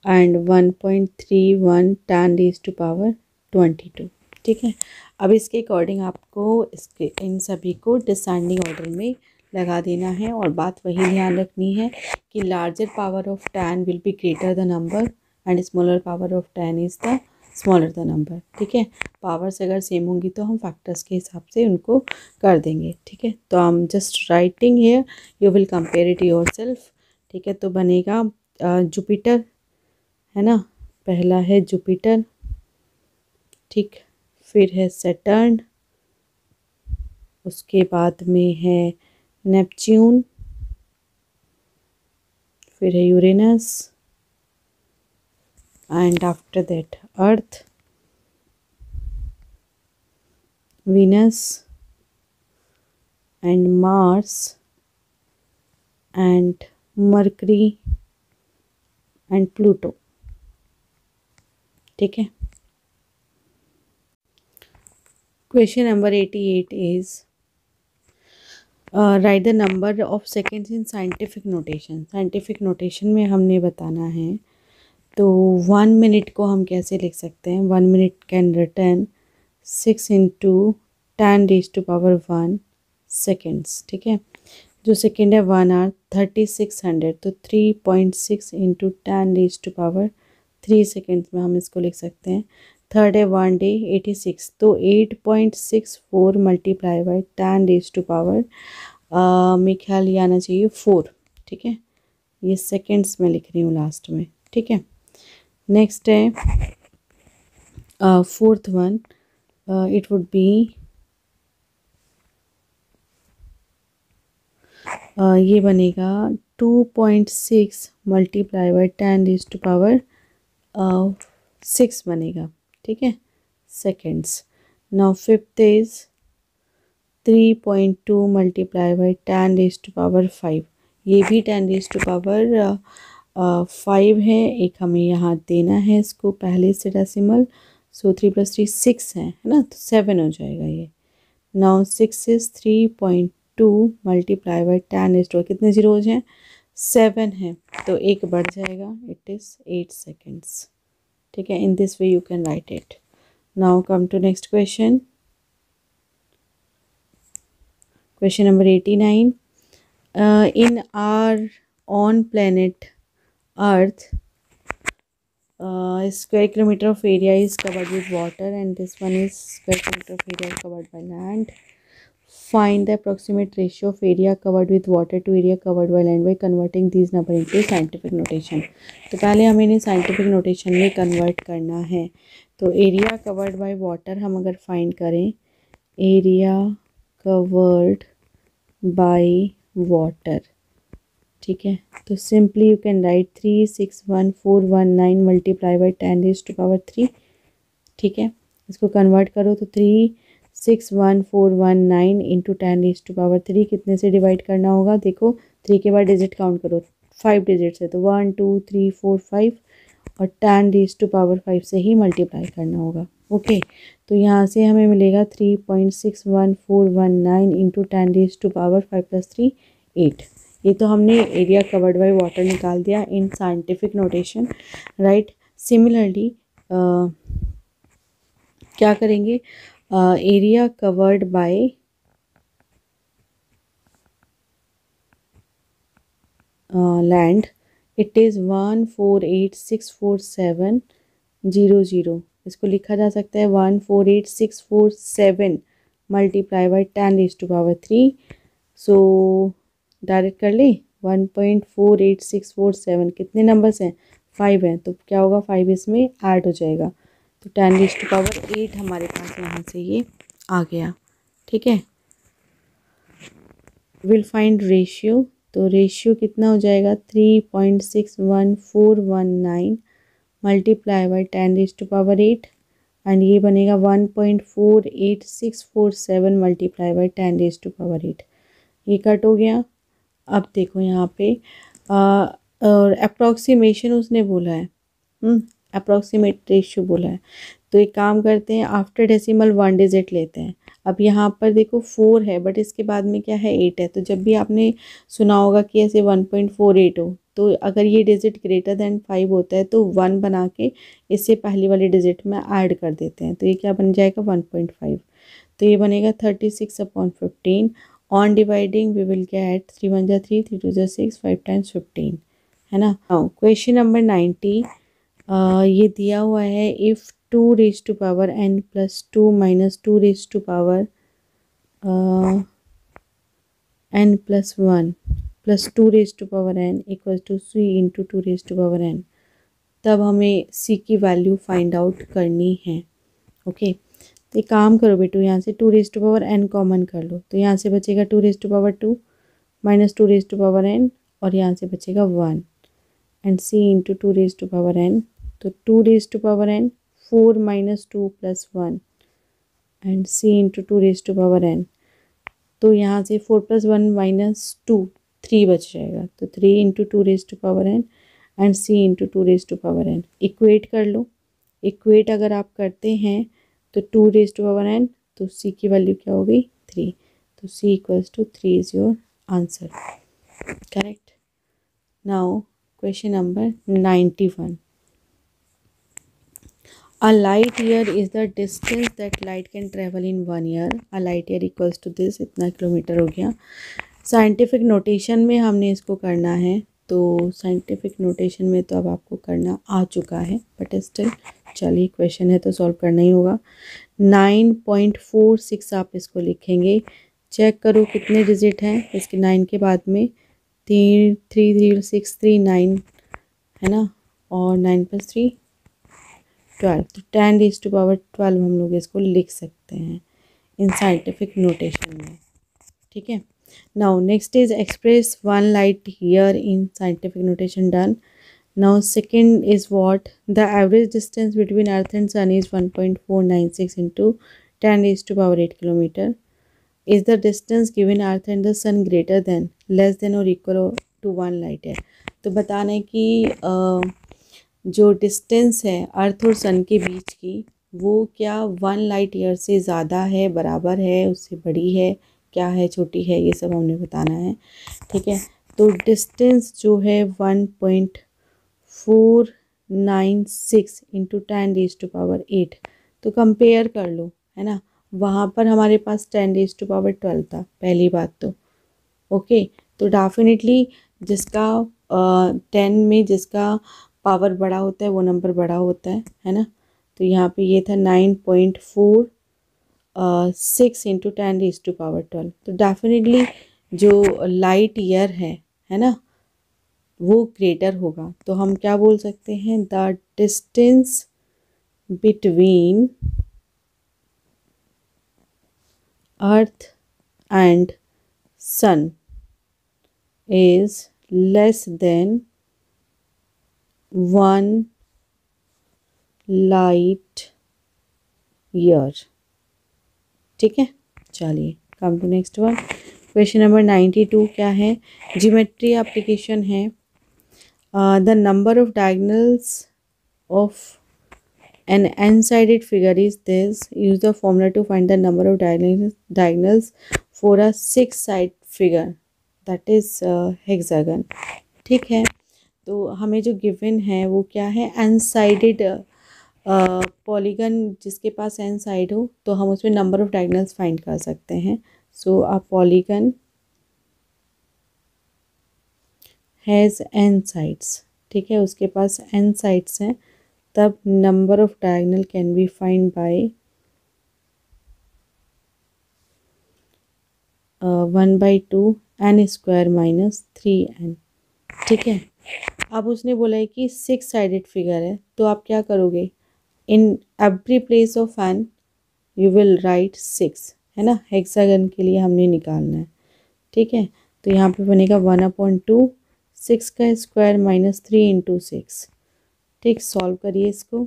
and one point three one ten raise to power twenty two ठीक है? अब इसके according आपको इसके, इन सभी को descending order में लगा देना है और बात वही ध्यान रखनी है कि larger power of ten will be greater the number and smaller power of ten is the smaller the number ठीक है? पावर्स अगर सेम होंगी तो हम फैक्टर्स के हिसाब से उनको कर देंगे, ठीक है? तो हम just writing here you will compare it yourself ठीक है? तो बनेगा जुपिटर है ना? पहला है जुपिटर ठीक? फिर है सेटर्न उसके बाद में है नेपच्यून फिर है Uranus and after that Earth Venus and Mars and Mercury and Pluto ठीक है? Question number eighty eight is write the number of seconds in scientific notation scientific notation में हमने बताना है तो वन मिनट को हम कैसे लिख सकते हैं? One minute can return six into ten raise to power one seconds ठीक है? जो सेकेंड है one hour thirty six hundred तो three point six into ten raise to power three seconds में हम इसको लिख सकते हैं। थर्ड है वन डे एटी सिक्स तो eight point six four multiply by ten raise to power मेरे ख्याल ये आना चाहिए फोर ठीक है? ये सेकेंड्स में लिख रही हूँ लास्ट में, ठीक है? नेक्स्ट है fourth one it would be ये बनेगा two point six multiply by ten raise to power six बनेगा, ठीक है? Seconds now fifth is three point two multiply by ten raise to power five ये भी ten raise to power five है, एक हमें यहाँ देना है इसको पहले से decimal so three plus three six है है ना? तो सेवन हो जाएगा ये। Now six is three point two multiply by ten raise to कितने जीरोज हैं? सेवन है तो एक बढ़ जाएगा। इट इज़ एट सेकेंड्स ठीक है? In this way you can write it now come to next question question number eighty nine in are on Earth square kilometre of area is covered with water and this one is square kilometre of area is covered by land find the approximate ratio of area covered with water to area covered by land by converting these numbers in scientific notation तो पहले हमें इन्हें scientific notation में convert करना है। तो area covered by water हम अगर फाइंड करें एरिया कवर्ड बाई वाटर ठीक है? तो simply you can write three six one four one nine multiply by ten raise to power three ठीक है? इसको कन्वर्ट करो तो three six one four one nine into ten is to power three कितने से डिवाइड करना होगा? देखो थ्री के बाद डिजिट काउंट करो। फाइव डिजिट से तो one two three four five और ten raise to power five से ही मल्टीप्लाई करना होगा। ओके तो यहाँ से हमें मिलेगा three point six one four one nine into ten raise to power five plus three eight ये तो हमने एरिया कवर्ड बाई वाटर निकाल दिया in scientific notation right similarly क्या करेंगे? Area covered by land it is one four eight six four seven zero zero इसको लिखा जा सकता है one four eight six four seven multiply by ten is to power three so direct कर ली? One point four eight six four seven. कितने numbers हैं? Five हैं। तो क्या होगा? फाइव इसमें ऐड हो जाएगा। तो ten raise to power eight हमारे पास यहाँ से ये आ गया। ठीक है? विल फाइंड रेशियो तो रेशियो कितना हो जाएगा? Three point six one four one nine multiply by ten raise to power eight and ये बनेगा one point four eight six four seven multiply by ten raise to power eight ये cut हो गया। अब देखो यहाँ पे अप्रॉक्सीमेशन उसने बोला है। अप्रोक्सीमेट अप्रॉक्सीमेट रेशियो बोला है। तो एक काम करते हैं आफ्टर डेसिमल वन डिजिट लेते हैं। अब यहाँ पर देखो फोर है बट इसके बाद में क्या है एट है। तो जब भी आपने सुना होगा कि ऐसे वन पॉइंट फोर एट हो तो अगर ये डिजिट ग्रेटर देन फाइव होता है तो वन बना के इससे पहली वाले डिजिट में ऐड कर देते हैं। तो ये क्या बन जाएगा वन पॉइंट फाइव तो ये बनेगा thirty six upon fifteen on dividing we will get three one जा थ्री थ्री टू जा सिक्स फाइव टाइम्स फिफ्टीन है ना? क्वेश्चन नंबर नाइन्टी ये दिया हुआ है if two raise to power n plus two minus two raise to power n plus one plus two raise to power n equal to c into two raise to power n तब हमें C की value find out करनी है okay तो एक काम करो बेटू, यहाँ से two raise to power n common कर लो। तो यहाँ से बचेगा two raise to power two minus two raise to power n और यहाँ से बचेगा one and c into two raise to power n तो two raise to power n four minus two plus one and c into two raise to power n तो यहाँ से four plus one minus two three बच जाएगा। तो three into two raise to power N and C into two raise to power N equate कर लो। Equate अगर आप करते हैं तो two raise to power N तो सी की वैल्यू क्या होगी? थ्री तो C equals two three is your answer correct now question number ninety one A light year is the distance that light can travel in one year. A light year equals to this, इतना kilometre हो गया। Scientific notation में हमने इसको करना है तो scientific notation में तो अब आपको करना आ चुका है बट स्टिल चलिए क्वेश्चन है तो सॉल्व करना ही होगा। नाइन पॉइंट फोर सिक्स आप इसको लिखेंगे। चेक करो कितने डिजिट हैं। इसके नाइन के बाद में तीन three three six three nine है ना? और नाइन प्लस थ्री ट्वेल्व तो ten raise to power twelve हम लोग इसको लिख सकते हैं इन साइंटिफिक नोटेशन में। ठीक है? Now next is express one light year in scientific notation done the average distance between earth and sun is one point four nine six into ten raise to power eight kilometre is the distance given earth and the sun greater than less than और equal to one light है तो बताना है कि जो distance है अर्थ और सन के बीच की, वो क्या वन लाइट ईयर से ज़्यादा है, बराबर है, उससे बड़ी है, क्या है, छोटी है, ये सब हमने बताना है। ठीक है? तो डिस्टेंस जो है one point four nine six into ten raise to power eight तो कंपेयर कर लो, है ना? वहाँ पर हमारे पास ten raise to power twelve था, पहली बात तो। ओके तो डेफिनेटली जिसका टेन में जिसका पावर बड़ा होता है, वो नंबर बड़ा होता है है ना? तो यहाँ पे ये था nine point four six into ten raise to power twelve तो डेफिनेटली जो लाइट ईयर है है ना? वो ग्रेटर होगा। तो हम क्या बोल सकते हैं? The distance between earth and sun is less than one light year ठीक है? चलिए come to next one question number ninety two क्या है? जियोमेट्री एप्लीकेशन है। The number of diagonals of an n sided figure is this use the formula to find the number of diagonals for a six side figure that is hexagon ठीक है? तो हमें जो given है, वो क्या है? अनसाइडेड पॉलीगन जिसके पास एन साइड हो तो हम उसमें नंबर ऑफ़ डायगनल्स फाइंड कर सकते हैं. So a polygon has n sides ठीक है? उसके पास एन साइड्स हैं, तब number of diagonal can be find by one by two n square minus three n ठीक है? अब उसने बोला है कि सिक्स साइडेड फिगर है तो आप क्या करोगे? In every place of n you will write six है ना? हेक्सागन के लिए हमने निकालना है, ठीक है? तो यहाँ पे बनेगा वन अपॉइंट टू सिक्स का square minus three into six. ठीक, सॉल्व करिए इसको।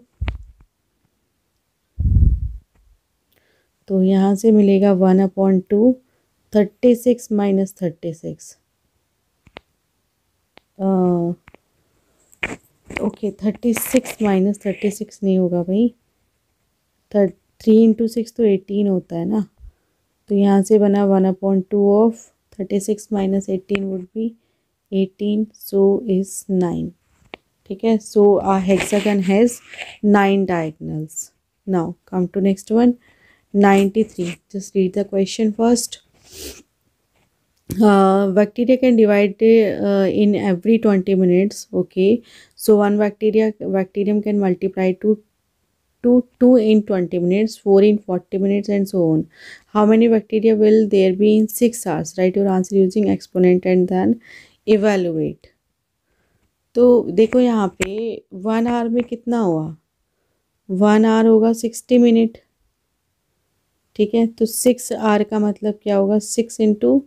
तो यहाँ से मिलेगा one upon two, thirty six minus thirty six. Okay, thirty six minus thirty six नहीं होगा भाई। थ्री इंटू सिक्स तो एटीन होता है ना। तो यहाँ से बना one upon two of thirty six minus eighteen would be eighteen so is nine ठीक है so uh hexagon has nine diagonals now come to next one ninety three just read the question first uh, bacteria can divide uh, in every 20 minutes okay so one bacteria bacterium can multiply to to 2 in 20 minutes 4 in 40 minutes and so on how many bacteria will there be in 6 hours write your answer using exponent and then evaluate. तो देखो यहाँ पे one hour में कितना हुआ? One hour होगा sixty minute ठीक है? तो सिक्स आर का मतलब क्या होगा? सिक्स इंटू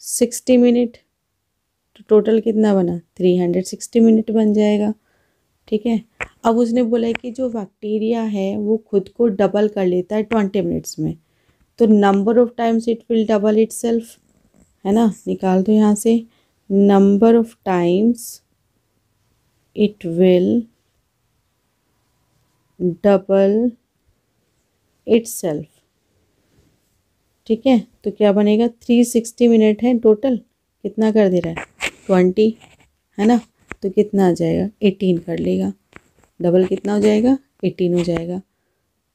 सिक्सटी मिनट तो टोटल कितना बना? थ्री हंड्रेड सिक्सटी मिनट बन जाएगा। ठीक है? अब उसने बोला है कि जो बैक्टीरिया है, वो खुद को डबल कर लेता है ट्वेंटी मिनट्स में। तो number of times it will double it है ना? निकाल दो यहाँ से। Of times it will double itself ठीक है? तो क्या बनेगा? थ्री सिक्सटी मिनट है टोटल कितना कर दे रहा है? ट्वेंटी है ना? तो कितना आ जाएगा? एटीन कर लेगा। डबल कितना हो जाएगा? एटीन हो जाएगा।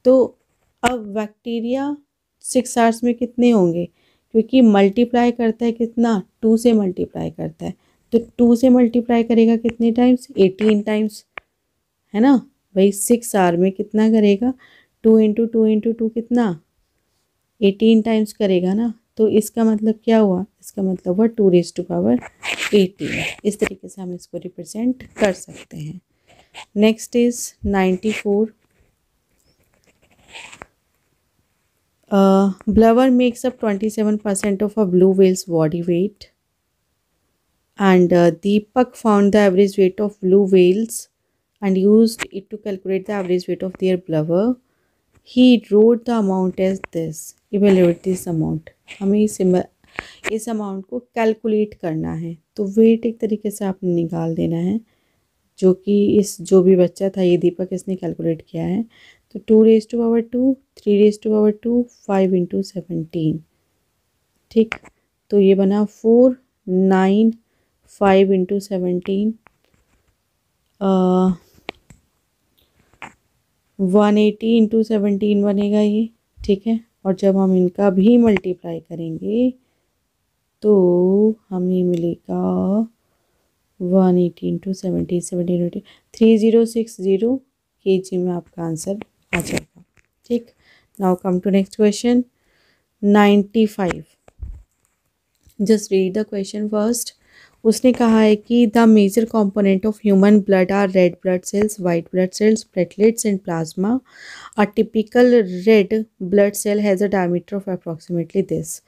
तो अब बैक्टीरिया सिक्स आवर्स में कितने होंगे? क्योंकि मल्टीप्लाई करता है कितना? टू से मल्टीप्लाई करता है। तो टू से मल्टीप्लाई करेगा कितने टाइम्स एटीन टाइम्स है ना? भाई सिक्स आर में कितना करेगा? Two into two into two कितना? एटीन टाइम्स करेगा ना? तो इसका मतलब क्या हुआ? इसका मतलब हुआ two raise to power eighteen इस तरीके से हम इसको रिप्रेजेंट कर सकते हैं। Next is ninety four makes up twenty seven percent of a blue whale's body weight and uh, Deepak found the average weight of blue whales and used it to calculate the average weight of their blubber. He wrote the amount as this. Evaluate this amount. हमें इस इस amount को calculate करना है तो wait एक तरीके से आपने निकाल देना है जो कि इस जो भी बच्चा था ये दीपक इसने कैलकुलेट किया है तो two raise to power two three raise to power two five into seventeen ठीक? तो ये बना four nine five into seventeen one eighty into seventeen बनेगा ये, ठीक है? और जब हम इनका भी मल्टीप्लाई करेंगे तो हमें मिलेगा one eighty into seventeen seventeen three zero six zero K G में आपका आंसर आ जाएगा ठीक। Now come to next question ninety five just read the question first उसने कहा है कि the major component of human blood are red blood cells white blood cells platelets and plasma a typical red blood cell has a diameter of approximately this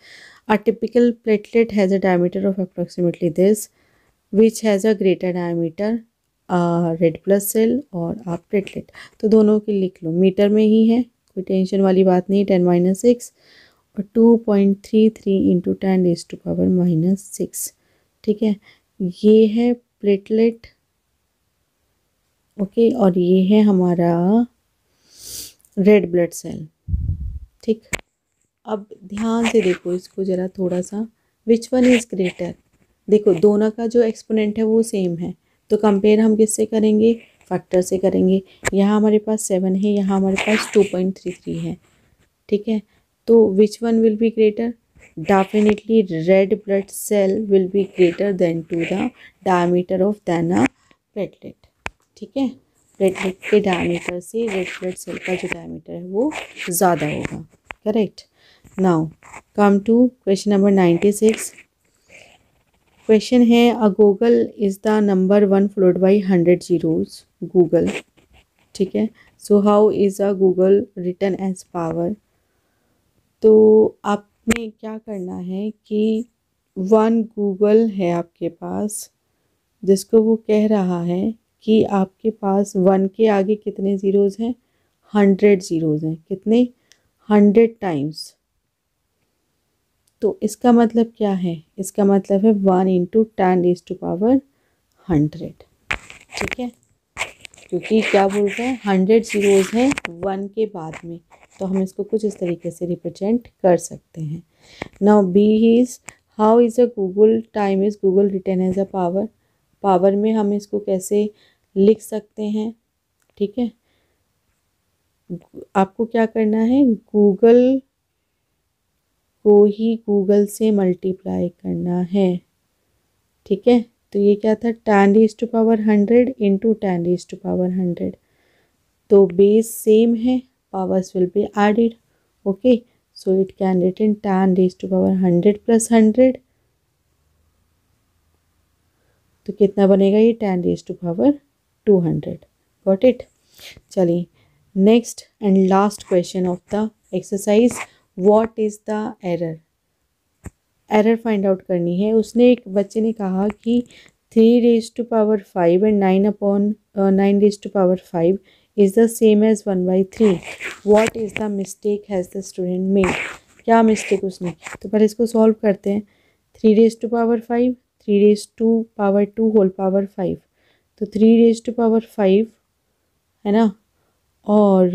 a typical platelet has a diameter of approximately this which has a greater diameter red plus cell और आप platelet तो दोनों की लिख लो। Metre में ही है, कोई tension वाली बात नहीं टेन माइनस सिक्स और two point three three into ten is to power minus six ठीक है? ये है प्लेटलेट ओके? और ये है हमारा रेड ब्लड सेल ठीक? अब ध्यान से देखो इसको ज़रा थोड़ा सा। विच वन इज़ ग्रेटर देखो, दोनों का जो एक्सपोनेंट है वो सेम है। तो कंपेयर हम किससे करेंगे? फैक्टर से करेंगे। यहाँ हमारे पास सेवन है, यहाँ हमारे पास टू पॉइंट थ्री थ्री है। ठीक है? तो which one will be greater definitely red blood cell will be greater than to the diameter of than a platelet ठीक है? प्लेटलेट के डायमीटर से रेड ब्लड सेल का जो डायमीटर है, वो ज़्यादा होगा। Correct now come to question number ninety six question है, a googol is the number one followed by hundred zeros googol ठीक है? So how is a googol written as power तो आपने क्या करना है कि वन गूगल है आपके पास, जिसको वो कह रहा है कि आपके पास वन के आगे कितने ज़ीरोज़ हैं? हंड्रेड ज़ीरोज़ हैं। कितने? हंड्रेड टाइम्स तो इसका मतलब क्या है? इसका मतलब है one into ten is to power hundred ठीक है? क्योंकि क्या बोल रहे हैं? हंड्रेड ज़ीरोज़ हैं वन के बाद में। तो हम इसको कुछ इस तरीके से रिप्रेजेंट कर सकते हैं। Now B is how is a googol time is googol written as a power power में हम इसको कैसे लिख सकते हैं? ठीक है? आपको क्या करना है? गूगल को ही गूगल से मल्टीप्लाई करना है। ठीक है? तो ये क्या था? Ten raise to power hundred into ten raise to power hundred तो बेस सेम है, powers will be added okay? So it can written tan raised to power 100 plus 100 तो कितना बनेगा ये? Ten raise to power two hundred got it चलिए next and last question of the exercise what is the error error find out करनी है। उसने एक बच्चे ने कहा कि three raise to power five and nine upon nine raise to power five is the same as one by three what is the mistake has the student made क्या mistake उसने? की तो पहले इसको सॉल्व करते हैं। Three raise to power five three raise to power two whole power five तो three raise to power five है ना? और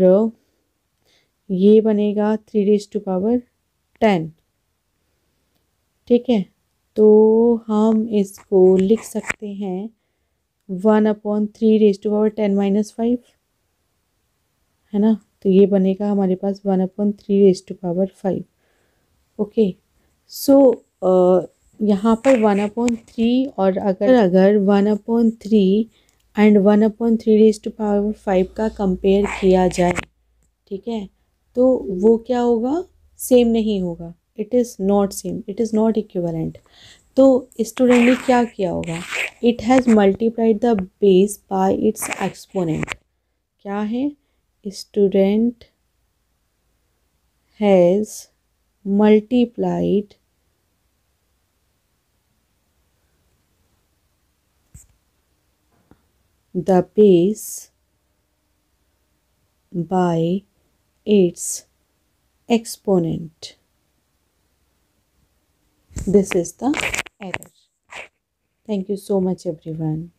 ये बनेगा three raise to power ten ठीक है? तो हम इसको लिख सकते हैं one upon three raise to power ten minus five है ना? तो ये बनेगा हमारे पास one upon three raise to power five okay so यहाँ पर वन अपॉन थ्री और अगर अगर one upon three and one upon three raise to power five का कंपेयर किया जाए, ठीक है? तो वो क्या होगा? सेम नहीं होगा. It is not same it is not equivalent तो स्टूडेंट ने क्या किया होगा? It has multiplied the base by its exponent क्या है? Student has multiplied the base by its exponent. This is the error. Thank you so much everyone.